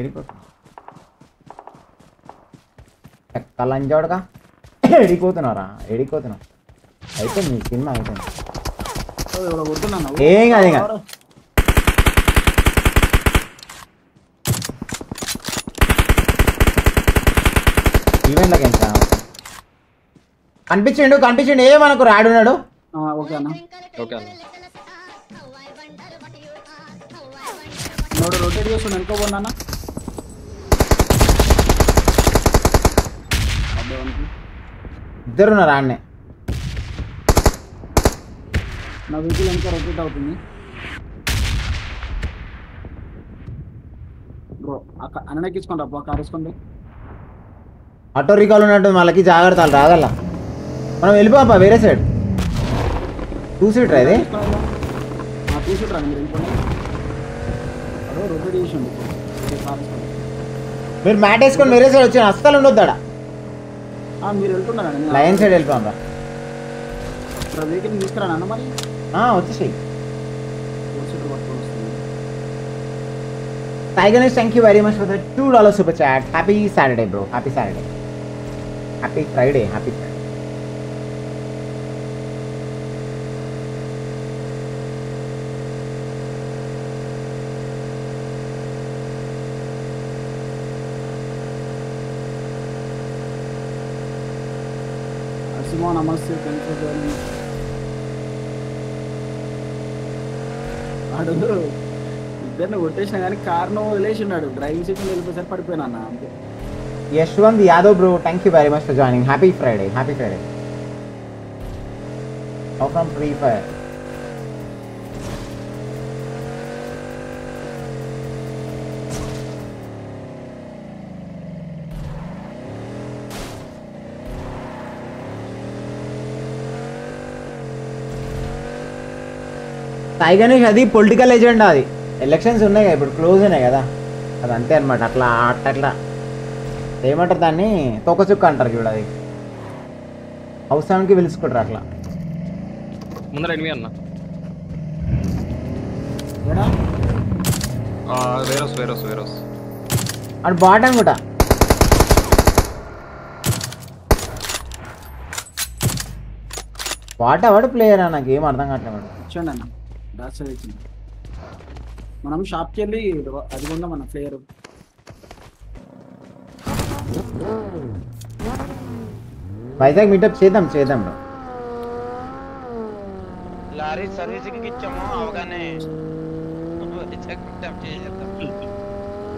ఎడిపోతున్నారా ఎడిపోతున్నావు అయితే మీ సినిమా అయిపోయింది ఏం కాదు ఇవెండ్లకి ఎంత కనిపించిండు కనిపించిండు ఏమనుకో రాడున్నాడు ఓకే అన్న ఓకే రొటేట్ నా వెహికల్ ఎంత రొటేట్ అవుతుంది బ్రో అన్న ఎక్కించుకోండి అబ్బా కారు వేసుకోండి ఆటో రికాల్ ఉన్నట్టు వాళ్ళకి జాగ్రత్తలు రాగల మనం వెళ్ళిపోపా వేరే సైడ్ టూ సీటర్ అది మీరు మ్యాట్ వేసుకొని వేరే సైడ్ వచ్చి అస్సలు ఉండొద్దాడా లైన్ సైడ్ వెళ్ళిపోం రా వెహికల్ తీసుకురాను అన్న మరి వచ్చేసేయి tiger thank you very much for the two dollar super chat happy Saturday bro happy Saturday happy Friday happy Friday Simon, నమస్తే కన్ఫ్యూజ్ వాడు ఇద్దరిని కొట్టేసిన కానీ కారణం వదిలేసి ఉన్నాడు డ్రైవింగ్ సీట్ వెళ్ళిపోయేసరికి పడిపోయినా అంతే Yashwant Yadav bro, thank you very much for joining. Happy Friday. Happy Friday. How from Free Fire? Sai Ganesh అది పొలిటికల్ ఎజెండా అది ఎలక్షన్స్ ఉన్నాయి కదా ఇప్పుడు క్లోజ్ ఉన్నాయి కదా అది అంతే అనమాట అట్లా అట్లా ఏమంటారు దాన్ని తొక్కచుక్క అంటారు చూడు అది అవసరానికి పిలుచుకుంటారు అట్లా ముందర ఎనిమి అన్న వేరోస్ వేరోస్ వేరోస్ అటు బాట అనుకుంటా బాట వాడు ప్లేయర్ నాకు ఏం అర్థం కావట్లేదు చూడండి అన్న డాక్టర్ మనం షాప్కి వెళ్ళి అది కూడా మన ప్లేయర్ వైజాగ్ మీటప్ చేద్దాం చేద్దాం బ్రో లారీ సర్వీసింగ్ ఇచ్చాము అవగానే వైజాగ్ మీటప్ చేద్దాం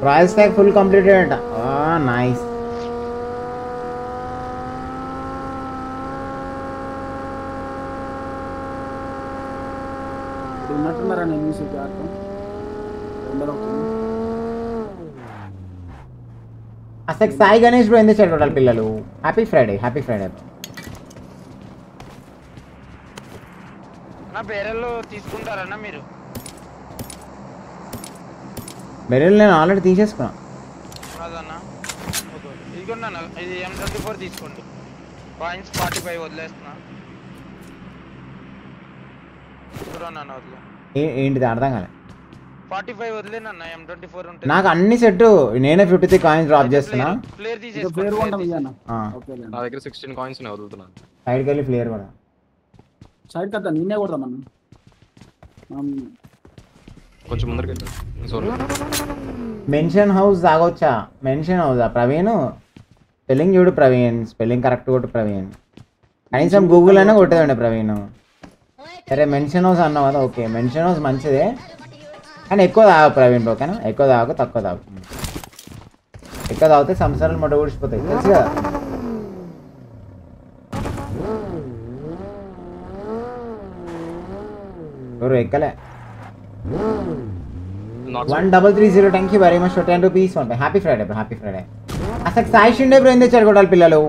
రాయల్ ట్యాగ్ ఫుల్ కంప్లీటెడ్ అంట ఆ నైస్ ఉన్నట్టున్నారా నేను చూసి అర్థం అసలు సాయి గణేష్ బ్రో ఎందుకు చెడు పిల్లలు హ్యాపీ ఫ్రైడే హ్యాపీ ఫ్రైడే బెరెల్ తీసుకుంటారన్నా మీరు బెరెల్ నేను ఆల్రెడీ తీసేసుకున్నా ఫైవ్ వదిలే ఏంటిది అర్థం కాలే నాకు అన్ని సెట్ నేనే ఫిఫ్టీ త్రీ కాయిన్స్ డ్రాప్ చేస్తున్నా సైడ్కి వెళ్ళి ప్లేయర్ కూడా సైడ్ కదా నిన్నే కొడతా మనం um, కొంచెం ముందరికి మెన్షన్ హౌస్ తాగొచ్చా మెన్షన్ హౌసా ప్రవీణ్ స్పెల్లింగ్ చూడు ప్రవీణ్ స్పెల్లింగ్ కరెక్ట్ కొట్టు ప్రవీణ్ కనీసం గూగుల్ అయినా కొట్టేదండి ప్రవీణ్ సరే మెన్షన్ హౌస్ అన్నావు కదా ఓకే మెన్షన్ హౌస్ మంచిదే కానీ ఎక్కువ తాగు ప్రవీణ్ ఓకేనా ఎక్కువ తాగు తక్కువ తాగు ఎక్కువ తాగితే సంసారాలు మొట్ట ఊడిచిపోతాయి తెలుసు కదా ఎవరు ఎక్కలే వన్ డబల్ త్రీ జీరో టెన్కి వెరీ మచ్ టెన్ రూపీస్ ఉంటాయి happy Friday bro happy Friday అసలు సాయి షిండే బ్రో ఏం తెచ్చారు కొట్టాలి పిల్లలు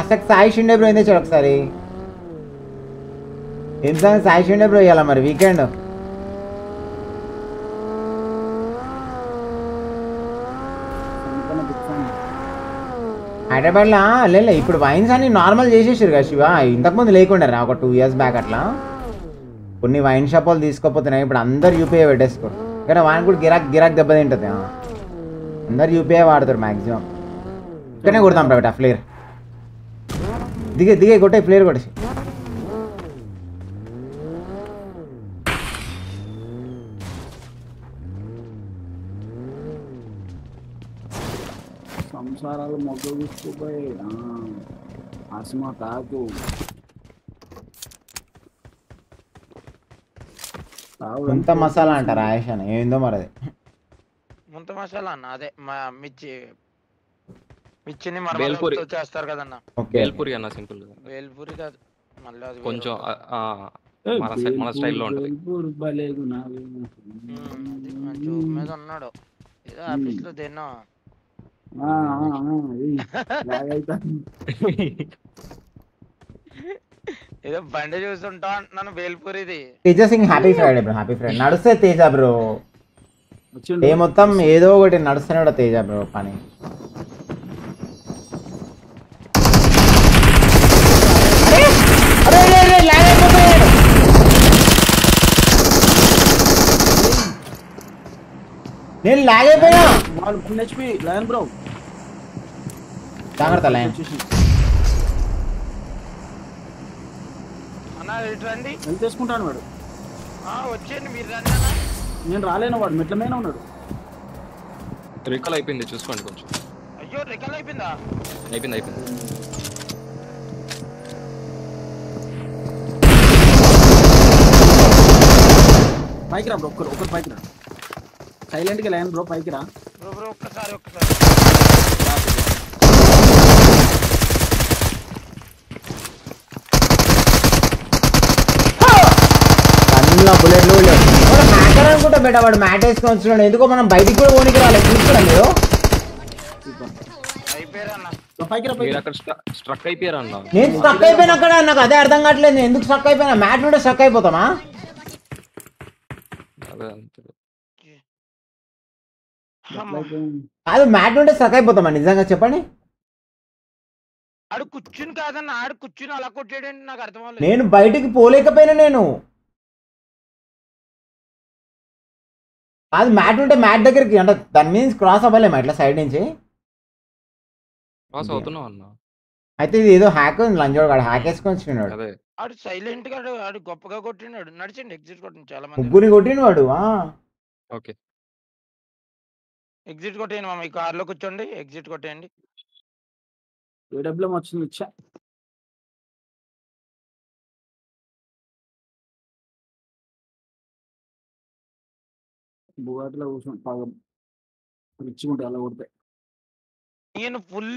అసలు సాయి షిండే బ్రో ఏం తెచ్చారు ఒకసారి ఎంత సాయి షిండే బ్రో ఇవ్వాలి మరి వీకెండ్ హైదరాబాద్లో లేదు ఇప్పుడు వైన్స్ అన్ని నార్మల్ చేసేసారు కదా శివ ఇంతకుముందు లేకుండా రా ఒక టూ ఇయర్స్ బ్యాక్ అట్లా కొన్ని వైన్ షాప్ వాళ్ళు తీసుకోపోతున్నాయి ఇప్పుడు అందరు యూపీఐ పెట్టేసుకోరు కానీ వాయిన్ కూడా గిరాక్ గిరాక్ దెబ్బతింటుంది అందరు యూపీఐ వాడతారు మ్యాక్సిమం ఇక్కడనే కొడతాం ప్రైవేట్ ఆ ఫ్లేర్ దిగే దిగే కొట్టే ఫ్లేర్ కొట్టేసి సంసారాలు మొగ్గ చూసుకోపోయాయి అసమా తాకు ముంత మసాలా అంటారు ఆయేష్ ఏందో మరి అది ముంత మసాలా అన్న అదే మా మిర్చి మిర్చిని వేల్పూరి. చేస్తారు కదన్న వేల్పూరి అన్న సింపుల్ వేల్పూరి కాదు మళ్ళీ అది కొంచెం మన స్టైల్లో ఉంటది. మీద ఉన్నాడు ఏదో ఆఫీస్ లో తిన్నా ఏదో బండి చూస్తుంటా అంటున్నాను బేల్పూరిది Teja Singh happy Friday bro happy Friday నడుస్తే Teja bro ఏ మొత్తం ఏదో ఒకటి నడుస్తున్నాడు తేజ బ్రో పని అరే అరే నేను అయిపోయా వాళ్ళు ఫుల్ హెచ్పి లయన్ బ్రో జాగ్రత్త లయన్ అన్న రండి ఎంత తీసుకుంటాను వాడు వచ్చేయండి మీరు రండి నేను రాలేను వాడు మెట్ల మీద ఉన్నాడు రికల్ అయిపోయింది చూసుకోండి కొంచెం అయ్యో రికల్ అయిపోయిందా అయిపోయింది అయిపోయింది పైకి రా బ్రో ఒక్కరు ఒక్కరు పైకి రా సైలెంట్ గా లైన్ బ్రో పైకి రా బ్రో బ్రో ఒక్కసారి ఒక్కసారి అనుకుంటా బేట వాడు మ్యాట్ వేసుకొని వచ్చినాడు ఎందుకో మనం బయటికి కూడా పోనీకి రాలేదు చూసుకోండి మీరు నేను స్ట్రక్ అయిపోయిన అక్కడ నాకు అదే అర్థం కావట్లేదు ఎందుకు స్ట్రక్ అయిపోయినా మ్యాట్ నుండి స్ట్రక్ అయిపోతామా అది మ్యాట్ ఉంటే సక్ అయిపోతామా నిజంగా చెప్పండి ఆడు కూర్చుని కాదన్న ఆడు కూర్చుని అలా కొట్టేయడం నాకు అర్థం అవ్వలేదు నేను బయటికి పోలేకపోయినా నేను అది మ్యాట్ ఉంటే మ్యాట్ దగ్గరికి అంటే దాని మీన్స్ క్రాస్ అవ్వలేము అట్లా సైడ్ నుంచి క్రాస్ అవుతున్నావు అన్న అయితే ఇది ఏదో హ్యాక్ లంజోడు వాడు హ్యాక్ వేసుకొని వచ్చినాడు ఆడు సైలెంట్ గా గొప్పగా కొట్టినాడు నడిచండి ఎగ్జిట్ కొట్టింది చాలా మంది ముగ్గురిని కొట్టిన వాడు ఓకే ఎగ్జిట్ కొట్టేయండి మామ ఈ కార్లో కూర్చోండి ఎగ్జిట్ కొట్టేయండి ఏడబ్ల్యూఎం వచ్చింది ఇచ్చా బుగాటిలో కూర్చుని పాగం రిచ్చుకుంటే అలా కొడితే నేను ఫుల్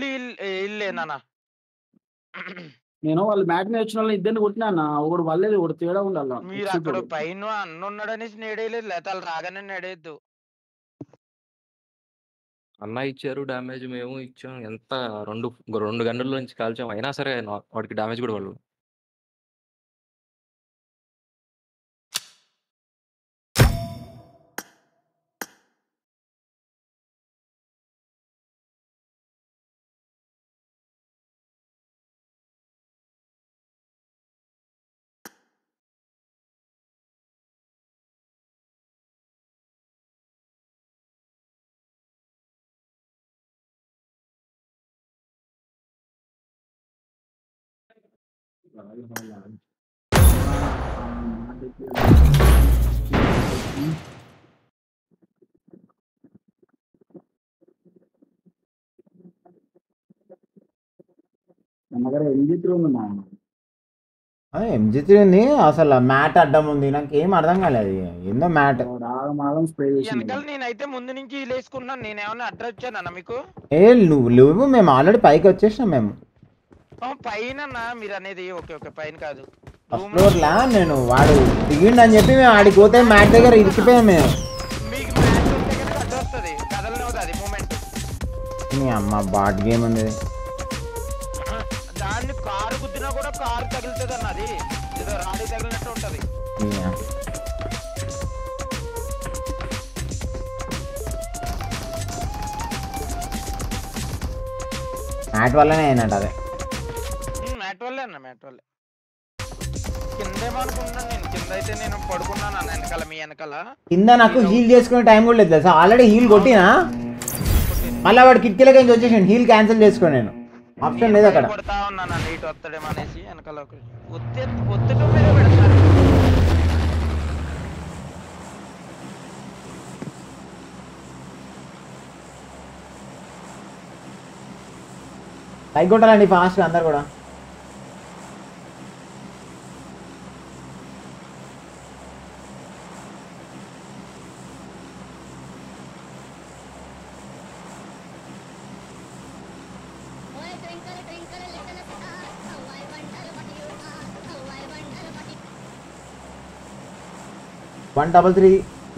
ఇల్లేనా నేను వాళ్ళు మ్యాట్ నేర్చిన వాళ్ళని ఇద్దరిని కొట్టినా ఒకడు వాళ్ళేది ఒకటి తేడా ఉండాలి మీరు అక్కడ పైన అన్న ఉన్నాడని నేడేయలేదు లేదా రాగానే నేడేయద్దు అన్న ఇచ్చారు డ్యామేజ్ మేము ఇచ్చాం ఎంత రెండు రెండు గంటల నుంచి కాల్చాం అయినా సరే వాడికి డ్యామేజ్ కూడా వాళ్ళు ఎంజీ త్రీ ఉంది అసలు మ్యాట్ అడ్డం ఉంది నాకు ఏం అర్థం కాలేదు ఏందో మ్యాట్ నేనైతే ముందు నుంచి లేసుకున్నాను నేను ఏమైనా అడ్రస్ వచ్చానా మీకు ఏ నువ్వు నువ్వు మేము ఆల్రెడీ పైకి వచ్చేసినాం మేము పైన మీరు అనేది ఓకే ఓకే పైన కాదు ఫ్లోర్ లా నేను వాడు దిగిండు అని చెప్పి మేము ఆడికి పోతే మ్యాట్ దగ్గర ఇరికిపోయాం మేము మీ అమ్మ బాట్ గేమ్ ఉంది దాన్ని కారు గుద్దినా కూడా కారు తగులుతుంది అన్నది ఏదో రాడి తగిలినట్టు ఉంటది మ్యాట్ వల్లనే అయినట్టు అదే మెట్ వల్లే అన్న వల్లే నేను కింద అయితే నేను పడుకున్నాను వెనకాల మీ వెనకాల కింద నాకు హీల్ చేసుకునే టైం కూడా లేదు సార్ ఆల్రెడీ హీల్ కొట్టినా మళ్ళీ వాడు కిట్కీలకి నుంచి వచ్చేసాను హీల్ క్యాన్సిల్ చేసుకుని నేను ఆప్షన్ లేదు అక్కడ ఉన్నాను అనేసి వెనకాల పైకి కొట్టాలండి ఫాస్ట్ అందరు కూడా one double three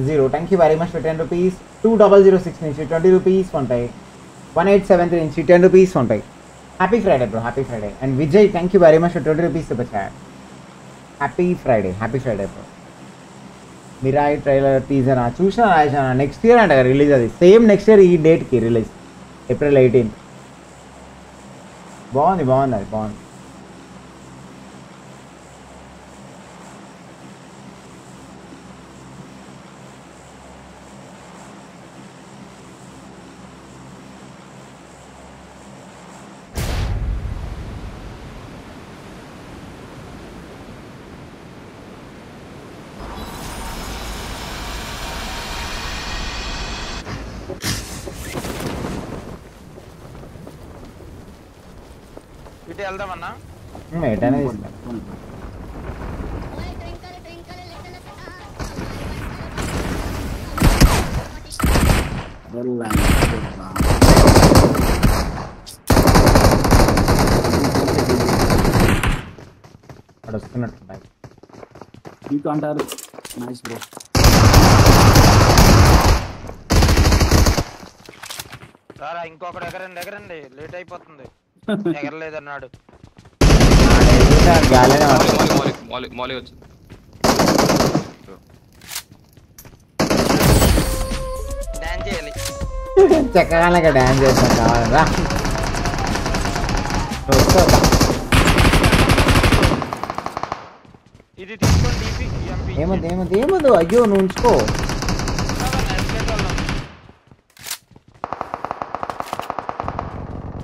zero thank you very much for ten rupees two double zero six నుంచి ట్వంటీ రూపీస్ ఉంటాయి వన్ ఎయిట్ సెవెన్ త్రీ నుంచి టెన్ రూపీస్ ఉంటాయి happy Friday bro happy Friday and Vijay thank you very much for twenty rupees super happy Friday happy Friday bro Mirai trailer teaser చూసినా రాజానా next year అంట release అది same next year ఈ డేట్కి release April eighteenth బాగుంది బాగుంది అది బాగుంది అక్కడ వస్తున్నట్టున్నాయి మీకు అంటారు నైస్ బ్రో సారా ఇంకొకడు ఎగరండి ఎగరండి లేట్ అయిపోతుంది ఎగరలేదు అన్నాడు మాలి వచ్చింది డాన్స్ చేయాలి చక్కగా కావాలరా ఏమద్దు ఏమద్దు ఏమద్దు అయ్యో నువ్వు ఉంచుకో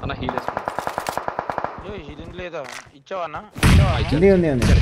అన్న హీలింగ్ లేదా ఇచ్చావా అన్న ఉంది ఉంది ఉంది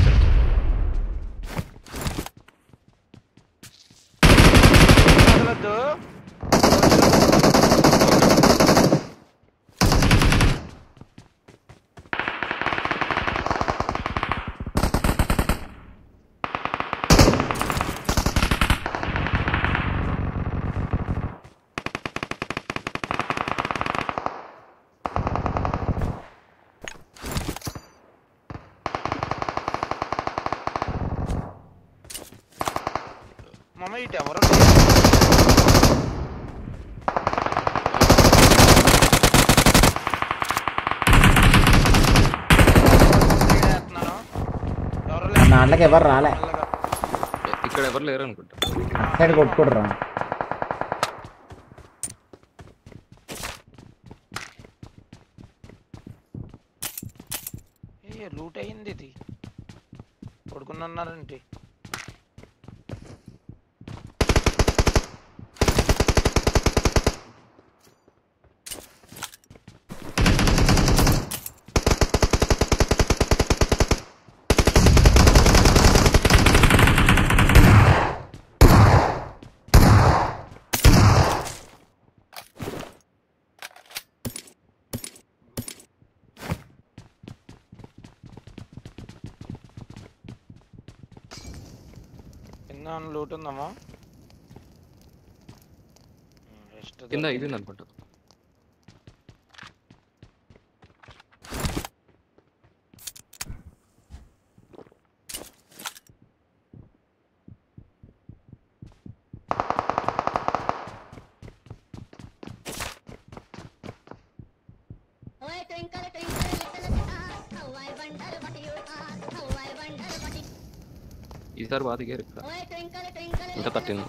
వెనక ఎవరు రాలే ఇక్కడ ఎవరు లేరు అనుకుంటా సైడ్ కొట్టుకుంటారా ನಮ್ಮ ಇಲ್ಲ ಇದು ನಾನು ಕೊಟ್ಟು इस बात क्या रखा ఇంకా థర్టీన్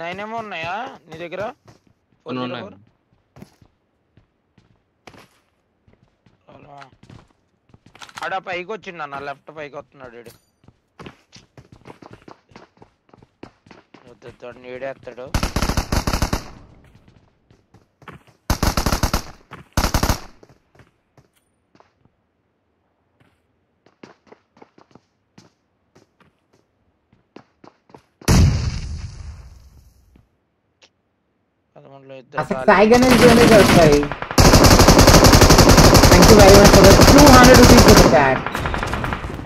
నైన్ ఏమో ఉన్నాయా నీ దగ్గర ఆడ పైకి వచ్చిండు అన్న లెఫ్ట్ పైకి వస్తున్నాడు వీడు వద్దు నీడేస్తాడు అసలు జోనే వస్తాయి thank you very much for two hundred rupees for that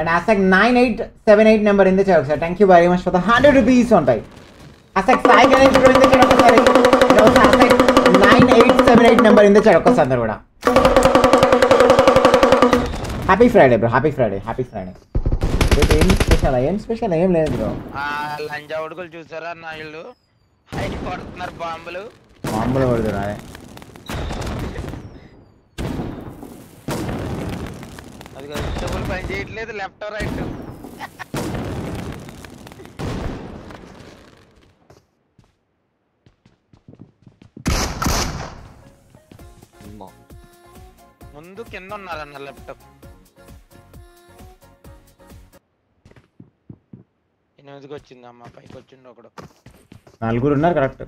and అసక్ nine eight seven eight number ఇందే చేయాలి sir thank you very much for the hundred rupees ఉంటాయి అసక్ Sai Ganesh nine eight seven eight number ఇందే చేయాలి అందరు కూడా happy Friday bro happy Friday happy Friday ఏం special ఏం special ఏం లేదు bro లంజా ఉడుకులు చూసారా నా బాంబులు మామూలు வருதுடா అది డబుల్ పని చేయట్లేదు లెఫ్ట్ రైట్ ముందు కింద ఉన్నారన్న ల్యాప్టాప్ ఎనిమిదికి వచ్చిందమ్మా పైకి వచ్చిండు ఒకడు నలుగురు ఉన్నారు కరెక్ట్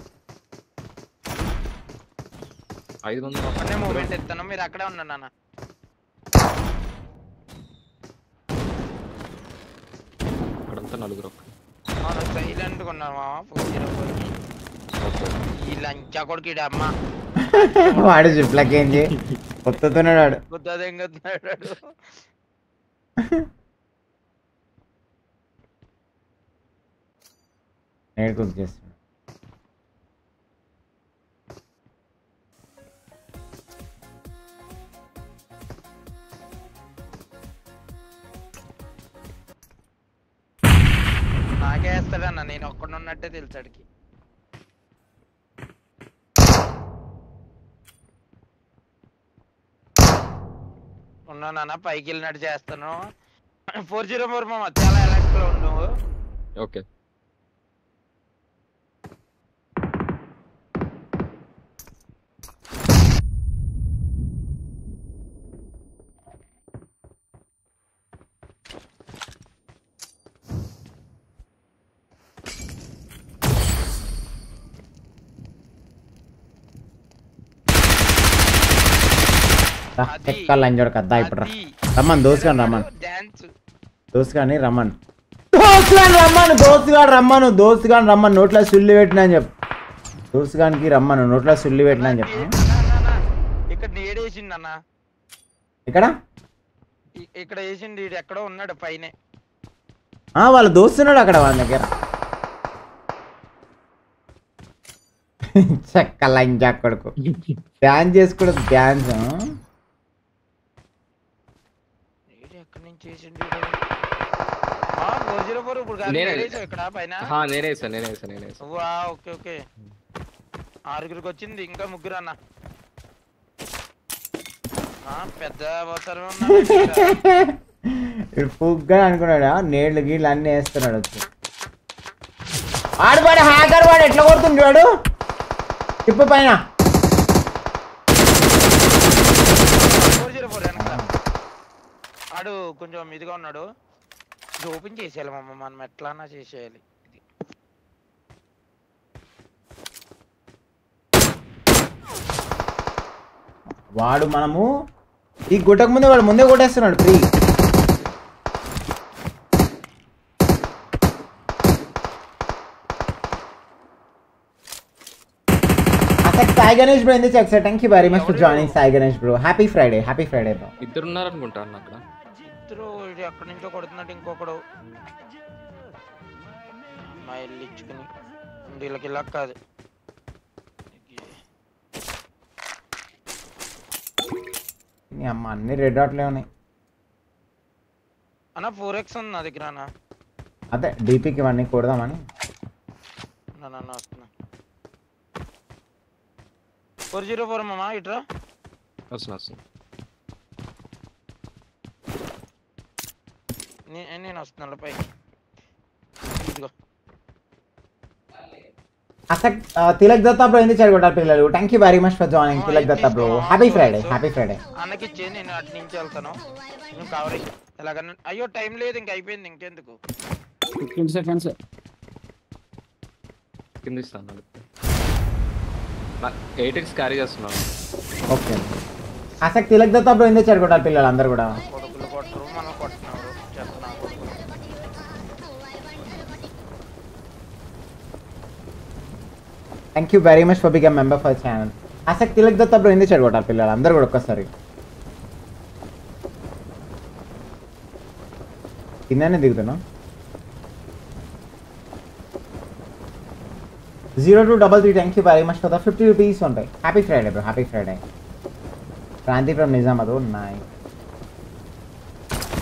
ఐదు వందలు మూమెంట్ ఇస్తాను మీరు అక్కడే ఉండండి అన్న అక్కడంతా నలుగురు సైలెంట్ ఈ లంచా కొడుకు అమ్మ వాడు జిప్లకి ఏం చేయి కొత్తతున్నాడు కొత్తది నేను కుక్ చేసి నాకే అన్న నేను ఉన్నట్టే తెలుసాడికి ఉన్నానన్న పైకి వెళ్ళినట్టు చేస్తాను ఫోర్ జీరో ఫోర్ మా చాలా ఎలక్ట్ లో ఓకే చెక్కాలని చూడకద్దా ఇప్పుడు రమ్మన్ దోసుగాని రమ్మన్ దోసుగాని రమ్మన్ దోసుగాని రమ్మను దోసుగా రమ్మను దోసుగాని రమ్మను నోట్లో సుల్లి పెట్టినా అని చెప్పు దోసుగానికి రమ్మను నోట్లో సుల్లి పెట్టినా అని చెప్పు ఇక్కడ ఇక్కడ వేసిండి ఎక్కడో ఉన్నాడు పైన వాళ్ళు దోస్తున్నాడు అక్కడ వాళ్ళ దగ్గర చెక్క లంజా కొడుకు డ్యాన్స్ చేసుకోవడం డ్యాన్స్ చేసిండు రోజుల ఫోర్ ఇప్పుడు ఇక్కడ పైన నేనే వేసాను నేనే నేనే ఓకే ఓకే ఆరుగురికి వచ్చింది ఇంకా ముగ్గురు అన్న పెద్ద అవసరం అనుకున్నాడు అనుకున్నాడా నేళ్ళు గీళ్ళు అన్ని వేస్తున్నాడు వచ్చి ఆడు హ్యాకర్ వాడు ఎట్లా కొడుతుంటాడు ఇప్పుడు పైన వాడు కొంచెం ఇదిగా ఉన్నాడు ఓపెన్ చేసేయాలి మమ్మ మనం ఎట్లా చేసేయాలి వాడు మనము ఈ గుట్టక ముందే వాడు ముందే కొట్టేస్తున్నాడు ఫ్రీ సాయి గణేష్ బ్రో ఎందుకు check thank you very much for joining Sai Ganesh bro happy Friday happy Friday bro ఇద్దరు ఉన్నారనుకుంటాను అక్కడ ఇద్దరు ఎక్కడి నుంచో కొడుతున్నాడు ఇంకొకడు మా ఇచ్చుకుని వీళ్ళకి ఇలా కాదు అమ్మ అన్ని రెడ్ ఆట్లే ఉన్నాయి అన్న ఫోర్ ఎక్స్ ఉంది నా దగ్గర అన్న అదే డీపీకి ఇవన్నీ కొడదామని వస్తున్నా ఫోర్ జీరో ఫోర్ అమ్మా ఇట్రా వస్తున్నా వస్తున్నా నేను తిలక్ దత్తా బ్రో ఎందుకు చెడగొట్టారు పిల్లలు thank you very much for joining Tilak Datta bro happy Friday happy Friday అన్నకి ఇచ్చే నేను అటు నుంచి వెళ్తాను నువ్వు ఎలాగన్నా అయ్యో టైం లేదు ఇంక అయిపోయింది ఇంకెందుకు ఫిఫ్టీన్ సెకండ్స్ కింద ఇస్తాను ఎయిట్ క్యారీ చేస్తున్నాను ఓకే అసలు తిలక్ దత్తా బ్రో ఎందుకు చెడగొట్టారు పిల్లలు అందరు కూడా thank you very much for big member for channel అసలు తిలక్ దత్త బ్రో ఎందుకు చెడగొట్టారు పిల్లలు అందరు కూడా ఒక్కసారి కిందనే దిగుతున్నా zero two double three thank you very much కదా ఫిఫ్టీ రూపీస్ ఉంటాయి happy Friday bro happy Friday Kranti from Nizamabad ఉన్నాయి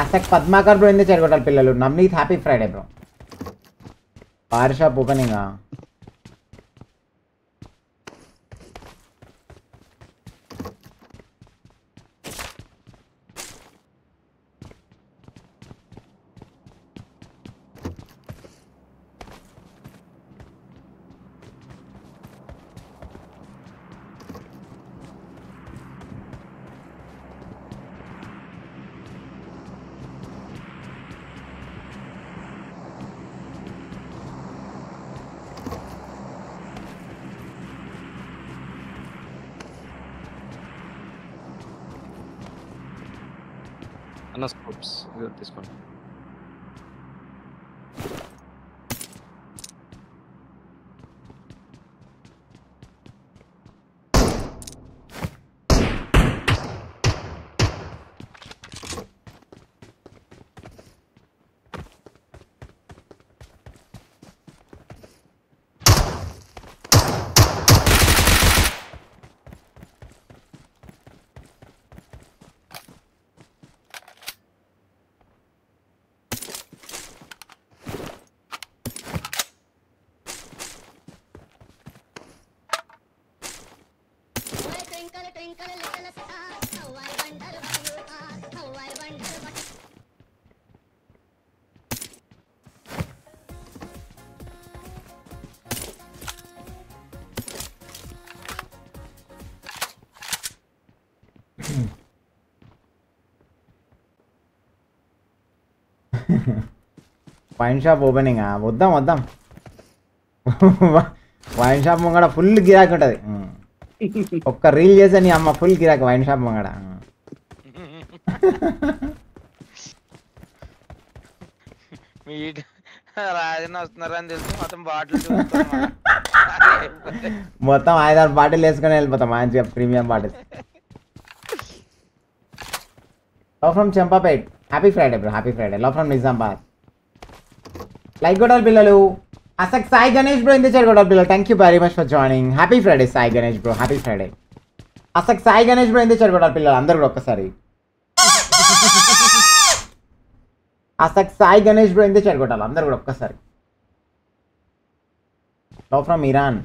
అసలు పద్మాకర్ బ్రో ఎందుకు చెడగొట్టాలి పిల్లలు Navneet happy Friday bro shop ఓపెనింగా wine shop opening వద్దాం వద్దాం వైన్ షాప్ ముంగడ ఫుల్ గిరాకీ ఉంటుంది ఒక్క రీల్ చేసే నీ అమ్మ ఫుల్ గిరాకీ వైన్ షాప్ ముంగడ రాజన వస్తున్నారని తెలుసు మొత్తం బాటిల్ మొత్తం ఐదారు బాటిల్ వేసుకొని వెళ్ళిపోతాం మంచిగా premium bottle love from Champapet happy Friday bro happy Friday love from Nizamabad like గొడవల పిల్లలు అసక్ సాయి గణేష్ బ్రో ఇంత గొడవల పిల్లలు thank you very much for joining happy Friday Sai Ganesh bro happy Friday అసక్ Sai Ganesh bro ఇంత గొడవల పిల్లలు అందరు కూడా ఒక్కసారి అసక్ సాయి గణేష్ బ్రో ఇంత చెడగొట్టాలి అందరు కూడా ఒక్కసారి ఫ్రమ్ ఇరాన్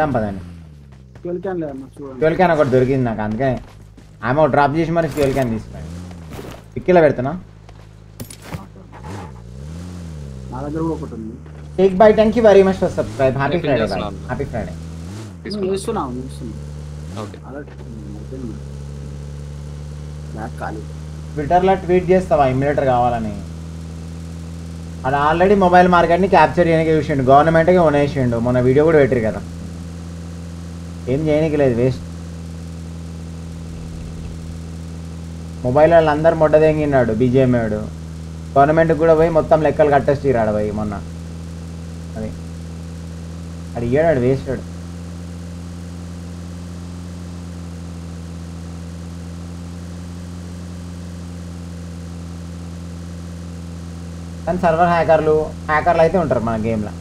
వెళ్దాం పదండి క్యాన్ ఒకటి దొరికింది నాకు అందుకని ఆమె డ్రాప్ చేసి మరి ట్వెల్వ్ క్యాన్ తీసుకురండి పిక్కిలో పెడుతున్నా take bye thank you very much for subscribe happy Friday happy Friday చూస్తున్నావు ట్విట్టర్లో ట్వీట్ చేస్తావా ఇమ్యులేటర్ కావాలని అది ఆల్రెడీ మొబైల్ మార్కెట్ని క్యాప్చర్ చేయడానికి చూసిండు గవర్నమెంట్గా ఉనేసిండు మొన్న వీడియో కూడా పెట్టారు కదా ఏం చేయడానికి లేదు వేస్ట్ మొబైల్ వాళ్ళు అందరు మొట్టదెంగినాడు బీజేఎంఏడు గవర్నమెంట్కి కూడా పోయి మొత్తం లెక్కలు తీరాడు పోయి మొన్న అది అడిగాడు వేస్టాడు కానీ సర్వర్ హ్యాకర్లు హ్యాకర్లు అయితే ఉంటారు మన గేమ్లో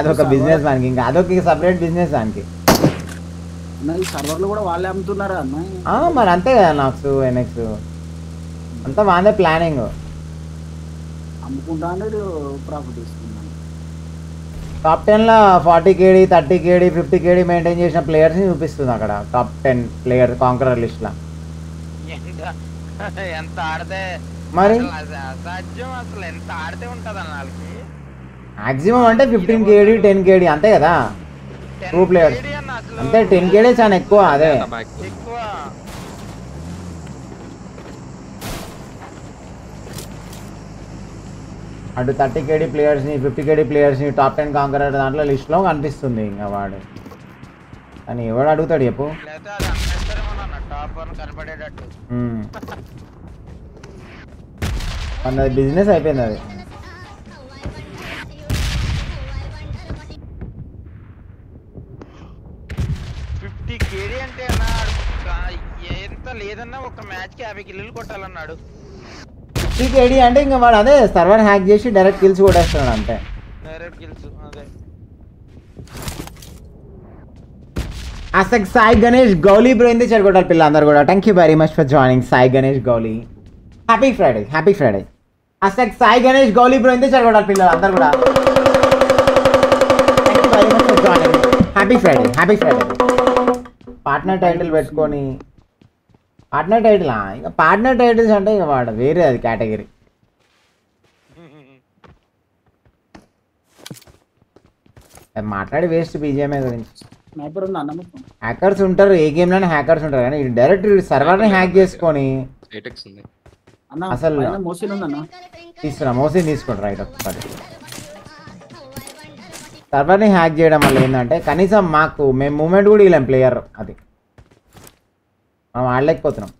అదొక బిజినెస్ మనకి ఇంకా అదొక సపరేట్ బిజినెస్ మ్యాన్కి సర్వర్లు కూడా వాళ్ళే అమ్ముతున్నారా మరి అంతే కదా నాక్స్ ఎన్ఎక్స్ అంతా బాగానే planning top ten top forty KD thirty KD fifty KD maintain చేసిన ప్లేయర్స్ చూపిస్తుంది అక్కడ టాప్ టెన్ ప్లేయర్ లిస్ట్ లో ఎంత ఆడితే మరి అసలు ఎంత ఆడితే ఉంటుంది అన్న వాళ్ళకి మాక్సిమం అంటే ఫిఫ్టీన్ కేడీ టెన్ కేడీ అంతే కదా టూ ప్లేయర్స్ అంటే టెన్ కేడే చాలా ఎక్కువ అదే అటు థర్టీ కేడీ ప్లేయర్స్ని ఫిఫ్టీ కేడీ ప్లేయర్స్ని టాప్ టెన్ కాంకర్ దాంట్లో లిస్ట్లో కనిపిస్తుంది ఇంకా వాడు అని ఎవడు అడుగుతాడు చెప్పు బిజినెస్ hmm. అయిపోయింది అది లేదన్నా ఒక మ్యాచ్ కి యాభై కిల్లులు కొట్టాలన్నాడు సిక్స్టీ అంటే ఇంకా వాడు అదే సర్వర్ హ్యాక్ చేసి డైరెక్ట్ కిల్స్ కొట్టేస్తున్నాడు అంటే డైరెక్ట్ కిల్స్ అదే అసలు సాయి గణేష్ గౌలీ బ్రో ఇంది చెడగొట్టాలి పిల్ల అందరు కూడా thank you very much for joining Sai Ganesh Gouli happy Friday happy Friday అసక్ Sai Ganesh Gauli bro ఇంది చెడగొట్టాలి పిల్లలు అందరు కూడా happy Friday happy Friday partner title పెట్టుకొని పార్ట్నర్ టైటిల్ ఇంకా పార్ట్నర్ టైటిల్స్ అంటే ఇక వాడు వేరే అది కేటగిరీ మాట్లాడి వేస్ట్ బీజేఎంఐ గురించి హ్యాకర్స్ ఉంటారు ఏ గేమ్ లోనే హ్యాకర్స్ ఉంటారు కానీ డైరెక్ట్ సర్వర్ ని హ్యాక్ చేసుకొని అసలు తీసుకున్నా మోసిన్ తీసుకోండి రైట్ ఒకసారి సర్వర్ని హ్యాక్ చేయడం వల్ల ఏంటంటే కనీసం మాకు మేము మూమెంట్ కూడా వీళ్ళం ప్లేయర్ అది మనం ఆడలేకపోతున్నాం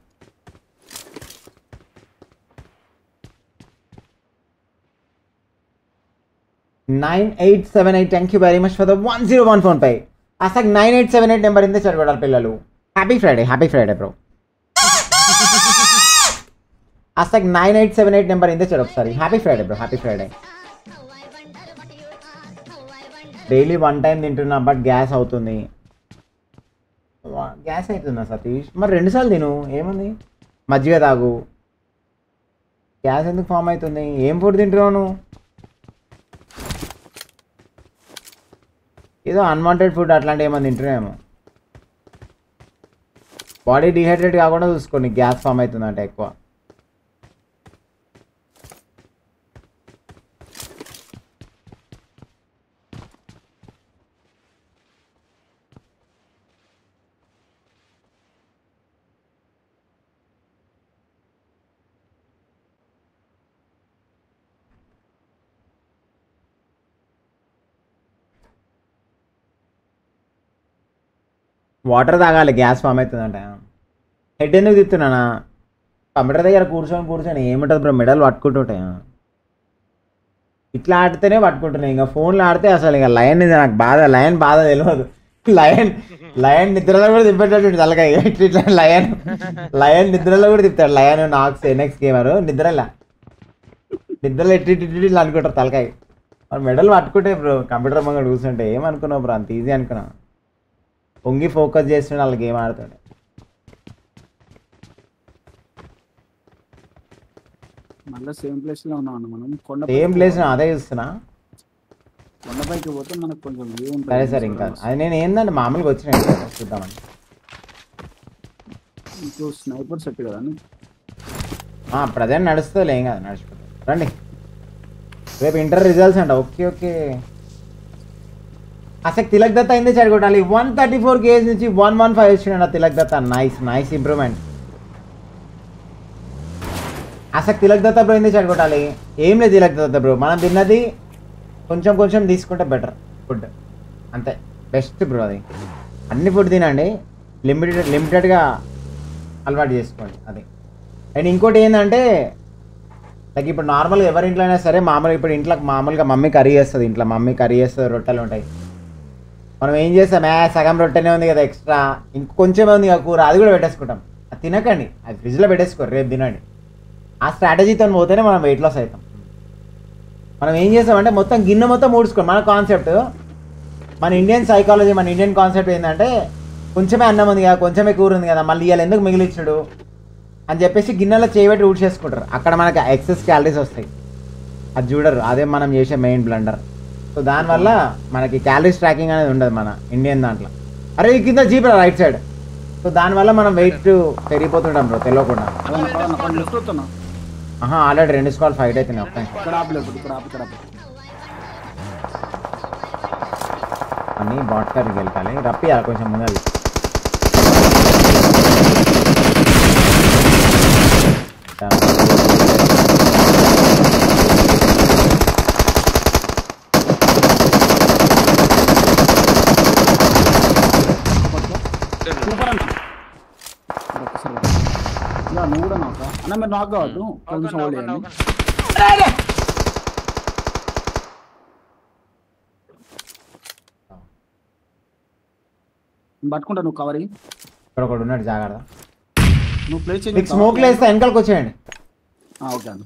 nine eight seven eight thank you very much for the one zero one phone పై అసలు nine eight seven eight number ఇందే చదివారు పిల్లలు happy Friday happy Friday bro అసలు nine eight seven eight number ఇందే చదివి ఒకసారి happy Friday bro happy Friday daily one time తింటున్నా but gas అవుతుంది gas అవుతుందా సతీష్ మరి రెండుసార్లు తిను ఏముంది మజ్జిగ తాగు గ్యాస్ ఎందుకు ఫామ్ అవుతుంది ఏం ఫుడ్ తింటున్నావు నువ్వు ఏదో అన్వాంటెడ్ ఫుడ్ అట్లాంటివి ఏమైనా తింటున్నాము బాడీ డిహైడ్రేట్ కాకుండా చూసుకోండి గ్యాస్ ఫామ్ అవుతుందంటే ఎక్కువ వాటర్ తాగాలి గ్యాస్ ఫామ్ అవుతుందంట హెడ్ ఎందుకు తిప్తున్నానా కంప్యూటర్ దగ్గర కూర్చొని కూర్చొని ఏముంటుంది బ్రో మెడల్ పట్టుకుంటుంటాయి ఇట్లా ఆడితేనే పట్టుకుంటున్నాయి ఇంకా ఫోన్లో ఆడితే అసలు ఇంకా లయన్ ఇది నాకు బాధ లయన్ బాధ తెలియదు లయన్ లయన్ నిద్రలో కూడా తిప్పేటట్టు తలకాయ ఇట్లా లయన్ లయన్ నిద్రలో కూడా తిప్పాడు లయన్ నాక్స్ ఎన్ఎక్స్ గేమర్ నిద్రలా నిద్రలో ఎట్టి ఇట్లా అనుకుంటారు తలకాయ మెడల్ పట్టుకుంటే బ్రో కంప్యూటర్ మంగడు కూర్చుంటే ఏమనుకున్నావు బ్రో అంత ఈజీ అనుకున్నావు పొంగి ఫోకస్ చేస్తుండే వాళ్ళ గేమ్ ఆడుతుండే మళ్ళీ సేమ్ ప్లేస్ లో ఉన్నాం మనం కొండ సేమ్ ప్లేస్ అదే చూస్తున్నా కొండపైకి పోతే మనకు కొంచెం వ్యూ ఉంటుంది సరే సరే ఇంకా అది నేను ఏందంటే మామూలుగా వచ్చిన చూద్దామని ఇప్పుడు స్నైపర్ సెట్ కదా ప్రజెంట్ నడుస్తుంది ఏం కాదు నడిచిపోతుంది రండి రేపు ఇంటర్ రిజల్ట్స్ అంట ఓకే ఓకే అసలు తిలక్ దత్త ఎందుకు చెడగొట్టాలి వన్ థర్టీ ఫోర్ కేజ్ నుంచి వన్ వన్ ఫైవ్ వచ్చినాడు Tilak Datta nice nice improvement అసలు తిలక్ దత్త బ్రో ఎందుకు చెడగొట్టాలి ఏం లేదు తిలక్ దత్త బ్రో మనం తిన్నది కొంచెం కొంచెం తీసుకుంటే బెటర్ ఫుడ్ అంతే బెస్ట్ బ్రో అది అన్ని ఫుడ్ తినండి లిమిటెడ్ లిమిటెడ్గా అలవాటు చేసుకోండి అది అండ్ ఇంకోటి ఏంటంటే లైక్ ఇప్పుడు నార్మల్గా ఎవరింట్లో అయినా సరే మామూలుగా ఇప్పుడు ఇంట్లో మామూలుగా మమ్మీ కర్రీ చేస్తుంది ఇంట్లో మమ్మీ కర్రీ చేస్తుంది రొట్టెలు ఉంటాయి మనం ఏం చేస్తామే సగం రొట్టెనే ఉంది కదా ఎక్స్ట్రా ఇంకొంచెమే ఉంది కదా కూర అది కూడా పెట్టేసుకుంటాం అది తినకండి అది ఫ్రిడ్జ్లో పెట్టేసుకోరు రేపు తినండి ఆ స్ట్రాటజీతో పోతేనే మనం వెయిట్ లాస్ అవుతాం మనం ఏం చేస్తామంటే మొత్తం గిన్నె మొత్తం ఊడ్చుకోండి మన కాన్సెప్ట్ మన ఇండియన్ సైకాలజీ మన ఇండియన్ కాన్సెప్ట్ ఏంటంటే కొంచెమే అన్నం ఉంది కదా కొంచెమే కూర ఉంది కదా మళ్ళీ ఇవాళ ఎందుకు మిగిలిచ్చాడు అని చెప్పేసి గిన్నెలో చేయబెట్టి ఊడ్చేసుకుంటారు అక్కడ మనకు ఎక్సెస్ క్యాలరీస్ వస్తాయి అది చూడరు అదే మనం చేసే మెయిన్ బ్లండర్ సో దానివల్ల మనకి క్యాలరీస్ ట్రాకింగ్ అనేది ఉండదు మన ఇండియన్ దాంట్లో అరే ఈ కింద జీప్ రైట్ సైడ్ సో దానివల్ల మనం వెయిట్ పెరిగిపోతుంటాం బ్రో తెలియకుండా ఆహా ఆల్రెడీ రెండు స్కాల్ ఫైట్ అవుతున్నాయి అని బాట్ బాట్కర్కి వెళ్ళాలి రప్పియాలి కొంచెం ముందే అన్న మీరు నాకు కావద్దు కొంచెం హోల్డ్ చేయండి పట్టుకుంటా నువ్వు కవరి ఇక్కడ ఒకడు ఉన్నాడు జాగ్రత్త నువ్వు ప్లే చేయండి స్మోక్ లేస్తా వెనకాలకి వచ్చేయండి ఓకే అన్న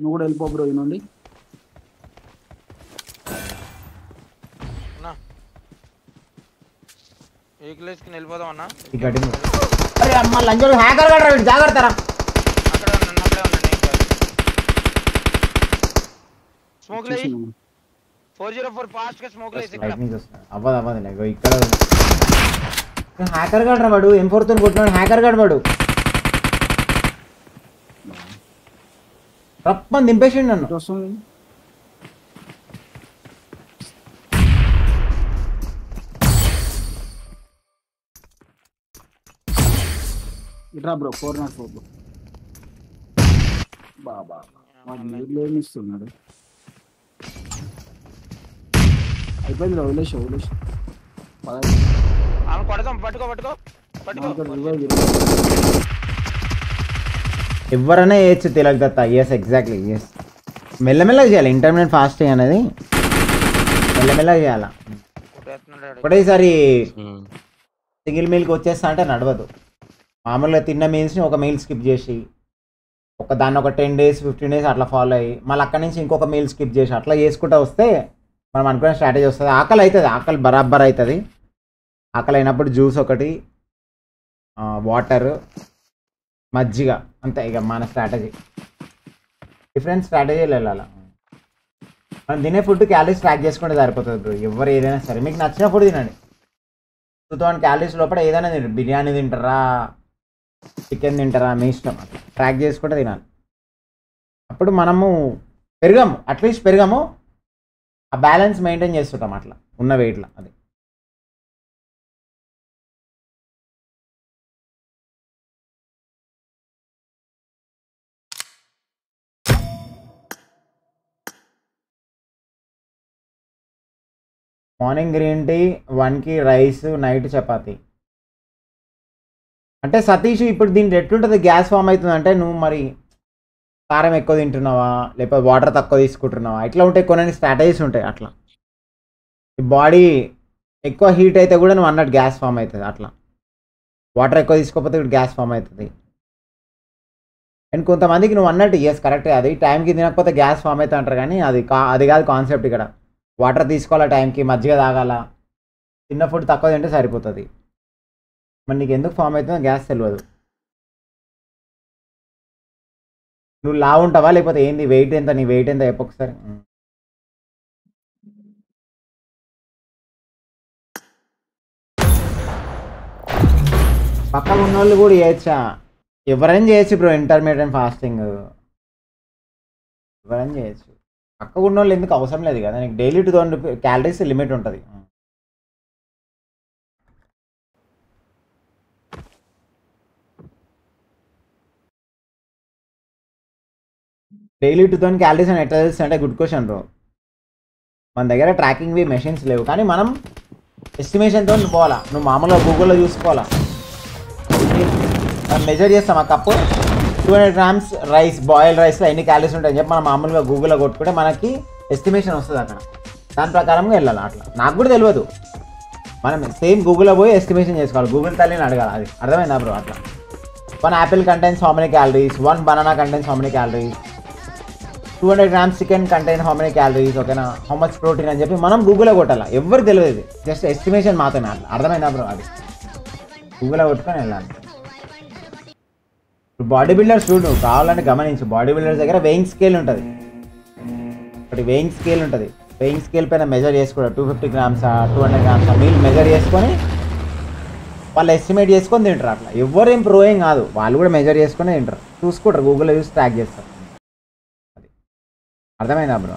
నువ్వు కూడా వెళ్ళిపో బ్రో వినండి ఏ క్లేస్కి వెళ్ళిపోదాం అన్న అరే అమ్మ లంజోడు హ్యాకర్ కడరా వీడు జాగ్రత్తరా అవ్వదు అవ్వదు ఇక్కడ హ్యాకర్ గాడు వాడు ఎం ఫోర్తో కొట్టినాడు హ్యాకర్ గాడు వాడు రప్పని దింపేసిండు నన్ను డ్రా బ్రో 404 బ్రో బాబా మా వీల్ లోనిస్తునాడు ఐ బైండ్ లోనే షౌలెస్ 5 అలా కొడడం పట్టుకో పట్టుకో పట్టుకో ఎవ్వరణే ఏయచ్చు తిలక్ దత్త yes exactly yes మెల్లమెల్లగా చేయాలి ఇంటర్మిటెంట్ ఫాస్టింగ్ అనేది మెల్లమెల్లగా చేయాల కొడై సారి సిగిల్ మీల్ కు వచ్చేసానంటే నడవదు మామూలుగా తిన్న మీల్స్ని ఒక మీల్ స్కిప్ చేసి ఒక దాన్ని ఒక టెన్ డేస్ ఫిఫ్టీన్ డేస్ అట్లా ఫాలో అయ్యి మళ్ళీ అక్కడి నుంచి ఇంకొక మీల్ స్కిప్ చేసి అట్లా చేసుకుంటూ వస్తే మనం అనుకునే స్ట్రాటజీ వస్తుంది ఆకలి అవుతుంది ఆకలి బరాబర్ అవుతుంది ఆకలి అయినప్పుడు జ్యూస్ ఒకటి వాటర్ మజ్జిగ అంతే ఇక మన స్ట్రాటజీ డిఫరెంట్ స్ట్రాటజీలు వెళ్ళాలి మనం తినే ఫుడ్ క్యాలరీస్ ట్రాక్ చేసుకుంటే సరిపోతుంది బ్రో ఎవరు ఏదైనా సరే మీకు నచ్చిన ఫుడ్ తినండి టూ థౌసండ్ క్యాలరీస్ లోపల ఏదైనా తింటారు బిర్యానీ తింటారా చికెన్ తింటారా మీ ఇష్టం ట్రాక్ చేసుకుంటే తినాలి అప్పుడు మనము పెరగము అట్లీస్ట్ పెరగము ఆ బ్యాలెన్స్ మెయింటైన్ చేస్తుంటాం అట్లా ఉన్న వెయిట్లో అది మార్నింగ్ గ్రీన్ టీ వన్కి రైస్ నైట్ చపాతీ అంటే సతీష్ ఇప్పుడు దీంట్లో ఎట్లుంటుంది గ్యాస్ ఫామ్ అవుతుంది అంటే నువ్వు మరి కారం ఎక్కువ తింటున్నావా లేకపోతే వాటర్ తక్కువ తీసుకుంటున్నావా ఇట్లా ఉంటే కొన్ని స్ట్రాటజీస్ ఉంటాయి అట్లా బాడీ ఎక్కువ హీట్ అయితే కూడా నువ్వు అన్నట్టు గ్యాస్ ఫామ్ అవుతుంది అట్లా వాటర్ ఎక్కువ తీసుకోకపోతే ఇప్పుడు గ్యాస్ ఫామ్ అవుతుంది అండ్ కొంతమందికి నువ్వు అన్నట్టు ఎస్ కరెక్టే అది టైంకి తినకపోతే గ్యాస్ ఫామ్ అవుతుంది అంటారు కానీ అది కా అది కాదు కాన్సెప్ట్ ఇక్కడ వాటర్ తీసుకోవాలా టైంకి మజ్జిగ తాగాల చిన్న ఫుడ్ తక్కువ తింటే సరిపోతుంది మరి నీకు ఎందుకు ఫామ్ అవుతుందో గ్యాస్ తెలియదు నువ్వు లా ఉంటావా లేకపోతే ఏంది వెయిట్ ఎంత నీ వెయిట్ ఎంత చెప్పొకసారి పక్కన ఉన్న వాళ్ళు కూడా చేయొచ్చా ఎవరైనా చేయొచ్చు బ్రో ఇంటర్మీడియట్ ఫాస్టింగ్ ఎవరైనా చేయొచ్చు పక్కకు ఉన్న వాళ్ళు ఎందుకు అవసరం లేదు కదా నీకు daily two thousand calories limit ఉంటుంది డైలీ టూ థౌసండ్ క్యాలరీస్ అని ఎట్లా తెలుస్తుంది అంటే గుడ్ క్వశ్చన్ రో మన దగ్గర ట్రాకింగ్ వి మెషిన్స్ లేవు కానీ మనం ఎస్టిమేషన్తో పోవాలా నువ్వు మామూలుగా గూగుల్లో చూసుకోవాలా మెజర్ చేస్తాం ఆ cup two hundred grams rice boil రైస్లో ఎన్ని క్యాలరీస్ ఉంటాయని చెప్పి మనం మామూలుగా గూగుల్లో కొట్టుకుంటే మనకి ఎస్టిమేషన్ వస్తుంది అక్కడ దాని ప్రకారంగా వెళ్ళాలి అట్లా నాకు కూడా తెలియదు మనం సేమ్ గూగుల్లో పోయి ఎస్టిమేషన్ చేసుకోవాలి గూగుల్ తల్లిని అడగాలి అది అర్థమైందా బ్రో అట్లా one apple contents how many calories one banana contents how many calories two hundred grams chicken contain how many calories ఓకేనా హౌ మచ్ ప్రోటీన్ అని చెప్పి మనం గూగుల్లో కొట్టాలి ఎవరు తెలియదు జస్ట్ ఎస్టిమేషన్ మాత్రమే అర్థమైనా అది గూగుల్లో కొట్టుకొని వెళ్ళాలి బాడీ బిల్డర్స్ చూడు కావాలని గమనించు బాడీ బిల్డర్స్ దగ్గర వెయింగ్ స్కేల్ ఉంటుంది ఒకటి వెయింగ్ స్కేల్ ఉంటుంది వెయింగ్ స్కేల్ పైన మెజర్ చేసుకోవడం టూ ఫిఫ్టీ గ్రామ్సా టూ హండ్రెడ్ గ్రామ్సా మీల్ మెజర్ చేసుకొని వాళ్ళు ఎస్టిమేట్ చేసుకొని తింటారు అట్లా ఎవరేం ప్రూవింగ్ కాదు వాళ్ళు కూడా మెజర్ చేసుకొని తింటారు చూసుకుంటారు గూగుల్లో చూసి ట్రాక్ చేస్తారు అర్థమైందా బ్రో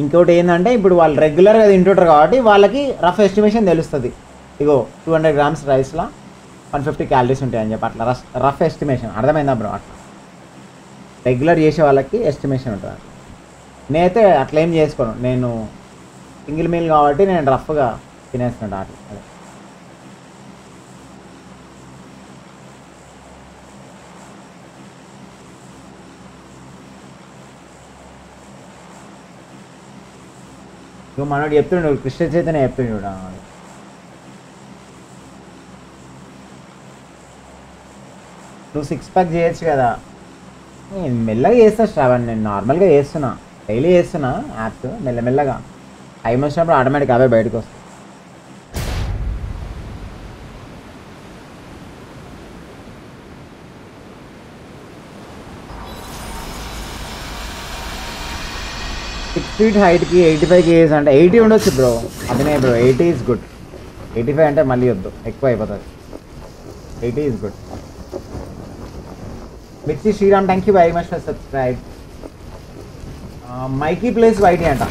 ఇంకోటి ఏంటంటే ఇప్పుడు వాళ్ళు రెగ్యులర్గా తింటుంటారు కాబట్టి వాళ్ళకి రఫ్ ఎస్టిమేషన్ తెలుస్తుంది ఇగో టూ హండ్రెడ్ గ్రామ్స్ రైస్లో వన్ ఫిఫ్టీ క్యాలరీస్ ఉంటాయని చెప్పి అట్లా రఫ్ రఫ్ ఎస్టిమేషన్ అర్థమైందా బ్రో అట్లా రెగ్యులర్ చేసే వాళ్ళకి ఎస్టిమేషన్ ఉంటుంది నేనైతే అట్లా ఏం చేసుకోను నేను సింగిల్ మీల్ కాబట్టి నేను రఫ్గా తినేస్తున్నాడు అట్లా సో మనోడు చెప్తుండు కృష్ణ చైతన్య చెప్తుండు నువ్వు సిక్స్ ప్యాక్ చేయొచ్చు కదా నేను మెల్లగా చేస్తా శ్రావణ్ నేను నార్మల్గా చేస్తున్నా డైలీ చేస్తున్నా యాప్స్ మెల్లమెల్లగా టైం వచ్చినప్పుడు ఆటోమేటిక్ అవే బయటకు వస్తాయి స్ట్రీట్ హైట్కి ఎయిటీ ఫైవ్ కేజీస్ అంటే ఎయిటీ ఉండొచ్చు బ్రో అదే bro eighty is good eighty five అంటే మళ్ళీ వద్దు ఎక్కువ అయిపోతుంది eighty is good Mirchi Sriram thank you very much for subscribe Mikey plays YT అంట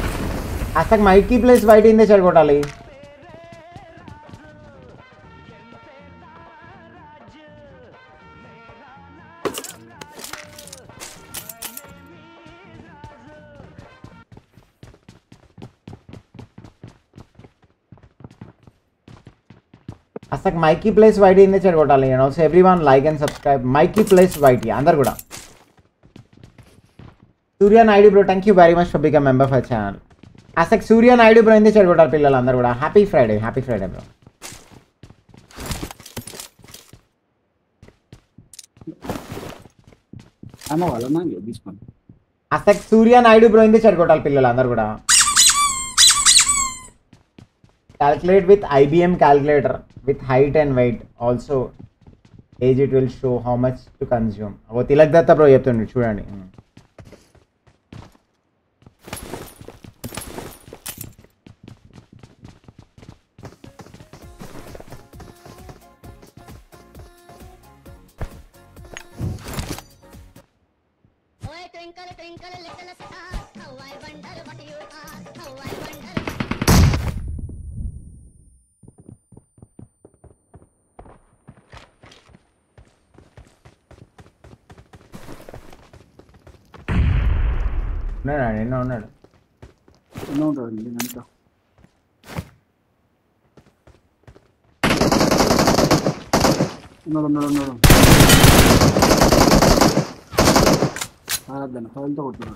అసలు మైకీ ప్లేస్ వైటీ ఇందే చెడగొట్టాలి హ్యాష్టాగ్ మైకీ ప్లేస్ వైట్ ఇందే చెడగొట్టాలి and also everyone like and subscribe Mikey place white అందరు కూడా Surya Naidu bro thank you very much for బిగా member for channel అసలు Surya Naidu bro ఇందే చెడగొట్టాలి పిల్లలు అందరు కూడా happy Friday happy Friday bro అసలు సూర్య నాయుడు బ్రో ఇందే చెడగొట్టాలి పిల్లలు అందరు కూడా calculate with IBM calculator with height and weight also age it will show how much to consume oh Tilak Datta pro చెప్తుండ్రు చూడండి ಇನ್ನೊಂದು ಹೇಳು ಇನ್ನೊಂದು ಇಲ್ಲಿ ನಂತ ನೋಡು ನೋಡು ನೋಡು ಅದನ್ನು ಹೊಲ್ ತಗೊಟ್ಟು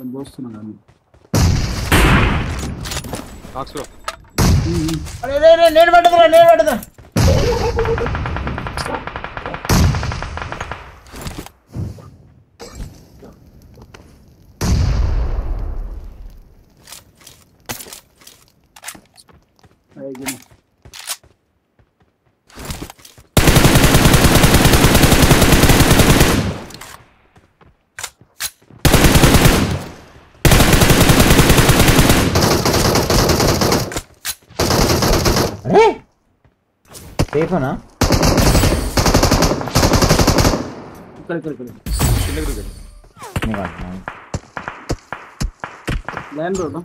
ಒಂದು ದೋಸ್ತು ನಾನು ಹಾಕ್ಸು ಅರೆ ನೇನು ಮಾಡಿದ್ರ ನೇನು ಮಾಡಿದ್ರ Baygını. देखो ना कर कर कर कर कर निकाल लैंड हो ना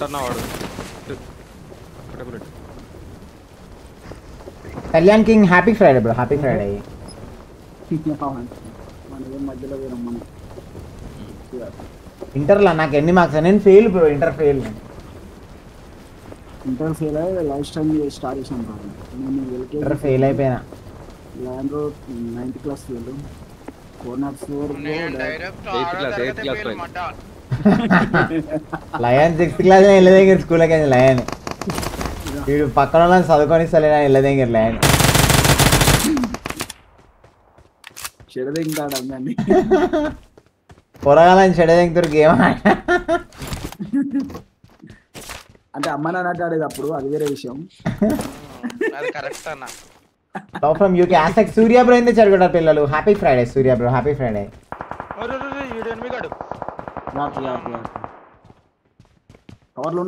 సన్నాడు కడగరే కల్యాంగ్ king happy Friday bro happy Friday seat లో పవన్ మనది మధ్యలో వేరం మనం ఇంటర్ ల నాకు ఎన్ని marks అనేని fail bro inter fail inter fail అయి లైఫ్ స్టైల్ స్టార్ట్ చేసాను బ్రో ఫెయిల్ అయిపోయినా లాంగ్ బ్రో 9th క్లాస్ చేద్దాం కోర్నర్స్ ఫోర్ నే direct 10th class 10th fail అవ్వకుండా లయన్ సిక్స్త్ క్లాస్ ఇళ్ళ దగ్గర స్కూల్ కానీ లయన్ వీడు పక్కన వాళ్ళని చదువుకొని ఇస్తలేనా ఇళ్ళ దగ్గర లయన్ చెడదింగుతాడు అందరినీ పొరగాలని చెడదింగుతారు గేమ్ అంటే అమ్మ నాన్న ఆడేది అప్పుడు అది వేరే విషయం అది కరెక్ట్ అన్న ఫ్రమ్ యూకే ఆసక్ పిల్లలు happy Friday Surya bro happy Friday జాగ్రత్త జాగ్రత్త కవర్లు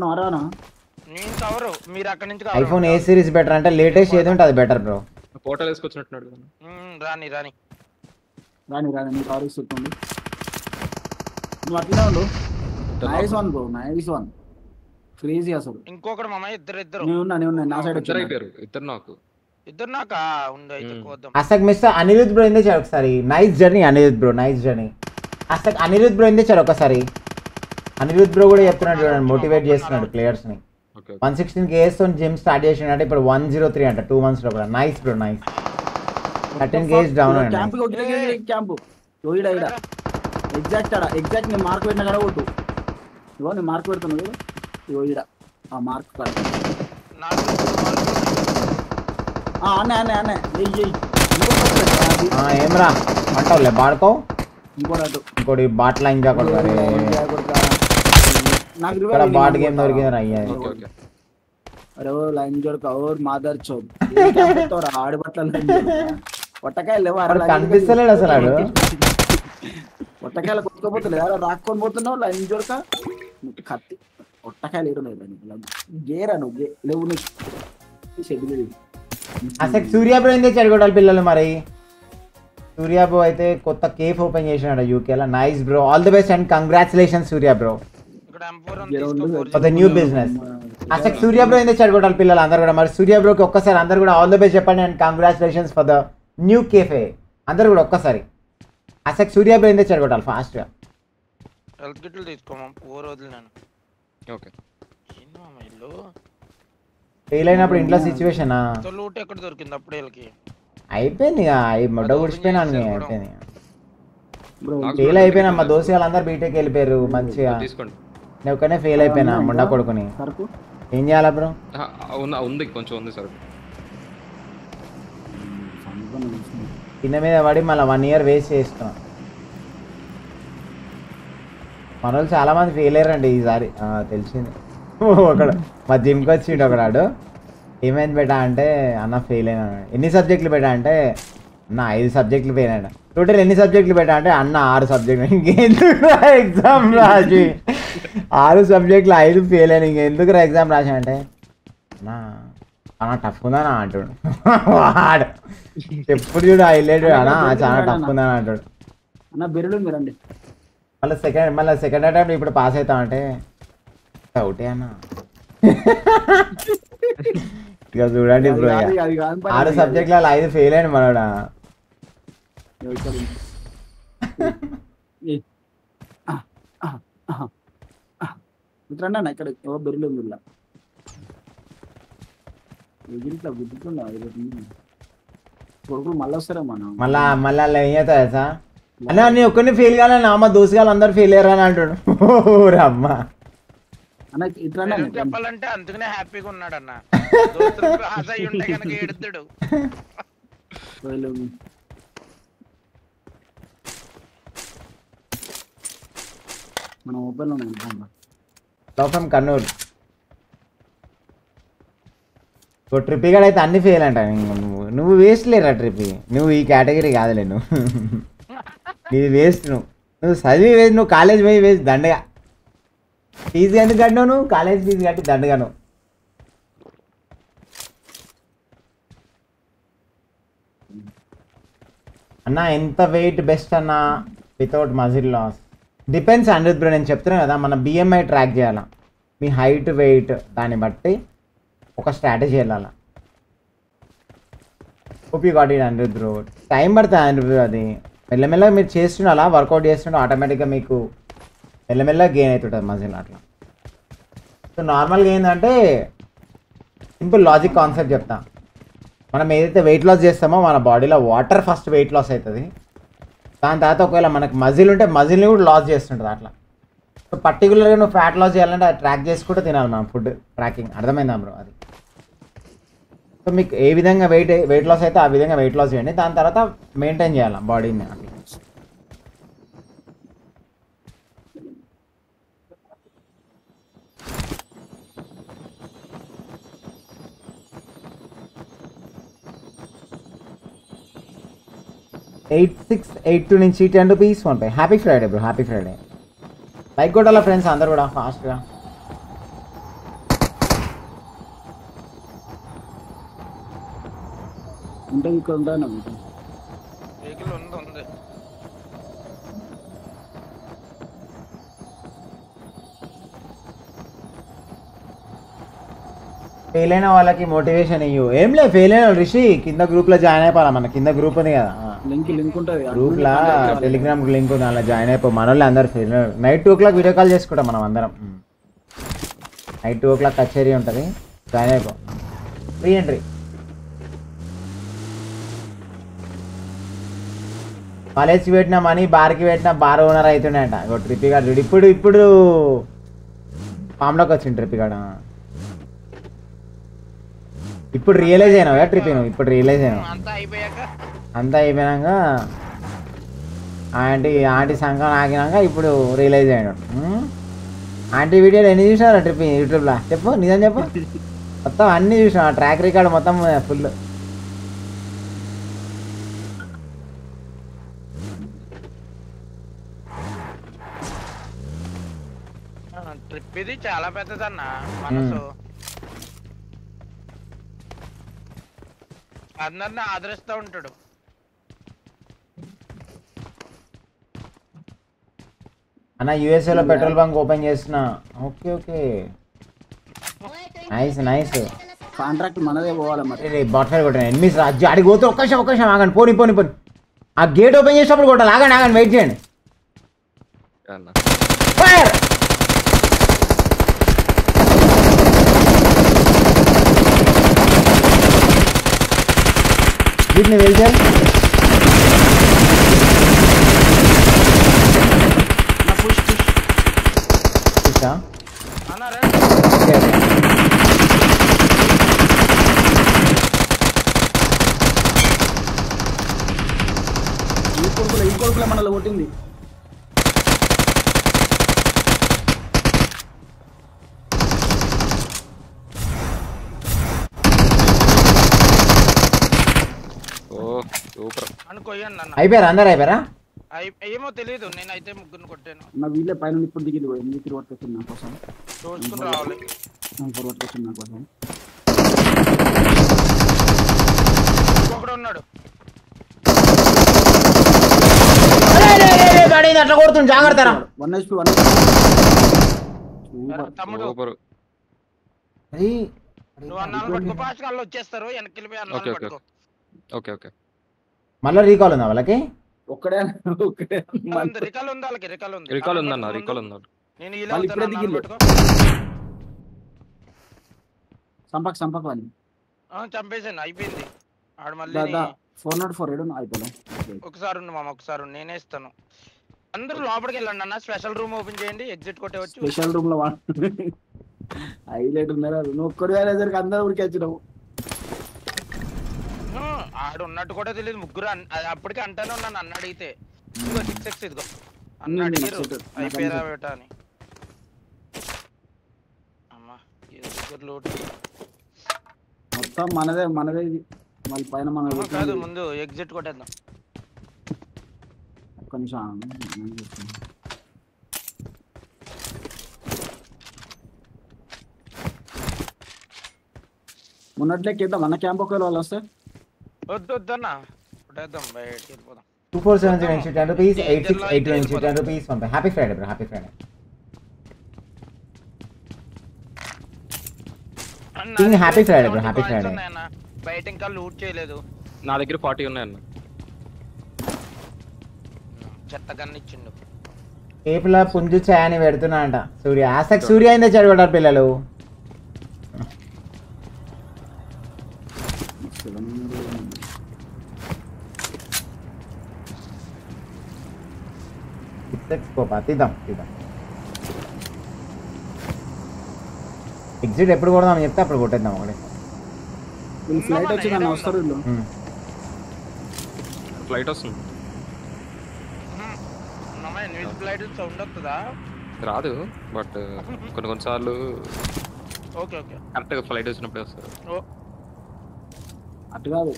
నేను కవరు మీరు అక్కడ నుంచి ఐఫోన్ ఏ సిరీస్ బెటర్ అంటే లేటెస్ట్ ఏది ఉంటే అది బెటర్ బ్రో పోర్టల్ వేసుకొచ్చినట్టున్నాడు రాని రాని రాని రాని నీ కవర్ ఇస్తుంది నువ్వు అట్లనే ఉండు nice one bro nice one crazy అసలు ఇంకొకటి మామ ఇద్దరు ఇద్దరు నేను ఉన్నా నేను నా సైడ్ ఇద్దరు అయిపోయారు ఇద్దరు నాకు ఇద్దరు నాకు ఉంది అయితే కోద్దాం అసలు మిస్ అనిరుద్ బ్రో ఇందే ఒకసారి nice journey Anirudh bro nice journey అసలు అనిరుద్ బ్రో ఎందుకు ఒకసారి అనిరుద్ బ్రో కూడా చెప్తున్నాడు చూడండి మోటివేట్ చేస్తున్నాడు ప్లేయర్స్ని one sixteen KS gym start చేసిండు అంటే ఇప్పుడు వన్ జీరో త్రీ అంట టూ మంత్స్ లో nice bro nice thirteen KS down camp exact ఆడ ఎగ్జాక్ట్ నేను మార్క్ పెట్టిన కదా కొట్టు ఇగో నేను మార్క్ పెడుతున్నాను ఇగో ఈడ ఆ మార్క్ కాదు అన్నే అన్నే అన్నే ఏమ్రా అంటావులే బాడుకోవు ఇగోనాడు కొడి బాటిల్ ఇంకా కొడి రండి నాక రివేర్ బాట్ గేమ్ దొరికింద రయ్య ఓకే ఓకే ఓరో లైన్ జోడ కొర్ మదర్ చోర్ ఇక్కడ తో ఆడు బాటిల్ కొట్టకై లెవార కండిసల లెసాడు కొట్టకై కొట్టకపోతే లేరా రాకోనిపోతున్నా లైన్ జోడ కొట్ట ఖత్తి కొట్టకై ఇర్మేని గేరను గే లెవను ఈ చెదిమని ఆసెక్ సూర్య బ్ర ఏం ఇచ్చాడు గాడ పిల్లలని మరి సూర్య బ్రో అయితే కొత్త కేఫ్ ఓపెన్ చేసినాడు యూకేలో nice bro all the best and congratulation Surya bro for the new business అసలు సూర్య బ్రో ఏం తెచ్చాడు కొట్టాలి పిల్లలు అందరు కూడా మరి సూర్య బ్రోకి ఒక్కసారి అందరు కూడా ఆల్ ది బెస్ట్ చెప్పండి and congratulations for the new cafe అందరు కూడా ఒక్కసారి అసలు సూర్య బ్రో ఏం తెచ్చాడు ఫాస్ట్ గా హెల్త్ కిట్లు తీసుకోమా ఓకే ఫెయిల్ అయినప్పుడు ఇంట్లో సిచ్యువేషన్ లూట్ ఎక్కడ దొరికింది అప్పుడు వీళ్ళకి అయిపోయింది ఇక మొట్ట గుడిచిపోయినాను అయిపోయింది ఫెయిల్ అయిపోయినా మా దోశ వాళ్ళందరూ బీటెక్ వెళ్ళిపోయారు మంచిగా నేను ఒక్కనే ఫెయిల్ అయిపోయినా మొండ కొడుకుని ఏం చేయాలా బ్రో ఉంది కొంచెం ఉంది సార్ కింద మీద పడి మళ్ళీ వన్ ఇయర్ వేస్ట్ చేస్తున్నాం మన వాళ్ళు చాలా మంది ఫెయిల్ అయ్యారండి ఈసారి తెలిసింది ఒకడు మా జిమ్కి వచ్చిండు ఒకడాడు ఏమైంది పెట్టా అంటే అన్న ఫెయిల్ అయినా ఎన్ని సబ్జెక్టులు పెట్టా అంటే అన్న ఐదు సబ్జెక్టులు ఫెయిల్ అయినా టోటల్ ఎన్ని సబ్జెక్టులు పెట్టా అంటే అన్న ఆరు సబ్జెక్టులు ఇంకెందుకు ఎగ్జామ్ రాసి ఆరు సబ్జెక్టులు ఐదు ఫెయిల్ అయినా ఇంకెందుకు రా ఎగ్జామ్ రాసా అంటే నా చాలా టఫ్ ఉందా అంటాడు వాడు ఎప్పుడు చూడు హైలైట్ అన్నా చాలా టఫ్ అని అంటాడు మళ్ళీ సెకండ్ మళ్ళీ సెకండ్ అటెంప్ట్ ఇప్పుడు పాస్ అవుతామంటే డౌటే అన్న ఇక చూడండి బ్రో ఆరు సబ్జెక్ట్ అలా ఐదు ఫెయిల్ అయింది మనడ ఇక్కడ ఎవరో బెర్రీలు ఉంది ఇలా ఎగిరిట్లా గుర్తుందా కొడుకులు మళ్ళీ మళ్ళా మళ్ళీ అలా ఏం చేస్తా అన్న నేను ఒక్కరిని ఫెయిల్ కావాలన్నా అమ్మ దోసు అందరు ఫీల్ అయ్యారని అంటాడు ఓ రమ్మా చెప్పాలంటే అందుకనే హ్యాపీగా ఉన్నాడు అన్న ఆశ మన మొబైల్ కన్నూరు ఇప్పుడు ట్రిప్పిగాడు అయితే అన్ని ఫెయిల్ అంట నువ్వు వేస్ట్ లేరా ట్రిప్ నువ్వు ఈ కేటగిరీ కాదులే నువ్వు నీది వేస్ట్ నువ్వు నువ్వు చదివి వేసి నువ్వు కాలేజ్ పోయి వేసి దండగా ఫీజు ఎందుకు కట్టినావు నువ్వు కాలేజ్ ఫీజు కట్టి దండగాను అన్న ఎంత వెయిట్ బెస్ట్ అన్న without muscle loss depends hundred bro నేను చెప్తున్నాను కదా మన బిఎంఐ ట్రాక్ చేయాలా మీ హైట్ వెయిట్ దాన్ని బట్టి ఒక స్ట్రాటజీ వెళ్ళాలా hope you got it Anirudh bro time పడుతుంది అనిరుద్ బ్రో అది మెల్లమెల్లగా మీరు చేస్తుండాలా వర్కౌట్ చేస్తుంటే ఆటోమేటిక్గా మీకు మెల్లమెల్లగా గెయిన్ అవుతుంటుంది మజిల్ అట్లా సో నార్మల్గా ఏంటంటే సింపుల్ లాజిక్ కాన్సెప్ట్ చెప్తా మనం ఏదైతే వెయిట్ లాస్ చేస్తామో మన బాడీలో వాటర్ ఫస్ట్ వెయిట్ లాస్ అవుతుంది దాని తర్వాత ఒకవేళ మనకు మజిల్ ఉంటే మజిల్ని కూడా లాస్ చేస్తుంటుంది అట్లా సో పర్టికులర్గా నువ్వు ఫ్యాట్ లాస్ చేయాలంటే అది ట్రాక్ చేసుకుంటే తినాలి మనం ఫుడ్ ట్రాకింగ్ అర్థమైందా బ్రో అది సో మీకు ఏ విధంగా వెయిట్ వెయిట్ లాస్ అయితే ఆ విధంగా వెయిట్ లాస్ చేయండి దాని తర్వాత మెయింటైన్ చేయాలి బాడీని అట్లా ఎయిట్ సిక్స్ ఎయిట్ టూ నుంచి ten rupees PhonePe happy Friday bro happy Friday bike కొట్టాలా ఫ్రెండ్స్ అందరు కూడా ఫాస్ట్గా ఫెయిల్ అయిన వాళ్ళకి మోటివేషన్ ఇయ్యు ఏం లేదు ఫెయిల్ అయిన రిషి కింద గ్రూప్లో జాయిన్ అయిపోవాలి మన కింద గ్రూప్ ఉంది కదా లింక్ లింక్ గ్రూప్ లా టెలిగ్రామ్ లింక్ ఉంది అలా జాయిన్ అయిపో మన వాళ్ళు అందరు night two o'clock video call చేసుకుంటాం మనం అందరం నైట్ టూ ఓ క్లాక్ కచేరీ ఉంటుంది జాయిన్ అయిపో ఫ్రీ ఎంట్రీ కాలేజ్కి పెట్టిన మనీ బార్కి పెట్టిన బార్ ఓనర్ అవుతున్నాయంట ఒక ట్రిప్ గారు చూడు ఇప్పుడు ఇప్పుడు ఫామ్లోకి వచ్చింది ట్రిప్ కాడ ఇప్పుడు రియలైజ్ అయినావు ట్రిప్ ఇప్పుడు రియలైజ్ అయినావు అంతా అయిపోయినాక ఆంటీ ఆంటీ సంఘం ఆగినాక ఇప్పుడు రియలైజ్ అయ్యాడు ఆంటీ వీడియోలు ఎన్ని చూసినారా ట్రిప్ యూట్యూబ్లో చెప్పు నిజం చెప్పు మొత్తం అన్ని చూసిన ట్రాక్ రికార్డ్ మొత్తం ఫుల్ ట్రిప్ ఇది చాలా పెద్దదన్న మనసు అందరిని ఆదరిస్తూ ఉంటాడు అన్న యూఎస్ఏలో పెట్రోల్ బంక్ ఓపెన్ చేసిన okay okay nice nice contract మనదే పోవాలి మరి ఫైర్ కొట్టాను ఎనిమిది రాజ్య అడిగి పోతే ఒక్క ఒక్క ఆగండి పోని పోని పోని ఆ గేట్ ఓపెన్ చేసినప్పుడు కొట్టాలి ఆగండి ఆగండి వెయిట్ చేయండి ఫైర్ వీటిని వెయిట్ చేయాలి ఉన్నాయా ఈ మనలో కొట్టింది అయిపోయారా అందరు అయిపోయారా ఏమో తెలియదు అయితే ముగ్గురు కొట్టాను నా వీళ్ళే పైన ఇప్పుడు దిగింది ఎన్ని తిరిగి నా కోసం చూసుకుని రావాలి నా కోసం ఒకడు ఉన్నాడు అట్లా జాగ్రత్త వన్ వన్ పాస్ వచ్చేస్తారు ఓకే ఓకే మళ్ళీ రీకాల్ ఉందా వాళ్ళకి ఒక్కడే ఒక్కడే రికాల్ ఉంది రికాల్ ఉంది నేను ఇప్పుడే సంపక్ సంపక్ చంపేసాను అయిపోయింది మళ్ళీ ఫోర్ నాట్ ఫోర్ ఏడు అయిపోయాను ఒకసారి ఉండు మామ ఒకసారి నేనే ఇస్తాను అందరూ లోపలికి వెళ్ళండి అన్న స్పెషల్ రూమ్ ఓపెన్ చేయండి ఎగ్జిట్ కొట్టే వచ్చి స్పెషల్ రూమ్ లో హైలైట్ ఉన్నారు నువ్వు ఒక్కడు వేరేసరికి అందరూ ఉడికి వచ్చినావు అతను ఆడు ఉన్నట్టు కూడా తెలియదు ముగ్గురు అప్పటికి అంటానే ఉన్నాను అన్న అడిగితే ఇదిగో సిక్స్ ఎక్స్ ఇదిగో అన్న అడిగారు అయిపోయారా బేట అని అమ్మా దగ్గర లోటు మొత్తం మనదే మనదే ఇది వాళ్ళ పైన మన కాదు ముందు ఎగ్జిట్ కొట్టేద్దాం కొంచెం నిమిషం ఉన్నట్లే కింద మన క్యాంప్ ఒకవేళ వాళ్ళు వస్తే two four seven rupees eight rupees happy happy happy happy బయట ఇంకా లూట్ చేయలేదు నా దగ్గర ఫార్టీ ఉన్నాయన్న చెత్త ఇచ్చిండు పుంజు ఛాయని పెడుతున్నా అంట సూర్య ఆసక్ సూర్య అయిందే చదివాడారు పిల్లలు తీద్దాం తీద్దాం ఎగ్జిట్ ఎప్పుడు కొడదాం చెప్తే అప్పుడు కొట్టేద్దాం ఒకటి ఫ్లైట్ వచ్చి నన్ను వస్తారు ఫ్లైట్ వస్తుంది ఫ్లైట్ సౌండ్ వస్తుందా రాదు బట్ uh, కొన్ని కొన్నిసార్లు ఓకే ఓకే కరెక్ట్గా ఫ్లైట్ వచ్చినప్పుడు వస్తారు అటు కాదు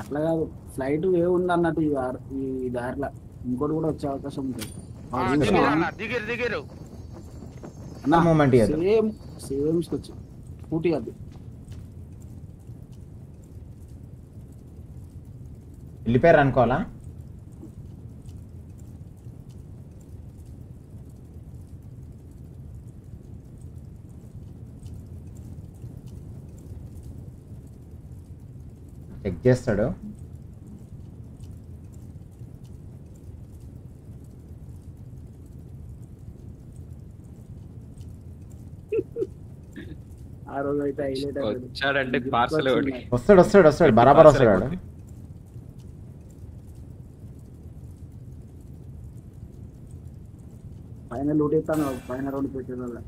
అట్లా కాదు ఫ్లైట్ ఏ అన్నట్టు ఈ దారిలో ఇంకోటి కూడా వచ్చే అవకాశం ఉంటుంది దిగిరు దిగిరు అన్న మూమెంట్ ఇయ్యదు సేమ్ సేమ్ స్కొచ్చు స్కూటీ అది వెళ్ళిపోయారు అనుకోవాలా చెక్ చేస్తాడు ఆ రోజు అయితే హైలైట్ వచ్చాడంటే పార్సల్ వస్తాడు వస్తాడు వస్తాడు బరాబర్ వస్తాడు పైన లూట్ పైన రౌండ్ పెట్టిన వాళ్ళ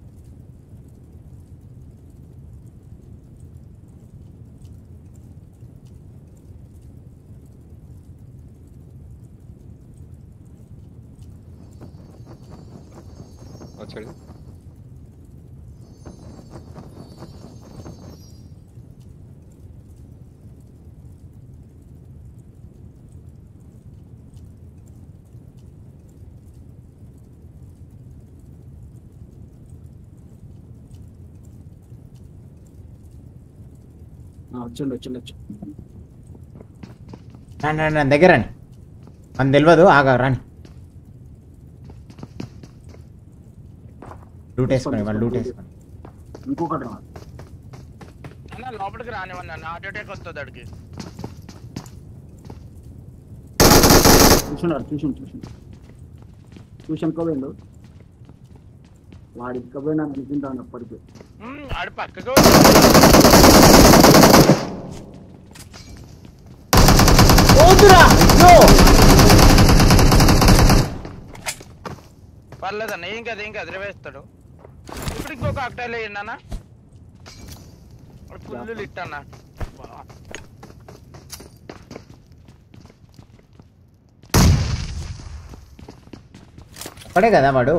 వచ్చిండు రండి రండి దగ్గర రండి అని తెలియదు ఆగా రండి లూట్ వేసుకోండి వాళ్ళు లూట్ వేసుకోండి ఇంకొకటి రా లోపలికి రానివ్వండి హార్ట్ అటాక్ వస్తుంది అడిగి చూసున్నారు చూసి చూసి చూసనుకోవేండు వాడు ఇక్కపోయినా అనిపించాను అప్పటికే ఆడు పక్కకు వద్దురా నో పర్లేదన్న ఏం కాదు ఏం కాదు రివేస్తాడు ఇప్పటికి ఒక అక్టైల్ వేయండి అన్న ఫుల్ లిట్ అన్న ఒక్కడే కదా వాడు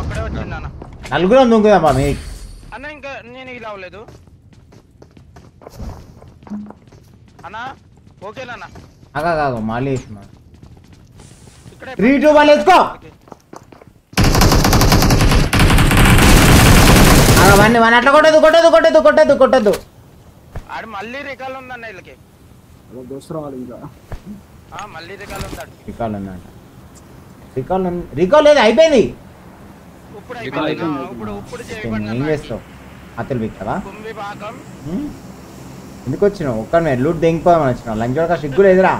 ఒక్కడే వచ్చిండు అన్న నలుగురం దొంగదామా మీ అన్న ఇంకా నేను ఇలా అవ్వలేదు అన్నా అగా కాదు మళ్ళీ త్రీ టూ మళ్ళీ వేసుకో అవన్నీ మన అట్లా కొట్టదు కొట్టదు కొట్టదు కొట్టదు కొట్టదు ఆడు మళ్ళీ రికాల్ ఉందన్న వీళ్ళకి మళ్ళీ రికాల్ ఉందంట రికాల్ రికాల్ లేదు అయిపోయింది ఇప్పుడు ఇప్పుడు ఇప్పుడు ఏం చేస్తావు అతలు పెట్టావా ఎందుకు వచ్చినావు ఒక్క మీరు లూట్ దింగిపోదామని వచ్చినావు లంచ్ వరకు సిగ్గు లేదురా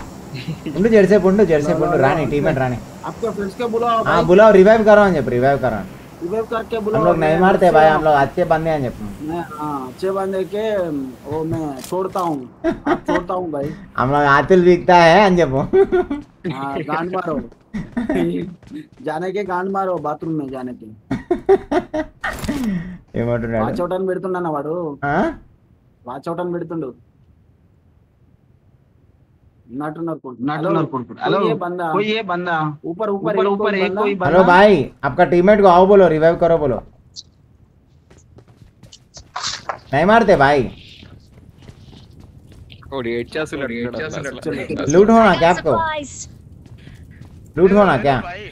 ఉండు జెర్సేపు ఉండు జెర్సేపు ఉండు రాని టీమేట్ రాని आपके फ्रेंड्स के बुलाओ हाँ भाई बुलाओ रिवाइव करो అని చెప్పు రివైవ్ करो అని रिवाइव करके हम बुलाओ लोग नहीं मैं मारते अच्छे भाई बंदे- हम लोग अच्छे बंदे हैं చెప్పు मैं हाँ अच्छे बंदे के वो मैं छोड़ता हूँ आप छोड़ता हूँ भाई हम लोग आतिल बिकता है అని చెప్పు हाँ गांड मारो जाने के गांड मारो बाथरूम में जाने के ఏమంటున్నాడు వాచ్ అవుట్ అని పెడుతుండన్న వాడు ఆ? వాచ్ అవుట్ అని పెడుతుండు ఉన్నట్టున్నారు కొడుకు. ఉన్నట్టున్నారు హలో, కొడుకు. कोई హలో, ये बंदा कोई ये बंदा ऊपर ऊपर ऊपर एक ऊपर कोई एक बंदा कोई हेलो बंदा भाई आपका टीममेट को आओ बोलो रिवाइव करो बोलो नहीं मारते भाई వాడు ఏడ్ చేస్తున్నాడు అసలు. लूट होना क्या आपको लूट होना क्या भाई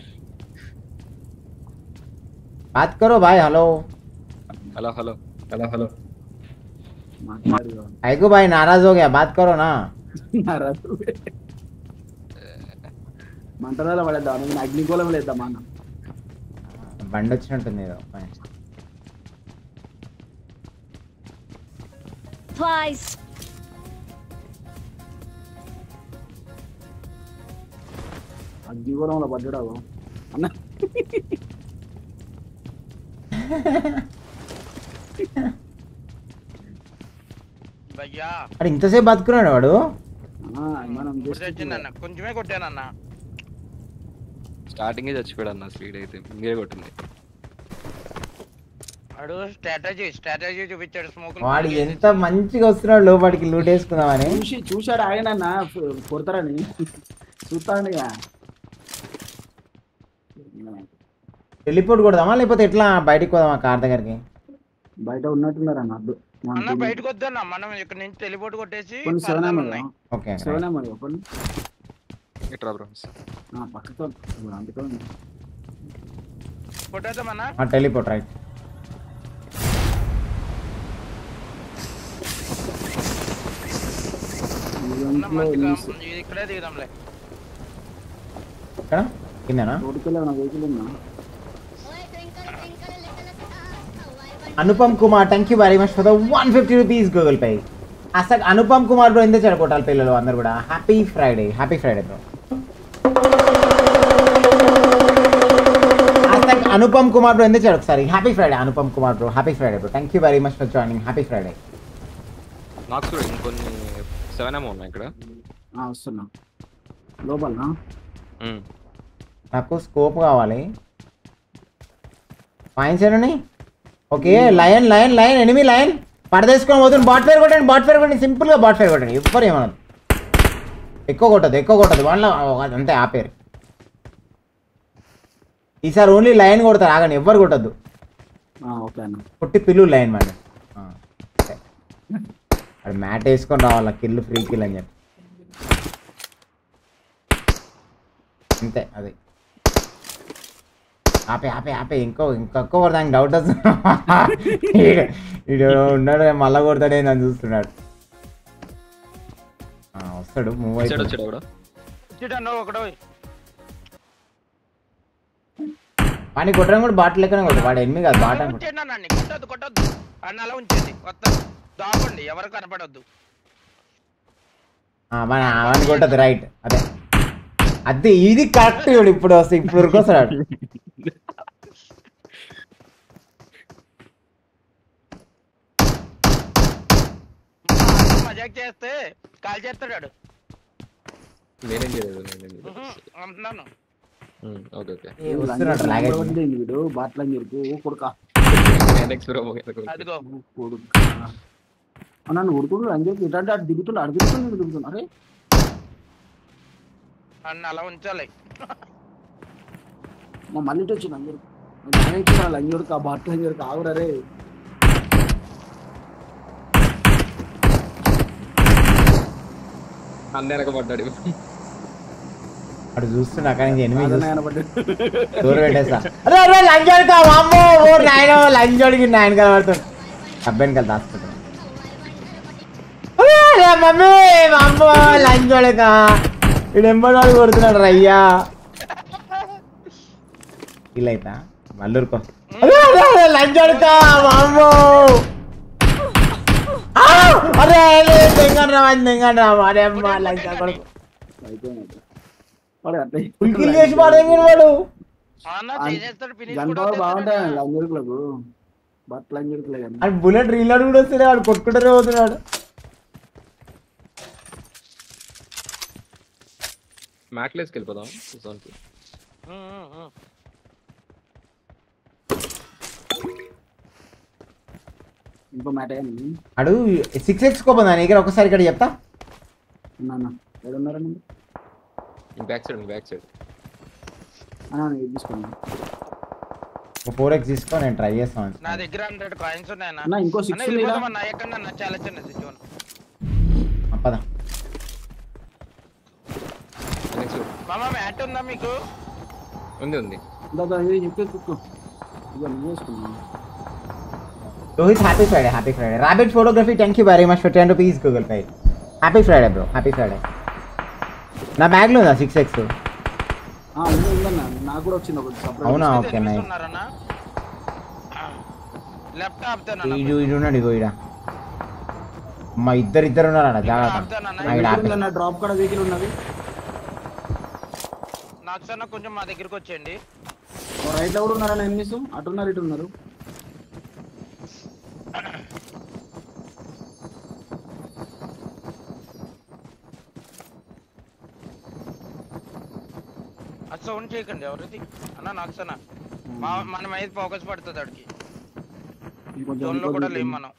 बात करो भाई hello hello hello hello hello మాట్లాడు. आइको भाई नाराज हो गया बात करो ना నారాజు. మంటలలో పడేద్దాం నేను అగ్నిగోళం లేద్దాం అన్న బండి వచ్చినట్టుంది ఏదో Twice. అగ్నిగోళంలో పడ్డాడు అన్న భయ్యా అడు ఇంతసేపు బతుకున్నాడు వాడు కొంచెమే కొట్టానన్న స్టార్టింగ్ చచ్చిపోయాడు అన్న స్పీడ్ అయితే మీరే కొట్టింది వాడు స్ట్రాటజీ స్ట్రాటజీ చూపించాడు స్మోక్ వాడు ఎంత మంచిగా వస్తున్నాడు లోపలికి లూట్ వేసుకుందామని చూసి చూశాడు ఆయన కొడతారని చూస్తాడు వెళ్ళిపోటు కొడదామా లేకపోతే ఎట్లా బయటకు పోదామా కార్ దగ్గరికి బయట ఉన్నట్టున్నారు అన్న అన్నా బైట్ కొద్దన్నా మనం ఇక్కడ నుంచి టెలిపోర్ట్ కొట్టేసి ఓకే సేనామర్ ఓపెన్ ఏట్రా బ్రో నా పక్కతోంది అందుతో ఫోటో చేద్దామన్నా ఆ టెలిపోర్ట్ రైట్ అన్న మట్టికాంం ఇది ఇక్కడే తీద్దాంలే కన్నా కిందనా రోడ్ కిలేనా వెయికిలేనా Anupam Kumar thank you very much for the one fifty rupees Google Pay అసలు అనుపమ్ కుమార్ బ్రో ఎందుకు చెడగొట్టాలి పిల్లలు అందరు కూడా happy Friday happy Friday bro అసలు అనుపమ్ కుమార్ బ్రో ఎందుకు ఒకసారి happy Friday Anupam Kumar bro happy Friday bro thank you very much for joining happy Friday నాకు చూడు ఇంకొన్ని సెవెన్ ఏమో ఉన్నాయి ఇక్కడ వస్తున్నా లోపల నాకు స్కోప్ కావాలి fine ఏమన్నాయి okay lion lion lion enemy lion పడదేసుకొని పోతుంది బాట్ ఫైర్ కొట్టండి బాట్ ఫైర్ కొట్టండి సింపుల్గా బాట్ ఫైర్ కొట్టండి ఎవ్వరు ఏమనదు ఎక్కువ కొట్టదు ఎక్కువ కొట్టదు వాళ్ళ అంతే ఆపేరు ఈసారి ఓన్లీ లైన్ కొడతారు ఆగండి ఎవ్వరు కొట్టద్దు కొట్టి పిల్లు లైన్ మేడం అది మ్యాట్ వేసుకొని రావాలి కిల్లు ఫ్రీ కిల్ అని చెప్పి అంతే అది ఆపే ఆపే ఆపే ఇంకో ఇంకొక్క కొడతానికి డౌట్ వస్తున్నాడు ఉన్నాడు మళ్ళా కొడతాడే నన్ను చూస్తున్నాడు వస్తాడు మూవ్ అయిపోయి వాడిని కొట్టడం కూడా బాట లెక్కనే కొట్టు వాడు ఎన్ని కాదు బాట కొట్టద్దు ఎవరు కనపడొద్దు వాడిని కొట్టదు రైట్ అదే అదే ఇది కరెక్ట్ చూడు ఇప్పుడు వస్తే ఇప్పుడు వరకు చేస్తే కాల్ చేస్తాడు నేనేం చేయలేదు నేనేం అంటున్నాను ఓకే ఓకే వీడు నన్ను ఉడుకుడు అటు దిగుతున్నాడు అటు దిగుతున్నాడు దిగుతున్నా అరే అన్న అలా ఉంచాలి మా మళ్ళీ వచ్చింది అందరు లంజోడు కా బట్టు లంజోడు కాగురా రే అందరక పడ్డాడు అటు చూస్తున్నా ఎనిమిది దూరం పెట్టేస్తా అరే అరే లంజోడు కా అమ్మో ఓ నాయన లంజోడికి నాయన కనబడుతుంది అబ్బాయిని కలిసి మమ్మీ అమ్మో లంజోడు కా ഇടെമ്പാടാണ് കൊടുത്തിനാണ് അയ്യാ ಇಲ್ಲ ಆಯ್ತಾ ಮಲ್ಲೂರ್ಪ ಲಂಚ ಹೊಡ್ಕ ಮಾಮೋ ಅರೆ ಅರೆ ತೆಂಗಣ್ಣ ತೆಂಗಣ್ಣ ಮಾರಮ್ಮ ಲಂಚ ಕೊಡ್ಕು ఫుల్ చేసి పాడేంగిడు వాడు బాగుంటాయి బుల్లెట్ రీలోడ్ కూడా వస్తున్నాడు వాడు కొట్టుకుంటారే పోతున్నాడు మ్యాక్లేస్కి వెళ్ళిపోదాం జోన్కి ఇంకో అడు సిక్స్ ఎక్స్ కోపం దాని దగ్గర ఒకసారి ఇక్కడ చెప్తా బ్యాక్ సైడ్ బ్యాక్ సైడ్ తీసుకోండి ఫోర్ ఎక్స్ తీసుకో నేను ట్రై చేస్తాను నా దగ్గర హండ్రెడ్ కాయిన్స్ ఉన్నాయి ఇంకో సిక్స్ చాలా చిన్నది పదా మీకు ఉంది Rohit happy Friday happy Friday rabbit photography thank you very much for ten rupees Google Pay happy Friday bro happy Friday నా బ్యాగ్లో ఉందా సిక్స్ ఎక్స్ అవునా ఓకే ఇగో మా ఇద్దరు ఇద్దరు ఉన్నారా జాగ్రత్త డ్రాప్ కూడా వెహికల్ ఉన్నది బాక్స్ అన్న కొంచెం మా దగ్గరికి వచ్చేయండి రైట్ లో కూడా ఉన్నారా ఎన్నిస్ అటు ఉన్నారు ఇటు ఉన్నారు సౌండ్ చేయకండి ఎవరిది అన్న నాకు సన్న మనం అయితే ఫోకస్ పడుతుంది అడికి జోన్లో కూడా లేము మనం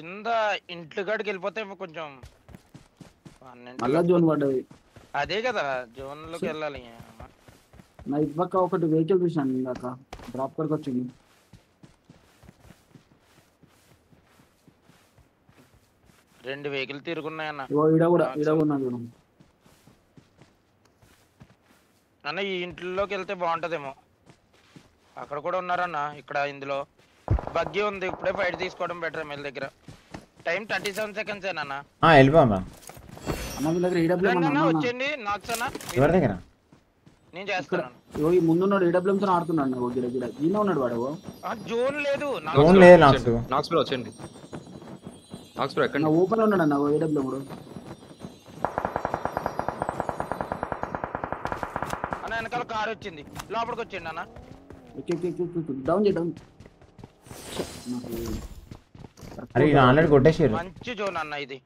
కింద ఇంట్లో కాడికి వెళ్ళిపోతే కొంచెం మళ్ళా జోన్ పడ్డది అదే కదా జోన్ లోకి వెళ్ళాలి నా ఇవ్వక ఒకటి వెహికల్ చూసాను ఇందాక డ్రాప్ కొరకు వచ్చింది రెండు వెహికల్ తిరుగున్నాయన్న అన్న ఈ ఇంట్లోకి వెళ్తే బాగుంటదేమో అక్కడ కూడా ఉన్నారన్న ఇక్కడ ఇందులో బగ్గి ఉంది ఇప్పుడే ఫైట్ తీసుకోవడం బెటర్ మీ దగ్గర టైం 37 థర్టీ సెవెన్ సెకండ్స్ ఏనా వెళ్ళిపో మ్యామ్ వచ్చేండి e నాక్స్ అన్న ఎవరి దగ్గర నేను చేస్తాను ఓయ్ ముందు ఉన్నాడు ఈడబ్ల్యూ e తో ఆడుతున్నాడు నా గిడ గిడ ఈయన ఉన్నాడు వాడు ఆ జోన్ లేదు జోన్ లేదు నాక్స్ నాక్స్ బ్రో వచ్చేండి నాక్స్ బ్రో ఎక్కడ ఓపెన్ ఉన్నాడు అన్న ఈడబ్ల్యూ బ్రో అన్న వెనకాల కార్ వచ్చింది లోపలికి వచ్చిండి అన్న డౌన్ చేయ డౌన్ అరే ఇది ఆల్రెడీ కొట్టేసారు మంచి జోన్ అన్న ఇది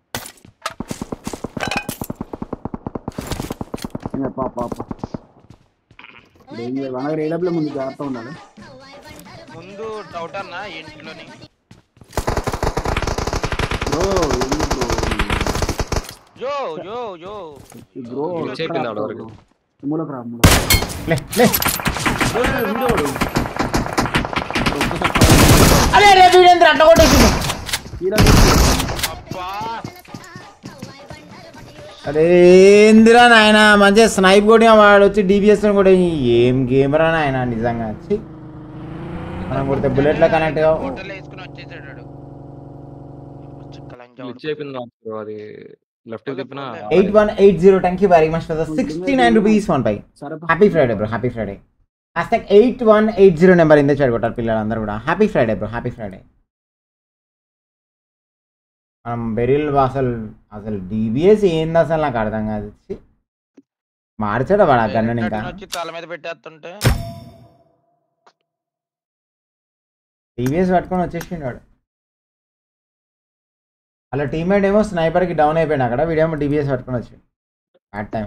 పాప ముందు జాగ్రత్త ఉండాలి ముందు డౌట్ అన్న ఇంట్లోని బ్రో జో అరే అరే వీడేంద్ర అట్ట కొట్టేసింది అరేందిరా నాయన మంచిగా స్నైప్ కొట్టిన వాడు వచ్చి డిబిఎస్ కూడా ఏం గేమ్ అని ఆయన నిజంగా వచ్చి మనం కొడితే బుల్లెట్లా connect eight one eight zero thank you very much for the sixty nine rupees one pie happy Friday bro happy Friday hash eight one eight zero number ఇందే చెడగొట్టారు పిల్లలందరూ కూడా happy Friday bro happy Friday మనం beryl అసలు అసలు DBS ఏంది అసలు నాకు అర్థం కాదు మార్చాడు వాడు ఆ గన్ను ఇంకా తల మీద పెట్టేస్తుంటే డీబీఎస్ పట్టుకొని వచ్చేసిండు వాడు అలా టీమ్మేట్ ఏమో స్నైపర్కి డౌన్ అయిపోయాడు అక్కడ వీడేమో డీబీఎస్ పట్టుకొని వచ్చాడు at time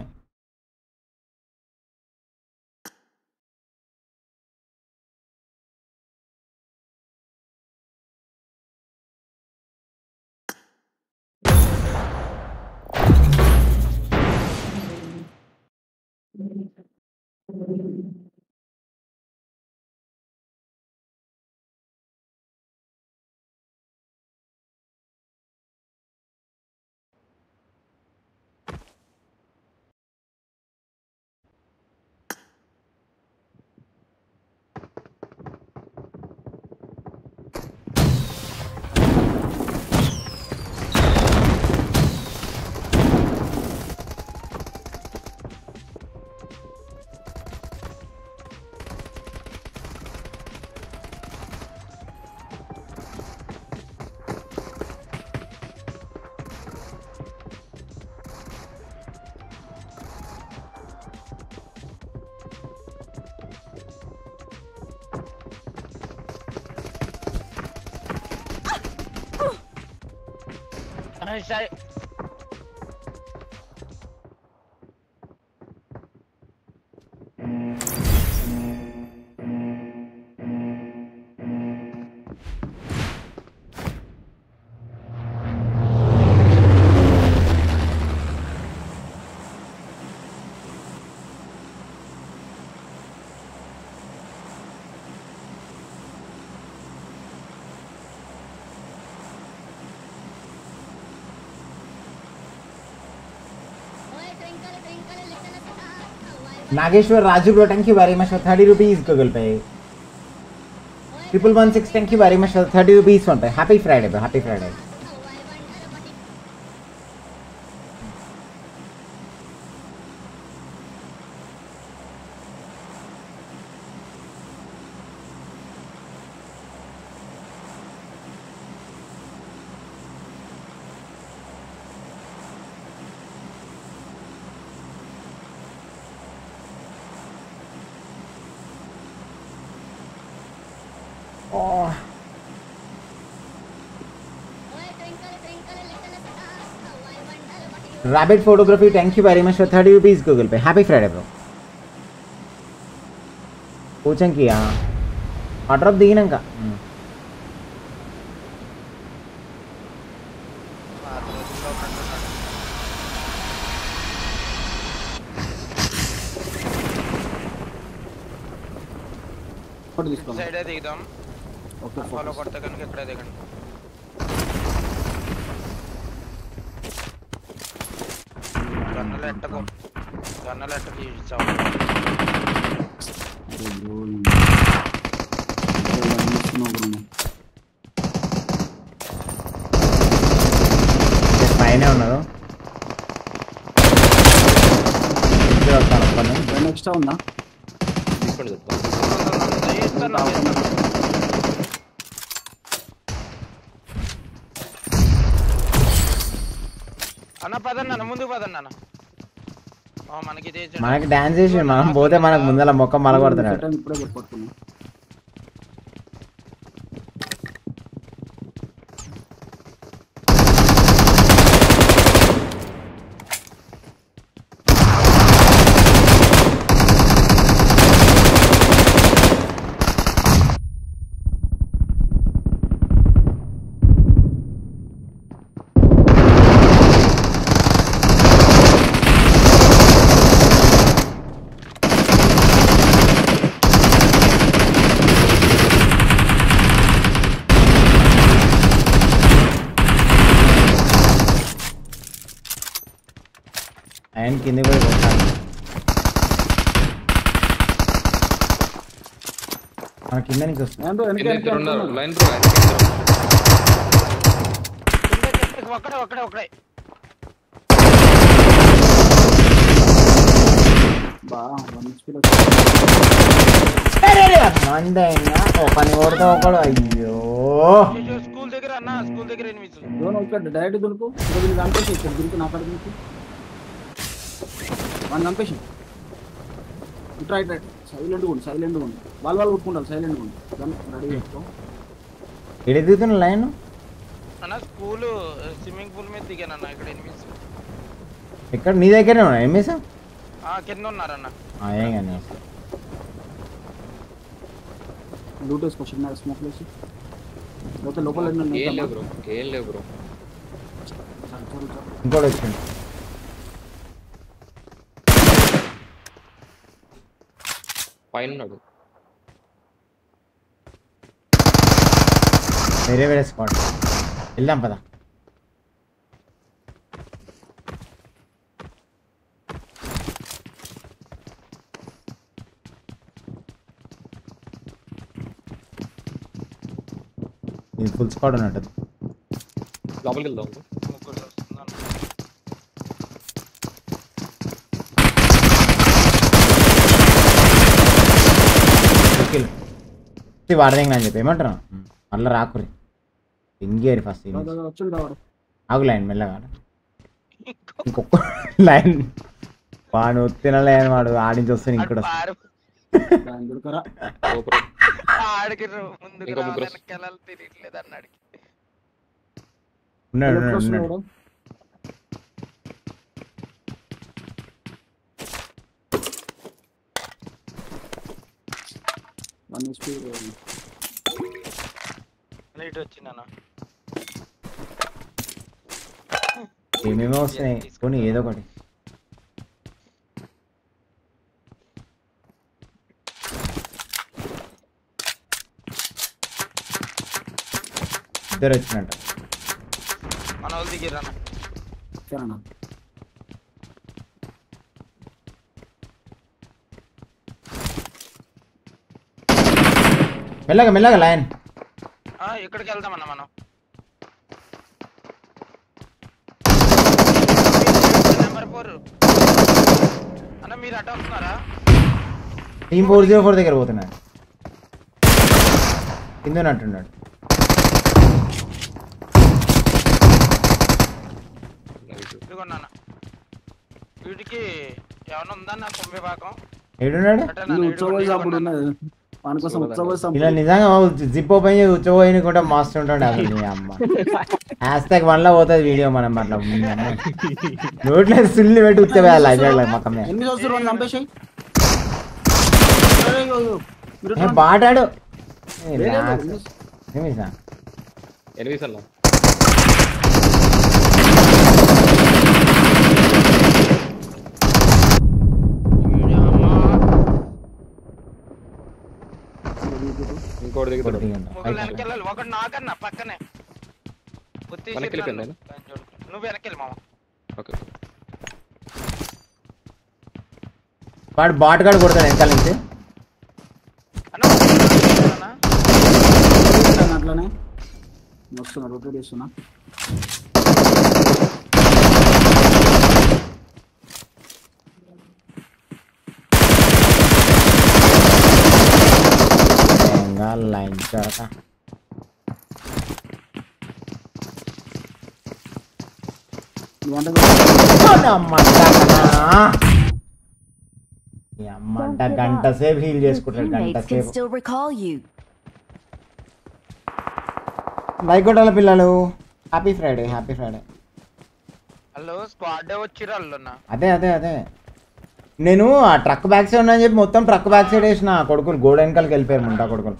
Nageshwar Rajubro, thank you very much for 30 rupees Google Pay. 1116, thank you very much for 30 rupees Phone Pay. Happy Friday, bro. Happy Friday. Rabbit photography thank you very much for thirty rupees Google Pay happy Friday bro पूछा किया order दीना పోదన్నా మనకి dance చేసి మనం పోతే మనకు ముందర మొక్క మలగొడుతున్నాడు పని ఒకడు అయ్యో స్కూల్ దగ్గర అన్న స్కూల్ దగ్గర ఒకటి డైరెక్ట్ దొరుకు చంపేసి ఇక్కడ నా పడుకు వాడిని చంపేసి ఇట్రా ఇట్రా సైలెంట్ ఉండు సైలెంట్ ఉండు వాళ్ళు వాళ్ళు కొట్టుకుంటారు సైలెంట్ ఉండు రెడీ చేసుకో ఎక్కడ దిగుతున్న లైన్ అన్న స్కూల్ స్విమ్మింగ్ పూల్ మీద దిగాను అన్న ఇక్కడ ఎనిమిస్ ఇక్కడ నీ దగ్గరే ఉన్నా ఎనిమిస్ కింద ఉన్నారన్న ఏం కానీ లూట్ వేసుకొచ్చి నాకు స్మోక్ వేసి లోపల లోపల ఏం లేవు ఇంకోటి వచ్చింది పైన ఉన్నాడు వేరే వేరే స్పాట్ వెళ్దాం పదా ఇది ఫుల్ స్పాట్ ఉన్నట్టు లోపలికి వెళ్దాం ಕಿಲ್ ಸಿ ವಾರ್ನಿಂಗ್ ನಾನು ಪೇಮೆಂಟ್ ಅಲ್ಲರ ಹಾಕ್ರಿ ಹಿಂಗೆ ರೀ ಫಸ್ಟ್ ಆಗ ಲೈನ್ ಮೇಲೆ లైన్ వాడు తినలే అని వాడు ఆడించి వస్తాను ఇక్కడ ఉన్నాడు ఉన్నాడు వన్ హెచ్పి ఇటు వచ్చిందన్న ఏమేమో వస్తున్నాయి కొన్ని ఏదో ఒకటి ఇద్దరు వచ్చినట్టు మన వాళ్ళు దిగిరన్నా మెల్లగా మెల్లగా లైన్ ఎక్కడికి వెళ్దాం మనం ఫోర్ అన్న మీరు టీమ్ ఫోర్ జీరో ఫోర్ దగ్గర పోతున్నాను కింద అంటున్నాడు వీటికి ఏమన్నా ఉందా కుంభే భాగం ఏడున్నాడు వాని కోసం ఉత్సవం నిజంగా చేసి ఉత్సవం కూడా మస్తు ఉంటాడు అసలు వన్ లో పోతుంది వీడియో మనం అట్లా నోట్లో సిల్లు పెట్టి ఉత్సవం లైబ్రరీలో మొత్తం ఎన్ని బాటాడు ఎనిమిది సార్ ఎనిమిది సార్ ఇంకోటి దిగుతాడు ఒకళ్ళు నాకన్నా పక్కనే నువ్వు వెనక్కి వెళ్ళి మామ ఓకే వాడు బాట్ గాడు కొడతాడు వెనకాల నుంచి అట్లానే వస్తున్నా రొటేట్ చేస్తున్నా ngon lành cho ta అమ్మంట గంట సేపు హీల్ చేసుకుంటాడు గంట సేపు బైకోటాల పిల్లలు happy Friday happy Friday hello squad వచ్చిరా అదే అదే అదే నేను ఆ ట్రక్ బ్యాక్ సైడ్ అని చెప్పి మొత్తం ట్రక్ బ్యాక్ సైడ్ వేసిన కొడుకులు గోడ వెనకాలకి వెళ్ళిపోయారు ముంటా కొడుకులు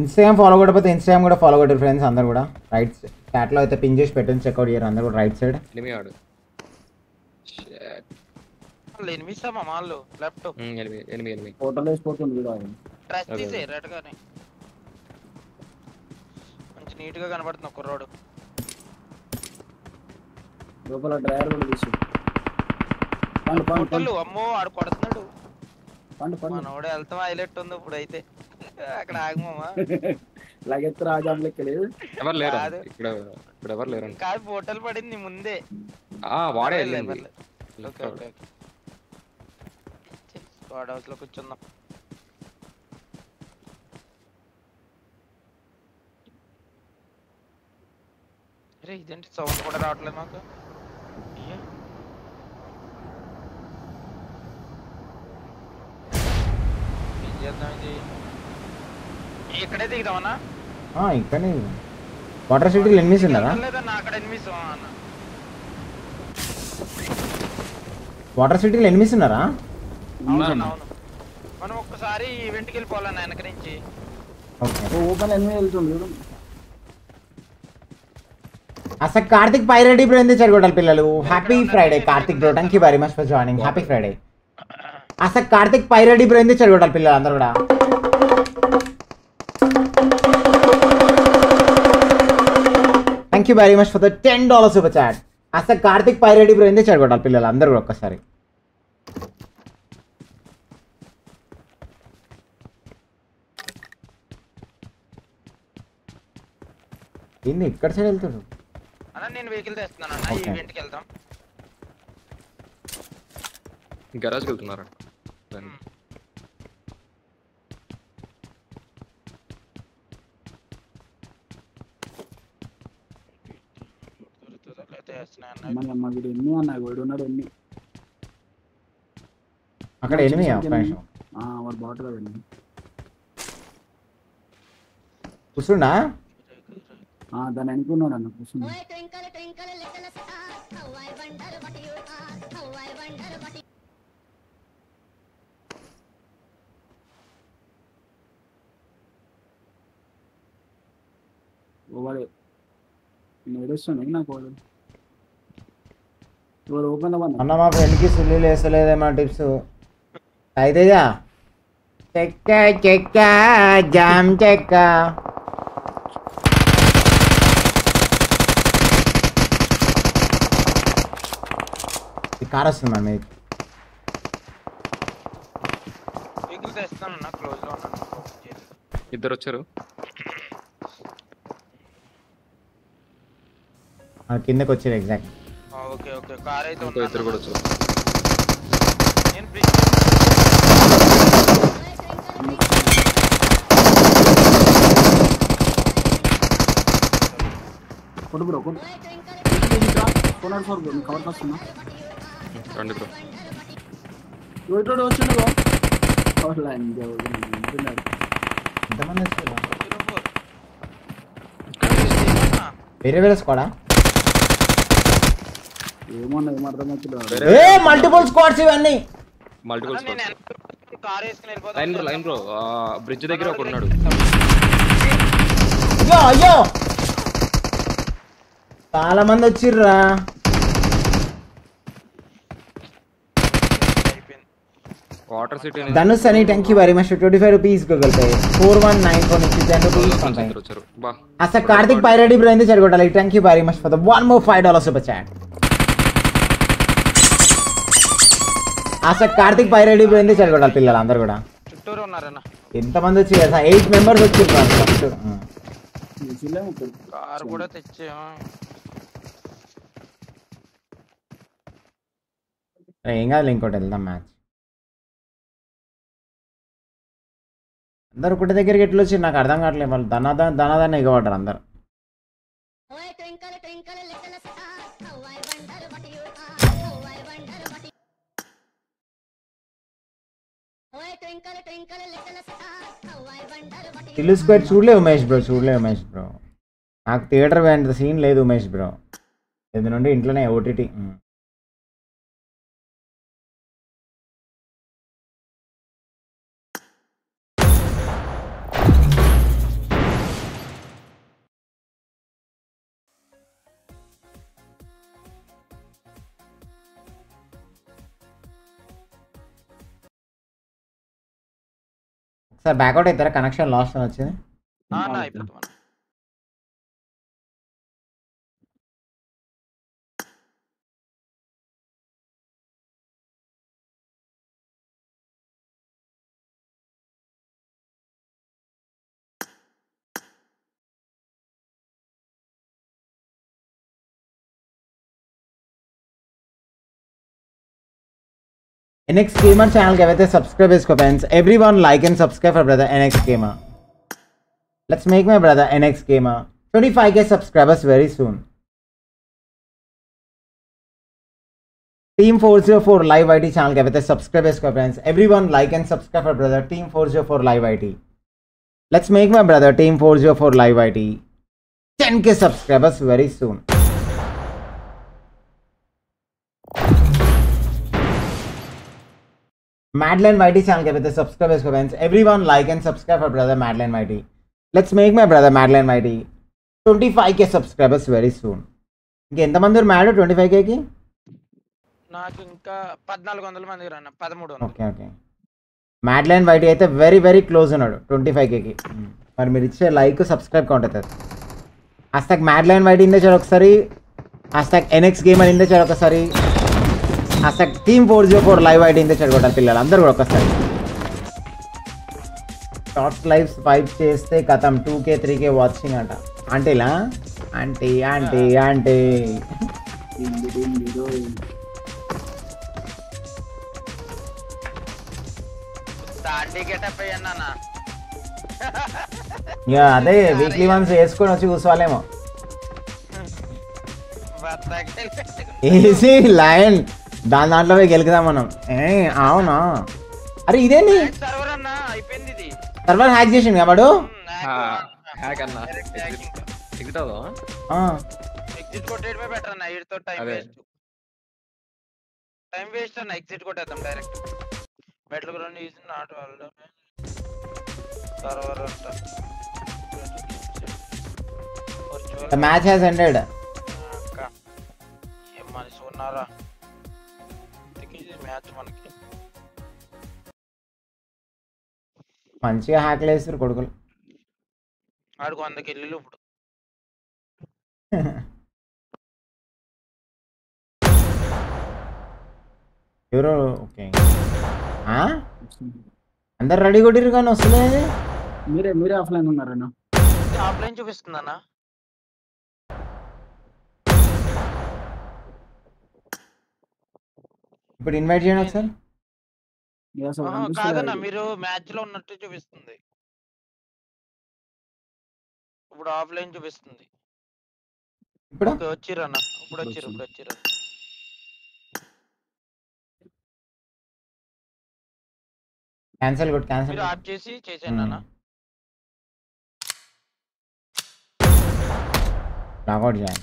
ఇన్స్టాగ్రామ్ ఫాలో కొట్టకపోతే ఇన్స్టాగ్రామ్ కూడా ఫాలో కొట్టారు ఫ్రెండ్స్ అందరు కూడా రైట్ చాట్ లో అయితే పిన్ చేసి పెట్టండి చెక్అవుట్ చేయరు అందరు కూడా రైట్ సైడ్ ఎనిమి ఆడు ఎనిమి సమా left enemy enemy enemy hotel వేసిపోతుంది వీడు ట్రస్ట్ రెడ్ మంచి నీట్ గా కనబడుతుంది కుర్రోడు లోపల డ్రైవర్ పండు పండు అమ్మో ఆడు కొడుతున్నాడు పండు పండు వెళ్తాం హైలైట్ ఉంది ఇప్పుడు అయితే అక్కడ ఆగమమ్మా లగెత్తు రాజాం లెక్క లేదు ఎవరు లేరు ఇక్కడ ఇక్కడ ఎవరు లేరు కాదు పోటల్ పడింది ముందే ఆ వాడే వెళ్ళింది ఓకే స్క్వాడ్ హౌస్ లో కూర్చుందాం అరే ఇదేంటి సౌండ్ కూడా రావట్లేదు నాకు చేద్దాం ఇది ఇక్కడే దిగుదామన్నా ఇక్కడనే వాటర్ సిటీలో ఎనిమిస్ ఉన్నారా వాటర్ సిటీలో ఎనిమిస్ ఉన్నారా మనం ఒక్కసారి ఈవెంట్కి వెళ్ళిపోవాలన్నా వెనక నుంచి అసలు కార్తిక్ పైరెడ్డి ఇప్పుడు ఎందుకు చెడగొట్టాలి పిల్లలు happy Friday Karthik bro thank you very much for joining happy Friday అసలు కార్తిక్ పైరెడ్డి ఇప్పుడు ఎందుకు చెడగొట్టాలి పిల్లలు అందరు కూడా thank you very much for the ten dollar super chat అసలు కార్తిక్ పైరెడ్డి బ్రో ఎందుకు చాట్ కొట్టాలి పిల్లలు అందరు కూడా ఒక్కసారి ఏంది ఇక్కడ సైడ్ వెళ్తాడు అలా నేను వెహికల్ తెస్తున్నాను అన్న ఈవెంట్ కి వెళ్తాం గరాజ్ కి వెళ్తున్నారా అక్కడ ఎనిమి వాడు బాటిల్ కూర్చున్నా దాన్ని అనుకున్నాడు అన్న కూర్చున్నా నేను నాకు అన్న మా ఫ్రెండ్కి సుల్లి లేసలేదేమో టిప్స్ అయితేగా చెక్క చెక్క జామ్ చెక్క కార్ వస్తుందా మీకు ఇద్దరు వచ్చారు కిందకి వచ్చారు ఎగ్జాక్ట్ ఓకే ఓకే కార్ అయితే ఇద్దరు కూడా వచ్చారు నేను బ్రిడ్జ్ కొడు బ్రో కొడు ఫోర్ కవర్ లైన్ వేరే వేరే స్క్వాడా ఏ మల్టిపుల్ స్క్వాడ్స్ ఇవన్నీ మల్టిపుల్ స్క్వాడ్స్ బ్రో బ్రిడ్జ్ దగ్గర ఒక ఉన్నాడు అయ్యో అయ్యో చాలా మంది వచ్చిర్రా వాటర్ సిటీ ధనుష్ అని thank you very much twenty five rupees Google Pay four one nine four నుంచి టెన్ రూపీస్ అసలు కార్తిక్ పైరెడ్డి బ్రైంది చెడగొట్టాలి thank you very much for the one more five dollars super chat అసలు కార్తిక్ పైర్ అయిపోయింది చెడగొట్టాలి పిల్లలు అందరు కూడా చుట్టూరు ఉన్నారన్న ఎంత మంది వచ్చి ఎయిట్ మెంబర్స్ వచ్చిర్రు ఫస్ట్ కూడా తెచ్చాం ఏం కాదు ఇంకోటి వెళ్దాం మ్యాచ్ అందరు ఒకటి దగ్గరికి ఎట్లా వచ్చి నాకు అర్థం కావట్లేదు వాళ్ళు ధనాదా ధనాదాన్ని ఎగబడ్డారు అందరు ఇల్లు స్క్వేర్ ఉమేష్ బ్రో చూడలేదు ఉమేష్ బ్రో నాకు థియేటర్ అంత సీన్ లేదు ఉమేష్ బ్రో ఎందు నుండి ఇంట్లోనే ఓటీటీ సార్ బ్యాకౌట్ అవుతారా కనెక్షన్ లాస్ వచ్చింది NX Gamer channel के वैसे subscribe isko fans. Everyone like and subscribe for brother NX Gamer. Let's make my brother NX Gamer 25k subscribers very soon. Team 404 Live IT channel के वैसे subscribe isko friends. Everyone like and subscribe for brother Team 404 Live IT. Let's make my brother Team 404 Live IT 10k subscribers very soon. Madeline YT channel ke pete subscribe isko friends. Everyone like and subscribe for brother Madeline YT. Let's make my brother Madeline YT 25k subscribers very soon. ఎంత మంది mad twenty five కేకి నాకు ఇంకా పద్నాలుగు వందల మంది అన్న పదమూడు ఓకే ఓకే మ్యాడ్లైన్ వైట్ అయితే వెరీ వెరీ క్లోజ్ ఉన్నాడు ట్వంటీ ఫైవ్ కేకి మరి మీరు ఇచ్చే లైక్ సబ్స్క్రైబ్ కౌంట్ అవుతుంది హాస్టాగ్ మ్యాడ్లైన్ వైట్ ఇందే చూడు ఒకసారి హాస్టాగ్ ఎన్ఎక్స్ గేమ్ అని ఇందే చూడు ఒకసారి అసలు team four zero four live ID చెడగొట్టాలి పిల్లలు అందరు కూడా ఒకసారి షార్ట్ లైఫ్ స్వైప్ చేస్తే కథం two K three K watching అంట ఆంటీలా ఆంటీ ఆంటీ ఆంటీ అదే వీక్లీ వన్స్ వేసుకొని వచ్చి కూర్చోవాలేమో ఏసీ లైన్ దాని దాంట్లో పోయి గెలుకుదాం మనం ఏ అవునా అరే ఇదేంది సర్వర్ అయిపోయింది ఇది సర్వర్ హ్యాక్ చేసిండు కాబడు హ్యాక్ అన్న కొట్టేయడమే బెటర్ అన్న time waste time waste కొట్టేద్దాం direct server match has ended మనిషి ఉన్నారా మ్యాచ్ మనకి మంచిగా హ్యాక్లు వేస్తారు కొడుకులు ఆడుకు వంద కిల్లులు ఇప్పుడు ఎవరో ఓకే అందరు రెడీ కొట్టిరు కానీ వస్తుంది మీరే మీరే ఆఫ్లైన్ ఉన్నారన్నా ఆఫ్లైన్ చూపిస్తుందన్నా ఇప్పుడు ఇన్వైట్ చేయండి సార్ కాదన్నా మీరు మ్యాచ్ లో ఉన్నట్టు చూపిస్తుంది ఇప్పుడు ఆఫ్లైన్ చూపిస్తుంది ఇప్పుడు వచ్చిర్రు అన్న ఇప్పుడు వచ్చిర్రు ఇప్పుడు వచ్చిర్రు క్యాన్సిల్ కొట్టు క్యాన్సిల్ ఆఫ్ చేసి చేసాను అన్న నాకౌట్ చేయండి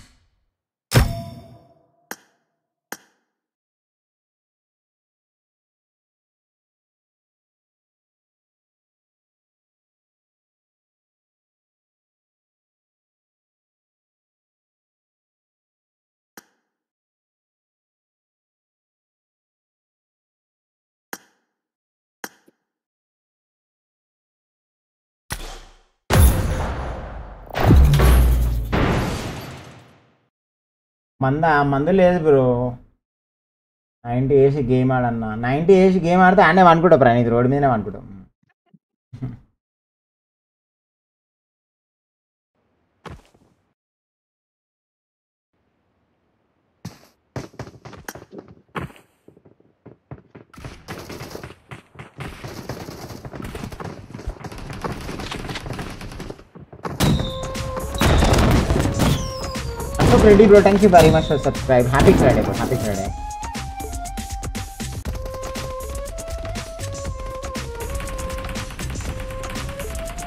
మంద మందు లేదు బ్రో నైంటీ వేసి గేమ్ ఆడన్నా నైంటీ వేసి గేమ్ ఆడితే ఆడే అనుకుంటా ప్రణీత్ రోడ్డు మీదనే అనుకుంటాం Freddy bro, thank you very much for subscribe. Happy Friday bro, happy Friday.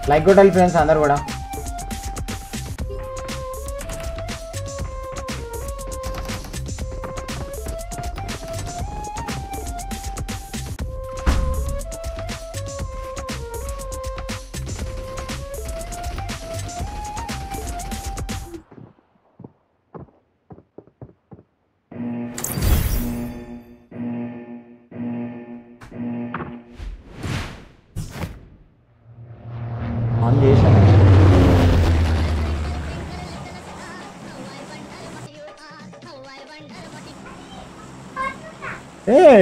Like good help friends, Andar Voda.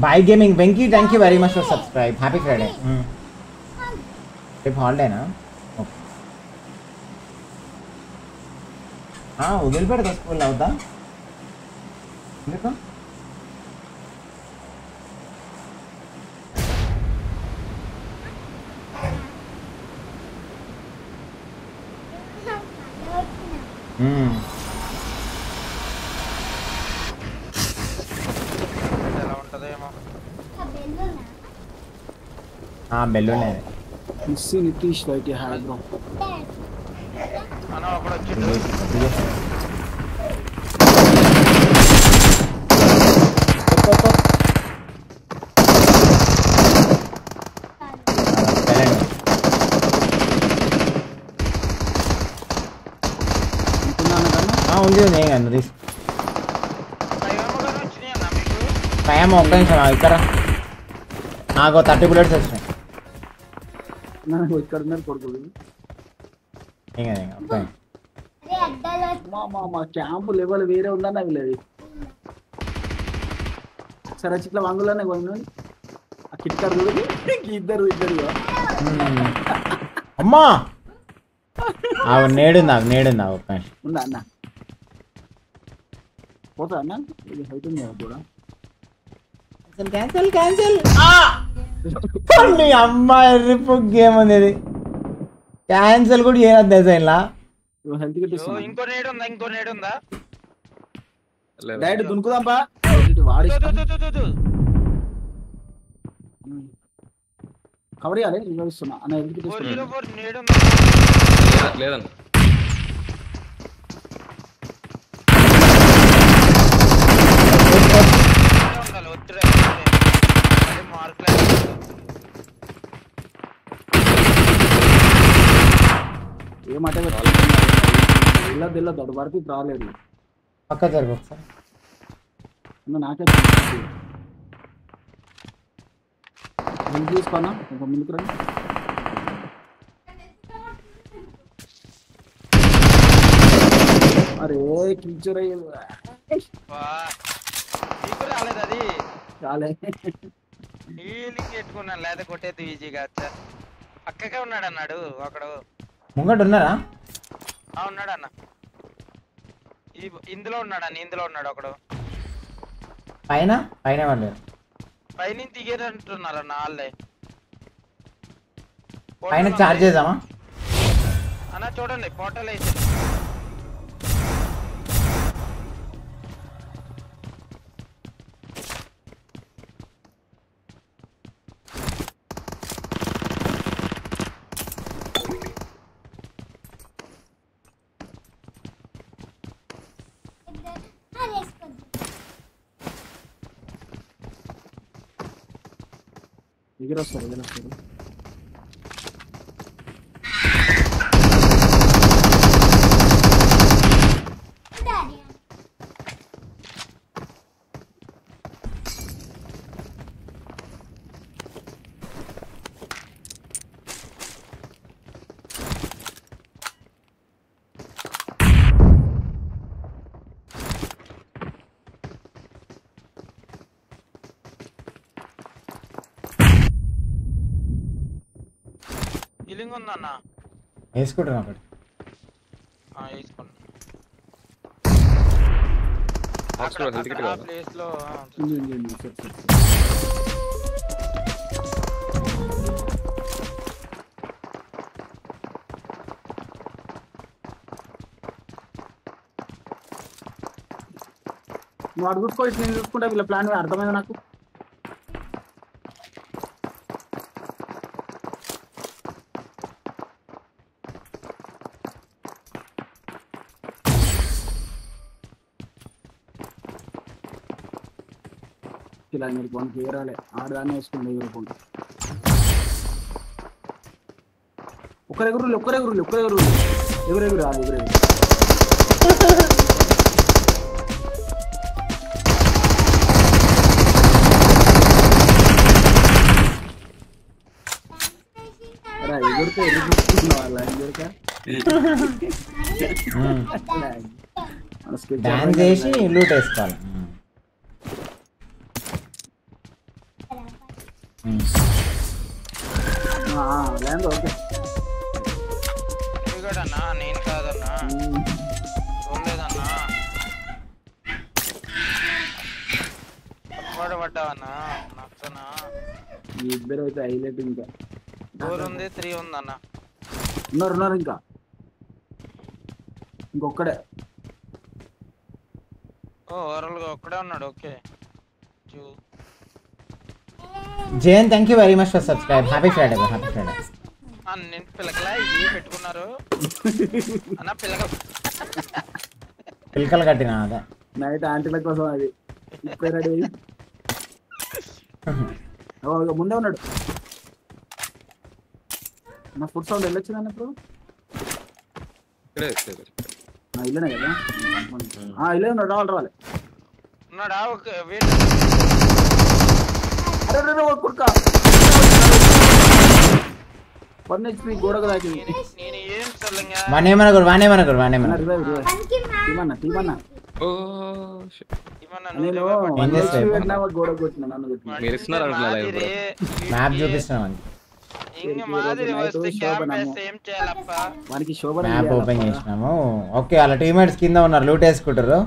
Bye gaming Venky thank you very much for subscribe happy Friday ये fold है ना हाँ उदिल पर तो school आता देखो não Hum. Ah, melhor né? Ensine é triste, vai ter raiva. Ah, não, agora aqui. Ma'am ಒಕ್ಕಣ ಇಕ್ಕರ ಆಗೋ ತರ್ಟಿ ಬುಲೆಟ್ಸ್ ಅಷ್ಟೇ ನಾನು ಇಕ್ಕಡ ಮೇಲೆ ಕೊಡ್ಬೋದು ಹಿಂಗೆ ಹಿಂಗೆ ಒಕ್ಕಣ మా మా మా క్యాంప్ లెవెల్ వేరే ఉందన్న వీళ్ళది సరే ఇట్లా వంగులోనే కొను ఆ కిట్కర్ ఇద్దరు ఇద్దరు అమ్మా ఆమె నేడు నాకు నేడు నాకు ఉందా అన్న పోతా అన్న హైట్ ఉంది కూడా క్యాన్సిల్ క్యాన్సిల్ మీ అమ్మాయి రిపు గేమ్ అనేది క్యాన్సిల్ కూడా చేయొద్దు డిజైన్లా ఇంకో నేడు ఉందా ఇంకో నేడు ఉందా డైరెక్ట్ దునుకుదాంపా వాడి కవర్ చేయాలి నేను చూస్తున్నా అన్న ఎందుకు లేదన్న मार्क ఏ మాట వెళ్ళదు వెళ్ళదు అటు వరకు రాలేదు పక్క జరుగు ఒకసారి నాకే ముందు తీసుకున్నా ఇంకో ముందుకు రండి అరే కించర్ అయ్యేది రాలేదు అది రాలేదు హీలింగ్ పెట్టుకున్నాను లేదా కొట్టేది ఈజీగా పక్కగా ఉన్నాడు అన్నాడు ఒకడు ముంగడు ఉన్నారా ఉన్నాడు అన్న ఇందులో ఉన్నాడు అన్న ఇందులో ఉన్నాడు ఒకడు పైన పైన వాళ్ళు పైన దిగేదంటున్నారు అన్న వాళ్ళే పైన చార్జ్ చేద్దామా అన్న చూడండి పోటల్ వేసి 你给我送一个呢。కింగ్ ఉంది అన్న ఒకటి అక్కడ ప్లేస్ లో వాడు చూసుకోవచ్చు నేను చూసుకుంటే వీళ్ళ ప్లాన్ అర్థమైంది నాకు రాలే మీరు ఫోన్ క్లియర్ రాలే ఆడదాన్ని వేసుకుండే ఎవరు ఫోన్ ఒక్కరే గురులు ఒక్కరే గురులు ఒక్కరే గురులు ఎవరెగురు రాదు ఎవరెగురు ఎగురితే ఎగురుకున్నావు అలా ఎగురిక చేసి లూట్ వేసుకోవాలి ರ್ಯಾಂಡ್ ಓಕೆ ಬಿಗಡಣ್ಣ ನೀನ್ ಕಾದಣ್ಣ ಒಳ್ಳೇದಣ್ಣ ఓడబడ్డావన్న నచ్చనా ఇద్దరు అయితే హైలైట్ ఇంకా ఫోర్ ఉంది త్రీ ఉంది అన్న ఉన్నారు ఉన్నారు ఇంకా ఇంకొక్కడే ఓ ఓవరాల్గా ఒక్కడే ఉన్నాడు okay Jayan thank you very much for subscribe happy Friday happy Friday నేను పెట్టుకున్నారు అన్న పిల్లక పిల్లకలు కట్టిన అదే నైట్ ఆంటీల కోసం అది రెడీ ముందే ఉన్నాడు నా ఫుడ్ సౌండ్ వెళ్ళొచ్చిందన్న ఇప్పుడు ఇల్లనే కదా ఇల్లే ఉన్నాడు రావాలి రావాలి ఉన్నాడా ఒక కుర్కా మ్యాప్ చేసినాము ఓకే టీమేట్స్ కింద ఉన్నారు లూట్ వేసుకుంటారు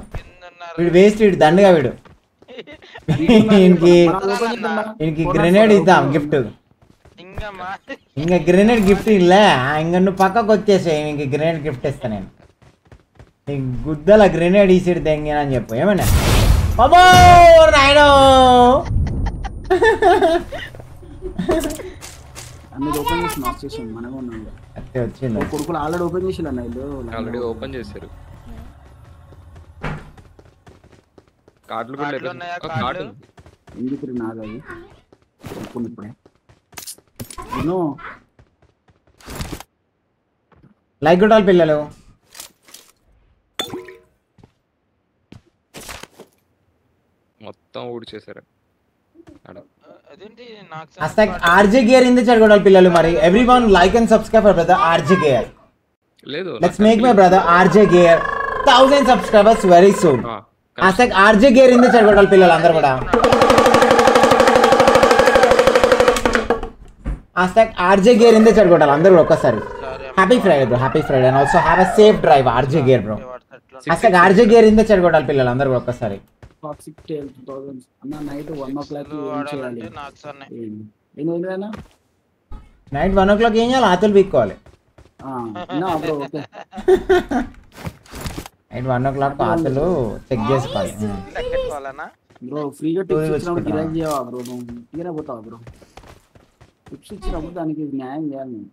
వీడు వేస్ట్ వీడు దండగా వీడు గ్రెనేడ్ ఇద్దాం గిఫ్ట్ ఇంకా గ్రెనేడ్ గిఫ్ట్ ఇల్లే ఇంకా నువ్వు పక్కకు వచ్చేసే ఇంక గ్రెనేడ్ గిఫ్ట్ ఇస్తా నేను నీకు గుద్దల గ్రెనేడ్ ఈసిడి అని చెప్పు ఏమన్నా బాబో రాయడో కొడుకులు ఆల్రెడీ ఓపెన్ చేసి ఆల్రెడీ ఓపెన్ కార్డులు కూడా ఇప్పుడే లైక్ కొట్టాలి పిల్లలు మొత్తం ఊడిచేశారు ఆర్జే గేర్ పిల్లలు మరి every one like and subscribe brother RJ Gear లేదు let's make my brother RJ Gear thousand subscribers very soon RJ Gear ఇంది చెడగొట్టాలి పిల్లలు అందరు కూడా హ్యాష్ ఆర్జే గేర్ ఇందే చెడగొట్టాలి అందరూ ఒక్కసారి happy Friday bro happy Friday and also have a safe drive RJ gear bro hash RJ gear ఇందే చెడగొట్టాలి పిల్లలు అందరూ ఒక్కసారి నైట్ వన్ ఓ క్లాక్ ఏం చేయాలి ఆతులు పీక్కోవాలి నైట్ వన్ ఓ క్లాక్ ఆతులు చెక్ చేసుకోవాలి బ్రో ఫ్రీగా టిప్స్ ఇచ్చినప్పుడు చేయవా బ్రో నువ్వు తీరా పోతావా బ్రో ఇప్పించినప్పుడు దానికి న్యాయం చేయాలి నేను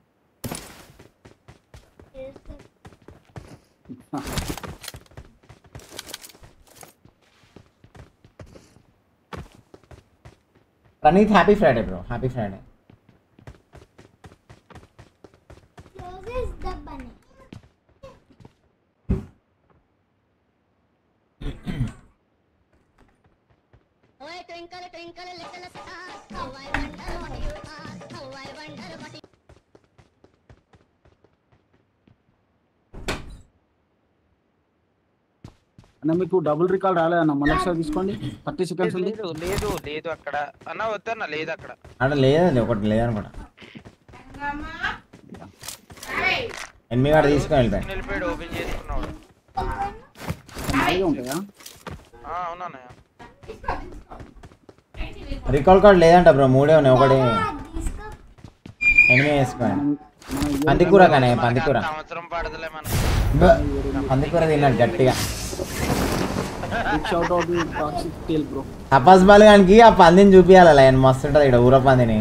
Praneeth happy Friday bro happy Friday twinkle twinkle little star how i wonder what you are అన్న మీకు డబుల్ రికాల్ రాలే అన్న మళ్ళీ ఒకసారి తీసుకోండి థర్టీ సెకండ్స్ ఉంది లేదు లేదు లేదు అక్కడ అన్న వద్దన్న లేదు అక్కడ అక్కడ లేదండి ఒకటి లేదనమాట ఎనిమిది కాడ తీసుకొని వెళ్తాను వెళ్ళిపోయాడు ఓపెన్ చేసుకున్నాడు ఉంటాయా అవునా రికాల్ లేదంట బ్రో మూడే ఉన్నాయి ఒకటి ఎనిమే వేసుకోండి పందికూర కానీ పందికూర పందికూర తిన్నాడు గట్టిగా తపస్ బాల్ గానికి ఆ పందిని చూపియాలి ఆయన మస్తు ఉంటది ఇక్కడ ఊర పందిని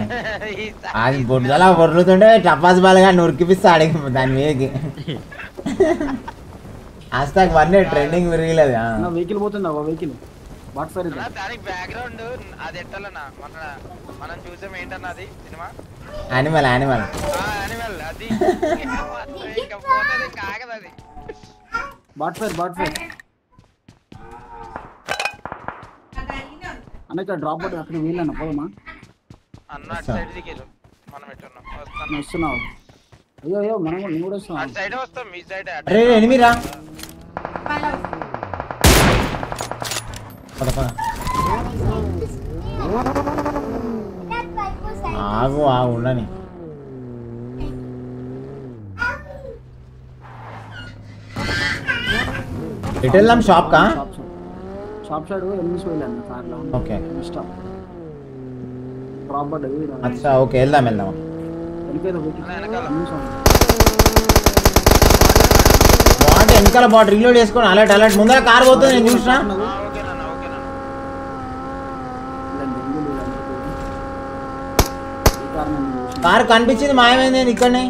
అది బొడ్డలా బొర్లుతుంటే టపాస్ బాల్ కానీ ఉరికిపిస్తా అడిగి దాని మీదకి హాస్టాగ్ వన్ ట్రెండింగ్ విరిగిలేదు వెహికల్ పోతుంది వెహికల్ వాట్ ఫర్ ఇట్ దానికి బ్యాక్గ్రౌండ్ అది ఎట్టాలన్నా మన మనం చూసాం ఏంటన్న అది సినిమా యానిమల్ యానిమల్ యానిమల్ అది ఇంకా పోతుంది కాగదు అది బాట్ ఫైర్ బాట్ ఫైర్ అన్న ఇక్కడ డ్రాప్ అవుట్ అక్కడ వీళ్ళన్న పోదమా అన్న అటు సైడ్ దిగారు మనం ఎట్టున్నాం వస్తాను వస్తున్నావు అయ్యో అయ్యో మనం నువ్వు కూడా వస్తున్నావు అటు సైడ్ వస్తాం మీ సైడ్ అరే ఎనిమిరా పద ఆగు ఆగు ఉండని ఎటు వెళ్దాం షాప్ కా షాప్ ఓకే స్టాప్ ప్రాపర్ అచ్చా ఓకే వెళ్దాం వెళ్దాం వాటర్ వెనకాల బాట్ రీలోడ్ చేసుకొని అలర్ట్ అలర్ట్ ముందర కార్ పోతుంది నేను చూసినా കാറ് കണ്ടിച്ചിന് മായമേ നിക്കണേ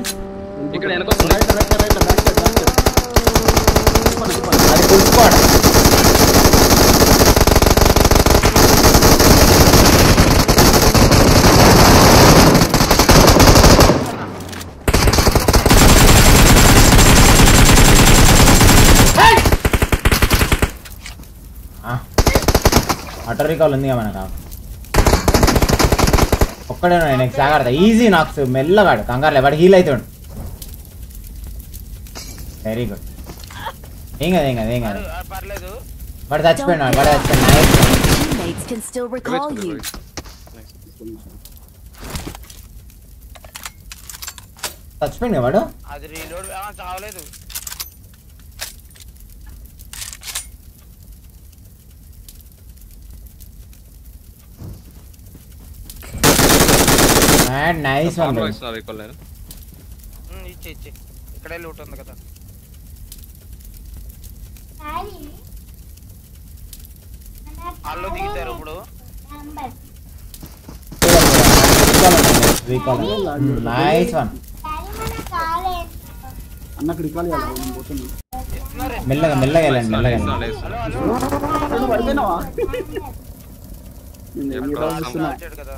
അട്ടറിക്കാൾ എന്ത് ചെയ്യാൻ വേണം കാണാം ఒక్కడే నేను సాగాడతా ఈజీ నాక్స్ మెల్లగాడు కంగారులే వాడు హీల్ అవుతాడు వెరీ గుడ్ ఏం కదా ఏం కదా ఏం కాదు వాడు చచ్చిపోయినాడు వాడు చచ్చిపోయినాడు చచ్చిపోయింది వాడు మ్యాడ్ నైస్ వన్ బ్రో ఇస్తా రీకాల్ నేను ఇచ్చి ఇచ్చి ఇక్కడే లూట్ ఉంది కదా వాళ్ళు దిగుతారు ఇప్పుడు నైస్ వన్ మెల్లగా మెల్లగా వెళ్ళండి మెల్లగా కదా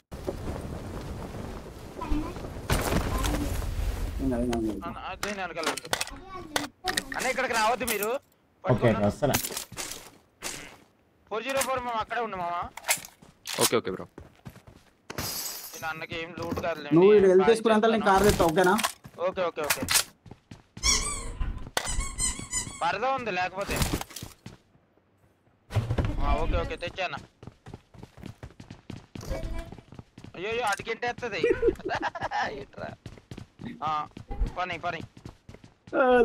అన్న ఇక్కడికి రావద్దు మీరు ఫోర్ జీరో ఫోర్ మేము అక్కడే ఉండు మామా ఓకే ఓకే బ్రో నేను అన్నకి ఏం లూట్ కాదులే నువ్వు హెల్త్ తీసుకురా అంతా నేను కార్ తెస్తా ఓకేనా ఓకే ఓకే ఓకే పరద ఉంది లేకపోతే ఓకే ఓకే తెచ్చానా అయ్యో అడిగింటేస్తుంది ఇట్రా हाँ funny funny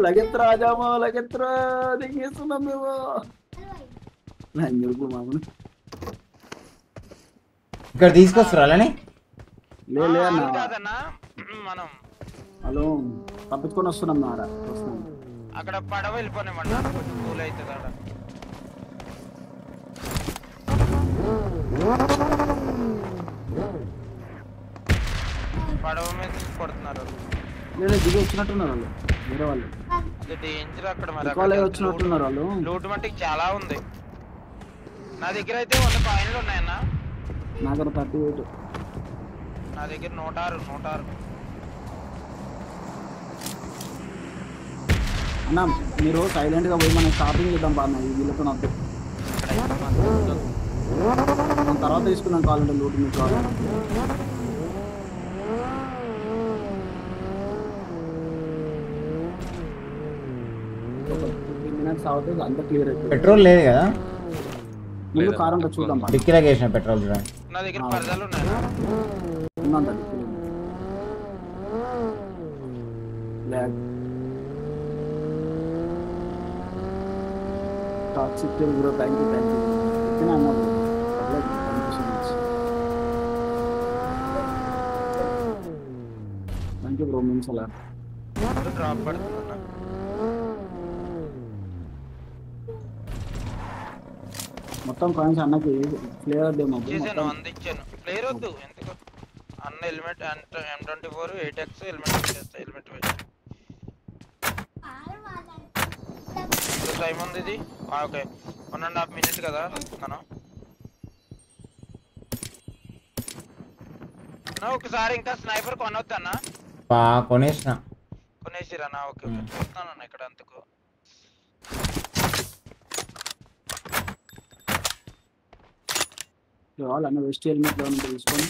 लगेत्र आजाम लगेत्र देखिए सुना मैं वो नहीं मेरे को मामून कर दी इसको सुराला ने ले ले ना ना మనం హలో పంపించుకొని వస్తున్నాం నారా అక్కడ పడవ వెళ్ళిపోయినామండి కొంచెం కూల్ అవుతుంది అక్కడ పడవ మీద కొడుతున్నారు నేను దిగి వచ్చినట్టున్నారు వాళ్ళు వేరే వాళ్ళు డేంజర్ అక్కడ మరి కాలే వచ్చినట్టున్నారు వాళ్ళు లూట్ మట్టికి చాలా ఉంది నా దగ్గర అయితే వంద పాయింట్లు అన్న నా దగ్గర థర్టీ ఎయిట్ నా దగ్గర నూట ఆరు నూట ఆరు అన్న మీరు సైలెంట్ గా పోయి మనం షాపింగ్ చేద్దాం బాగా వీళ్ళతో నాకు తర్వాత తీసుకున్నాం కావాలంటే లూట్ మీకు కాల్ మినిట్స్ అవుతుంది అంత క్లియర్ అవుతుంది పెట్రోల్ లేదు కదా ముందు కార్ ఉంటే చూద్దాం డిక్కీలో వేసిన పెట్రోల్ చూడండి నా దగ్గర పరదాలు ఉన్నాయి ఉందంట lag toxic bro thank you thank you ఇచ్చిన amount thank you bro means అలా డ్రాప్ పడుతుంది మొత్తం కాయిన్స్ అన్నకి ఫ్లేవర్ డేమో చేశాను వంద ఇచ్చాను ప్లేయర్ వద్దు ఎందుకు అన్న హెల్మెట్ అంటే M twenty four eight x helmet వచ్చేస్తా హెల్మెట్ టైం ఉంది ఇది okay one and half minute కదా మనం ఒకసారి ఇంకా స్నైపర్ పా కొనేసినా కొనేసిరా ఓకే ఓకే చూస్తాను ఇక్కడ అంతకు రావాలి అన్న వెస్ట్ హెల్మెట్ లో తెలుసుకొని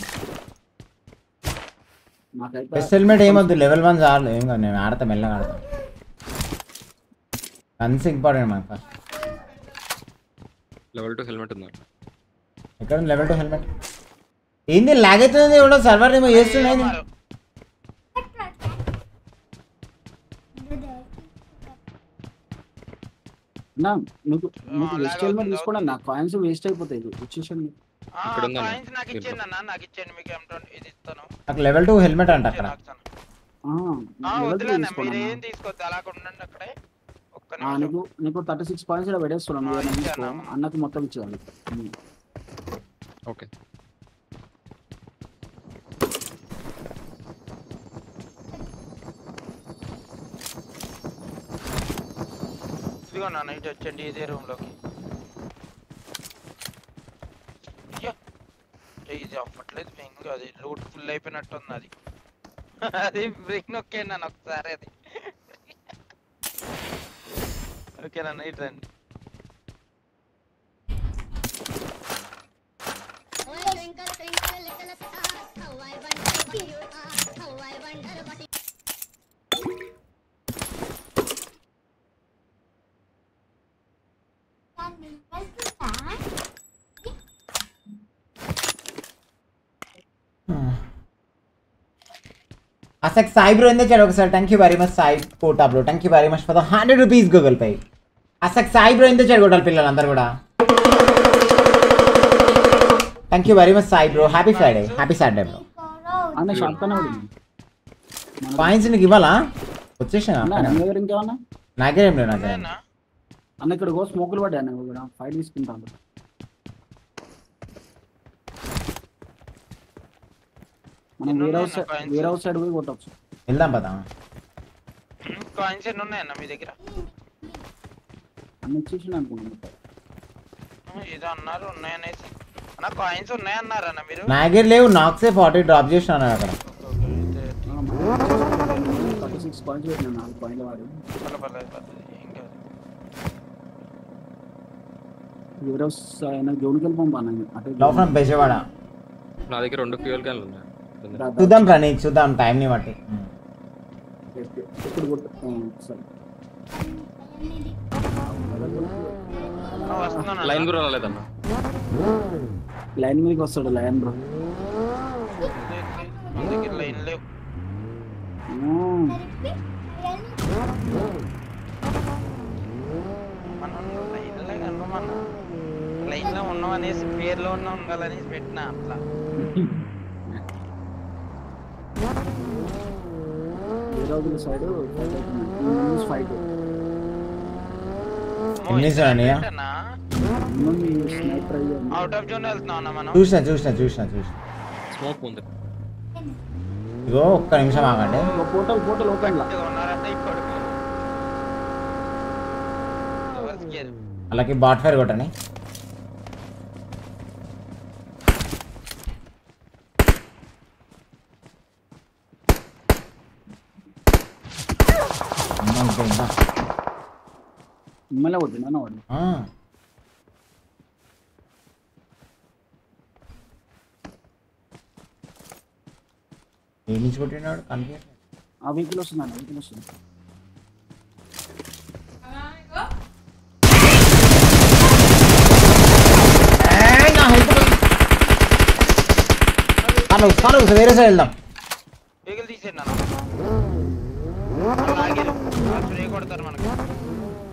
ఏమొద్దు లెవెల్ వన్ చాలు ఏం కాదు నేను ఆడతా మెల్లగా ఆడతా guns important first level two helmet ఉందా ఎక్కడ లెవెల్ టూ హెల్మెట్ ఏంది లాగ్ అవుతుంది కూడా సర్వర్ ఏమో చేస్తున్నాయి నువ్వు నువ్వు వెస్ట్ హెల్మెట్ తీసుకోవడం నా కాయిన్స్ వేస్ట్ అయిపోతాయి వచ్చేసాను ఇక్కడ ఉందా నాకు ఇచ్చేయండి అన్న నాకు ఇచ్చేయండి మీకు M20 ఇది ఇస్తాను నాకు లెవెల్ 2 హెల్మెట్ అంట అక్కడ ఆ వదిలేనా మీరు ఏం తీసుకోవద్దు అలా ఉండండి అక్కడే నీకు నీకు థర్టీ సిక్స్ పాయింట్స్ ఇలా పెడేస్తున్నాను అన్నకు మొత్తం ఇచ్చేయాలి ఓకే ఇదిగో నా నైట్ వచ్చండి ఇదే రూమ్ లోకి అంటే ఇది అవ్వట్లేదు ఇంకా అది రూట్ ఫుల్ అయిపోయినట్టు ఉంది అది అది బ్రేక్ ఓకే నన్ను ఒకసారి అది ఓకే నన్ను ఇటు రండి అసలు సాయి బ్రో ఎందుకు చేడు ఒకసారి thank you very much Sai Kota bro thank you very much for the hundred rupees Google Pay అసలు సాయి బ్రో ఎందుకు పిల్లలు అందరు కూడా thank you very much Sai bro happy Friday happy Saturday bro points నీకు ఇవ్వాలా వచ్చేసా నాగేం లేదు నాగేం అన్న ఇక్కడ స్మోకులు పడ్డా ఫైట్ తీసుకుంటాను मैंने warehouse warehouse side हुए वो टॉप से मिलना पता है कौन से नोने ना मी దగ్గర అన్న చూసిన అనుకుంటున్నా ఏదో అన్నారు ఉన్నాయనేసి అన్న కాయిన్స్ ఉన్నాయన్నారన్న మీరు నా దగ్గర లేవు నాకు సే 40 డ్రాప్ చేసినాను అక్కడ సిక్స్ పాయింట్ నాలుగు పాయింట్ వాడు ఎవరో జోన్కి వెళ్ళిపోం బాగా అటు లోపల బెజవాడ నా దగ్గర రెండు ఫ్యూయల్ క్యాన్లు ఉన్నాయి చూద్దాం ప్రణీత్ చూద్దాం టైం టైంని బట్టి లైన్ బ్రో రాలేదన్న లైన్ మీదకి వస్తాడు లైన్ బ్రో లైన్ లేవు లైన్ లో ఉన్నాం అనేసి పేర్లో ఉన్నాం ఉండాలనేసి పెట్టినా అట్లా out to the side or use fighter. ఎన్నిసార్లు అన్నయ్యా అవుట్ ఆఫ్ జోన్ వెళ్తున్నావు మనం చూసిన చూసిన చూసిన చూసిన స్మోక్ ఉంది ఇగో ఒక్క నిమిషం ఆగండి పోర్టల్ పోర్టల్ ఓపెన్ అలాగే బాట్ ఫైర్ కొట్టని నన్నే వద్దు నన్నే వద్దు ఏమి నుంచి కొట్టినాడు కనిపించట్లేదు ఆ వెహికల్ వస్తుంది అన్న వెహికల్ వస్తుంది అన్న ఉస్మాన్ ఉస్ వేరే సైడ్ వెళ్దాం వెహికల్ తీసేయండి అన్న కొడతారు మనకి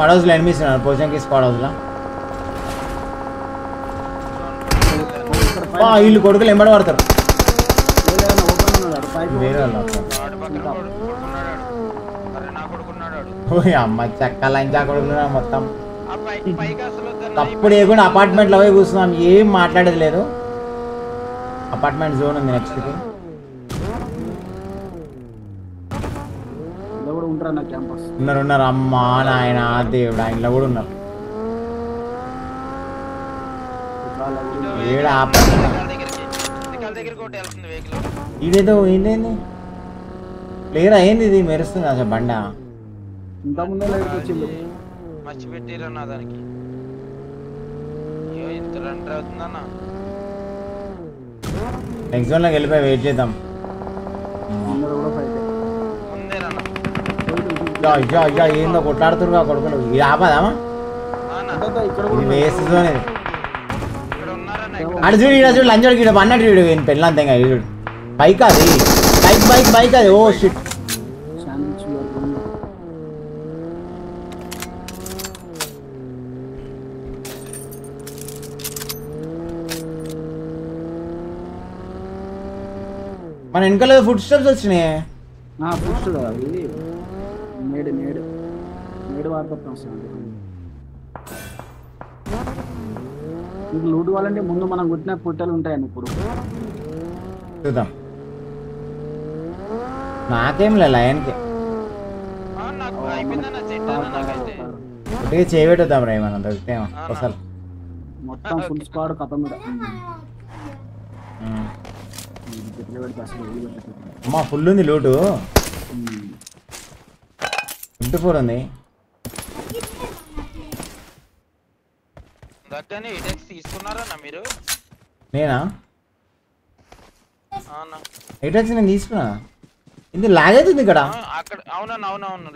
స్క్వాడ్ లో ఎనిమిస్ ఉన్నారు పొజిషన్కి స్క్వాడ్ హౌస్లో వీళ్ళు కొడుకులు ఎంబడి పడతారు అమ్మ చెక్క కొడుకున్నా మొత్తం తప్పుడు ఏకుండా అపార్ట్మెంట్లో పోయి కూర్చున్నాం ఏం మాట్లాడేది లేదు అపార్ట్మెంట్ జోన్ ఉంది నెక్స్ట్కి అన్న క్యాంపస్ ఉన్నారు ఉన్నారు అమ్మా నాయన దేవుడు ఆయనలో కూడా ఉన్నారు ఏడా ఈడేదో ఏంటేంది ఇది మెరుస్తుంది అసలు బండ ఇంతకుముందే దానికి వెళ్ళిపోయి వెయిట్ చేద్దాం అయ్యో అయ్యో ఏందో కొట్లాడుతురుగా కొడుకులు ఇది ఆపదామా ఇది వేస్ట్ జోన్ ఇది అటు చూడు ఇక్కడ చూడు లంచోడు ఇక్కడ అన్నట్టు వీడు నేను పెళ్ళంతే చూడు బైక్ అది బైక్ బైక్ బైక్ అది ఓ షిట్ మన వెనకాల ఫుడ్ స్టెప్స్ వచ్చినాయి ఏడు వారిపోతాం వస్తుంది మీకు లూట్ కావాలంటే ముందు మనం కుట్టిన పుట్టలు ఉంటాయండి ఇప్పుడు చూద్దాం నాకేం లే లయన్కి కొద్దిగా రా మొత్తం ఫుల్ స్క్వాడ్ కథ మీద అమ్మా ఫుల్ ఉంది లూటు ట్వంటీ ఫోర్ ఉంది దగ్గరనే ఎయిటెక్స్ తీసుకున్నారన్నా మీరు నేనా ఎయిటెక్స్ నేను తీసుకున్నా ఇది లాగ్ అవుతుంది ఇక్కడ అక్కడ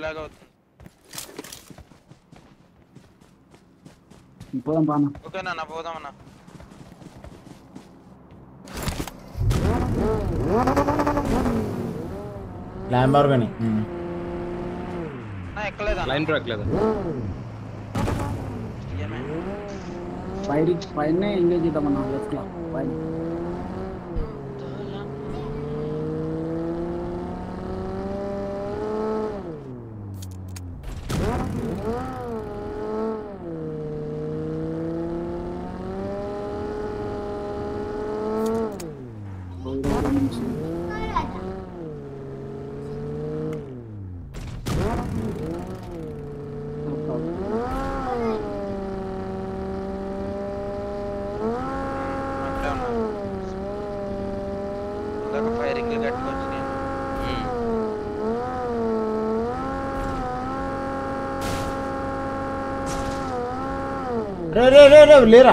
లాగ్ అవుతుంది పోదాం బామా ఓకేనా పోదాం అన్న ల్యాంబార్గని ఎక్కలేదా లైన్ బ్రేక్ లేదా फायरिंग फायर ने इंगेज किया था मना लेफ्ट क्लब फायर ఎవరు లేరా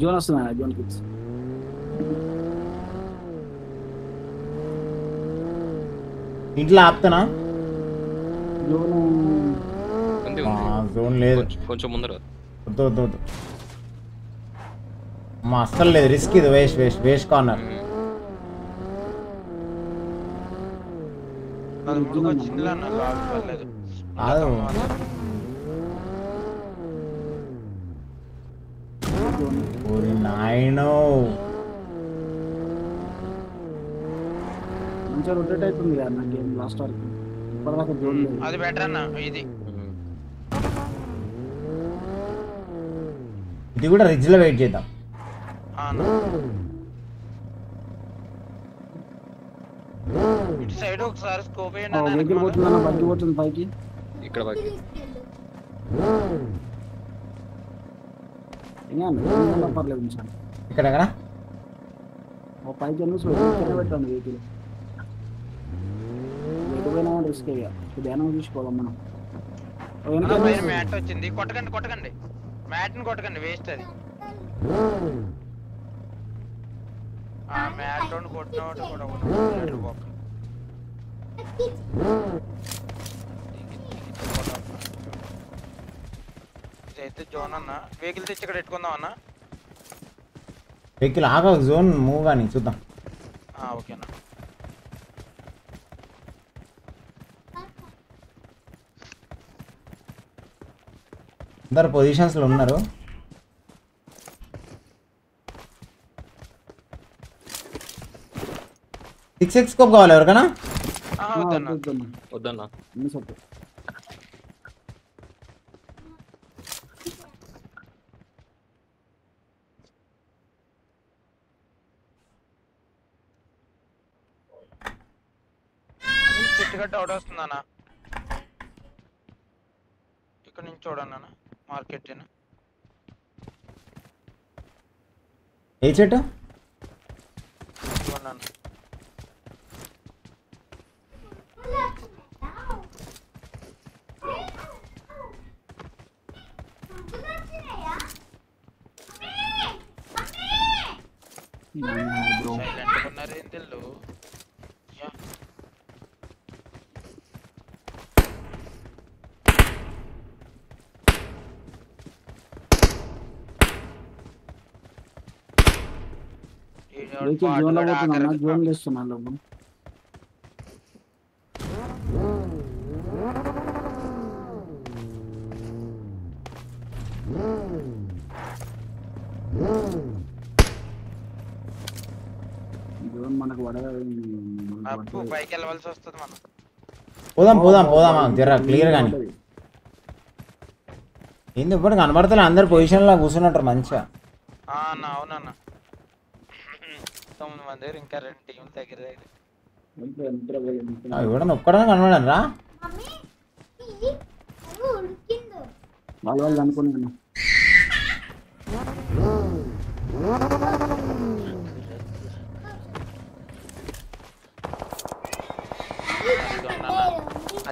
జోన్ వస్తున్నా జోన్ కిడ్స్ ఇంట్లో ఆపుతానా జోన్ లేదు కొంచెం ముందర వద్దు వద్దు వద్దు మా అస్సలు లేదు రిస్క్ ఇది వేస్ట్ వేస్ట్ వేస్ట్ కార్నర్ కాదు know. మంచిగా రొటేట్ అవుతుంది కదా నా గేమ్ లాస్ట్ వరకు ఇప్పటిదాకా జోన్ అది బెటర్ అన్న ఇది ఇది కూడా రిజ్ లో వెయిట్ చేద్దాం సైడ్ ఒకసారి స్కోప్ పోతుంది పైకి ఇక్కడ పర్లేదు ఇక్కడ ఎక్కడ పెట్టండి వెహికల్ మ్యాట్ వచ్చింది కొట్టకండి కొట్టకండి మ్యాట్ని కొట్టకండి వేస్ట్ అది మ్యాట్ కూడా జోన్ అన్న వెహికల్ తెచ్చి ఇక్కడ పెట్టుకుందాం అన్నా వెహికల్ ఆగా జోన్ మూవ్ కానీ చూద్దాం ఓకేనా అందరు పొజిషన్స్లో ఉన్నారు సిక్స్ ఎక్స్ కోప్ కావాలి ఎవరికైనా వద్దన్నా వద్దన్నా క్లియర్ గా డౌట్ వస్తుందన్నా ఇక్కడ నుంచి చూడండి అన్న మార్కెట్ ఏ చెట్టు సైలెంట్ ఉన్నారేం తెలు నీకు జోన్ లో పోతున్నా నాకు జోన్ చేస్తున్నా నువ్వు జోన్ మనకు వడ అప్పు పైకి వెళ్ళవలసి వస్తుంది మనం పోదాం పోదాం పోదాం జర క్లియర్ కానీ ఏంది ఇప్పుడు కనబడతలే అందరు పొజిషన్లో కూర్చున్నట్టు మంచిగా అవునన్నా వాస్తవం మంది ఇంకా రెండు టీం దగ్గర దగ్గర ఎవడన్నా ఒక్కడనే కనబడాను రా వాళ్ళ వాళ్ళు అనుకున్నాను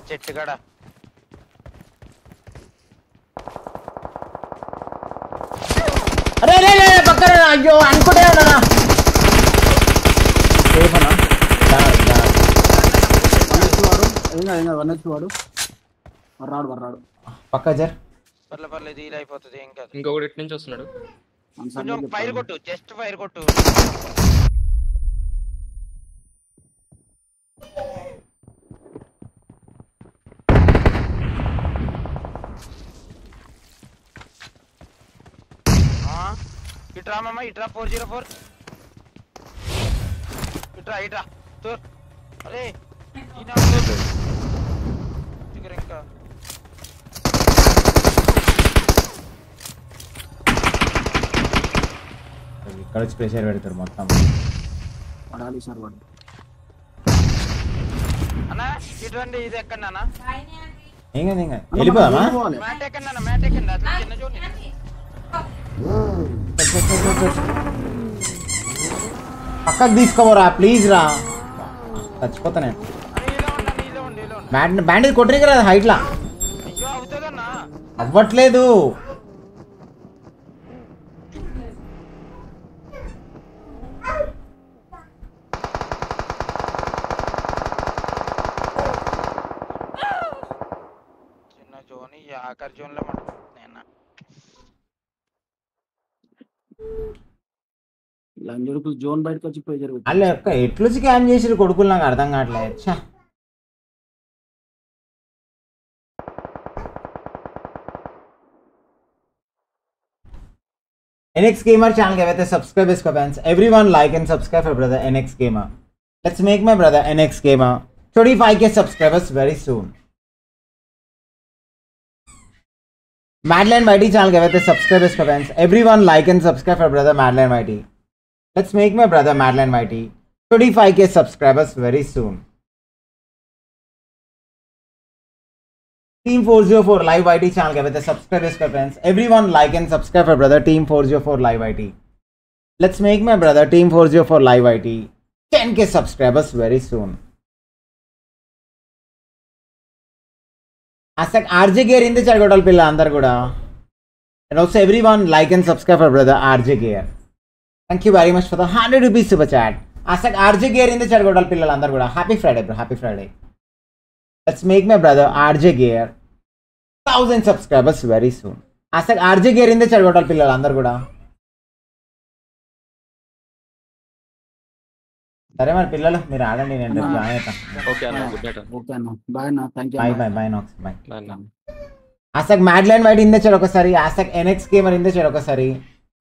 ఆ చెట్టు కాడ అరే అరే పక్కన అయ్యో అనుకుంటే వాడు వర్రాడు జర్ పర్లే పర్లే హీల్ అయిపోతుంది ఇంకొకటి ఇటు నుంచి వస్తున్నాడు కొంచెం ఫైర్ కొట్టు జస్ట్ ఫైర్ కొట్టు ఇట్రా మామ ఇట్రా ఫోర్ జీరో ఫోర్ ఇట్రా ఇట్రా చూర్ అరే దగ్గర ఇంకా ఇక్కడ వచ్చి పెడతారు మొత్తం పడాలి సార్ వాడు అన్నా ఇటువంటి ఇది ఎక్కడ అన్నా ఏం కాదు ఏం కాదు వెళ్ళిపోదామా మ్యాట్ ఎక్కడ అన్న మ్యాట్ ఎక్కడ అట్లా పక్కకు తీసుకోమరా ప్లీజ్ రా చచ్చిపోతా నేను బ్యాండ్ బ్యాండేజ్ కొట్టరికి కదా హైట్లా అవ్వట్లేదు ఆఖరి జోన్లో జోన్ బయటకు వచ్చి పోయి జరుగుతుంది అల్ల ఎట్లు క్యామ్ చేసిరు కొడుకులు నాకు అర్థం కావట్లేదు NX Gamer channel ke with subscribe is fans. Everyone like and subscribe for brother NX Gamer. Let's make my brother NX Gamer 35k subscribers very soon. Madeline Mighty channel ke with subscribe is fans. Everyone like and subscribe for brother Madeline Mighty. Let's make my brother Madeline Mighty 35k subscribers very soon. Team 404 Live IT channel के बेटे subscribe इसके friends. Everyone like and subscribe for brother Team 404 Live IT. Let's make my brother Team 404 Live IT 10k subscribers very soon. Asak RJ Gear in the chat gottal pilla andar kuda. And also everyone like and subscribe for brother RJ Gear. Thank you very much for the 100 rupees super chat. Asak RJ Gear in the chat gottal pilla andar kuda. Happy Friday bro. Happy Friday. Let's make my brother RJ Gear 1000 subscribers very soon. I said RJ Gear in the chat bottle pillal andar kuda. సరే మరి పిల్లలు మీరు ఆడండి నేను రేపు join అవుతాను okay అన్న good night okay అన్న బై అన్న thank you bye bye bye నాక్స్ bye bye అన్న ఆసక్ మ్యాడ్ లైన్ వైట్ ఇందే చెడు ఒకసారి ఆసక్ ఎన్ఎక్స్ గేమర్ ఇందే చెడు ఒకసారి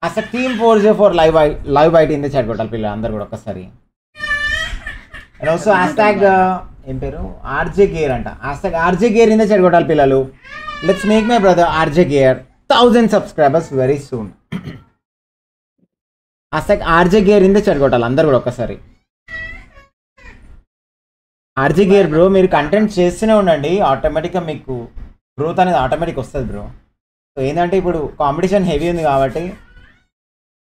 ఆసక్ team four zero four live wait live wait ఇందే చెడు కొట్టాలి పిల్లలు అందరు కూడా ఒకసారి అండ్ ఆల్సో ఆస్టాగ్ ఏం పేరు ఆర్జే గేర్ అంట అసలు ఆర్జే గేర్ ఇందే చెడగొట్టాలి పిల్లలు let's make my brother RJ Gear thousand subscribers very soon అసలు ఆర్జే గేర్ ఇందే చెడగొట్టాలి అందరు కూడా ఒక్కసారి ఆర్జే గేర్ బ్రో మీరు కంటెంట్ చేస్తూనే ఉండండి ఆటోమేటిక్గా మీకు గ్రోత్ అనేది ఆటోమేటిక్ వస్తుంది బ్రో సో ఏంటంటే ఇప్పుడు కాంపిటీషన్ హెవీ ఉంది కాబట్టి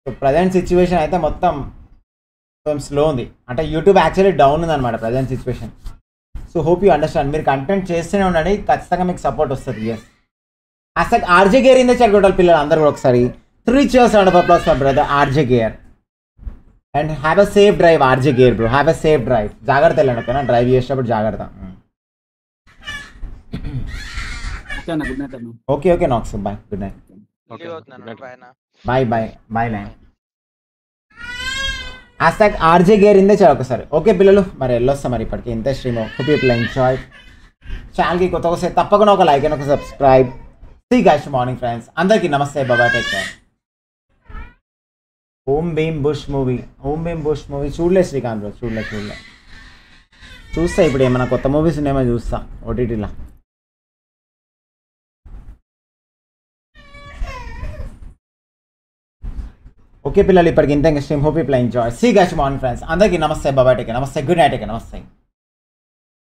సో ప్రజెంట్ సిచ్యువేషన్ అయితే మొత్తం స్లో ఉంది అంటే యూట్యూబ్ యాక్చువల్లీ డౌన్ ఉంది అనమాట present situation so hope you understand మీరు కంటెంట్ చేస్తూనే ఉండండి ఖచ్చితంగా మీకు సపోర్ట్ వస్తుంది ఎస్ అసలు ఆర్జే గేర్ ఇందే చెడగొట్టాలి పిల్లలు అందరూ కూడా ఒకసారి త్రీ చేయాల్సి round పర్ప్లస్ brother RJ Gear and have a safe drive RJ Gear bro have a safe drive జాగ్రత్త వెళ్ళండి ఓకేనా డ్రైవ్ చేసేటప్పుడు జాగ్రత్త okay okay నాక్స్ bye good night bye bye bye night hash RJ Gear ఇందే చాలు ఒకసారి ఓకే పిల్లలు మరి వెళ్ళొస్తాం మరి ఇప్పటికి ఇంతే స్ట్రీమ్ హోప్ యూ ఎంజాయ్ ఛానల్కి కొత్త ఒకసారి తప్పకుండా ఒక లైక్ అండ్ ఒక సబ్స్క్రైబ్ సీ గాష్ మార్నింగ్ ఫ్రెండ్స్ అందరికీ నమస్తే బాబా take care Om Bheem Bush movie Om Bheem Bush movie చూడలే శ్రీకాంత్ బ్రో చూడలే చూడలే చూస్తా ఇప్పుడు ఏమైనా కొత్త మూవీస్ ఉన్నాయేమో చూస్తా ఓటీటీలో ఓకే పిల్లలు ఇప్పటికి ఇంత స్ట్రీమ్ హోప్ ఇట్లా ఎంజాయ్ సీ గచ్ మార్నింగ్ ఫ్రెండ్స్ అందరికీ నమస్తే బాబాటికి నమస్తే గుడ్ నైట్కి నమస్తే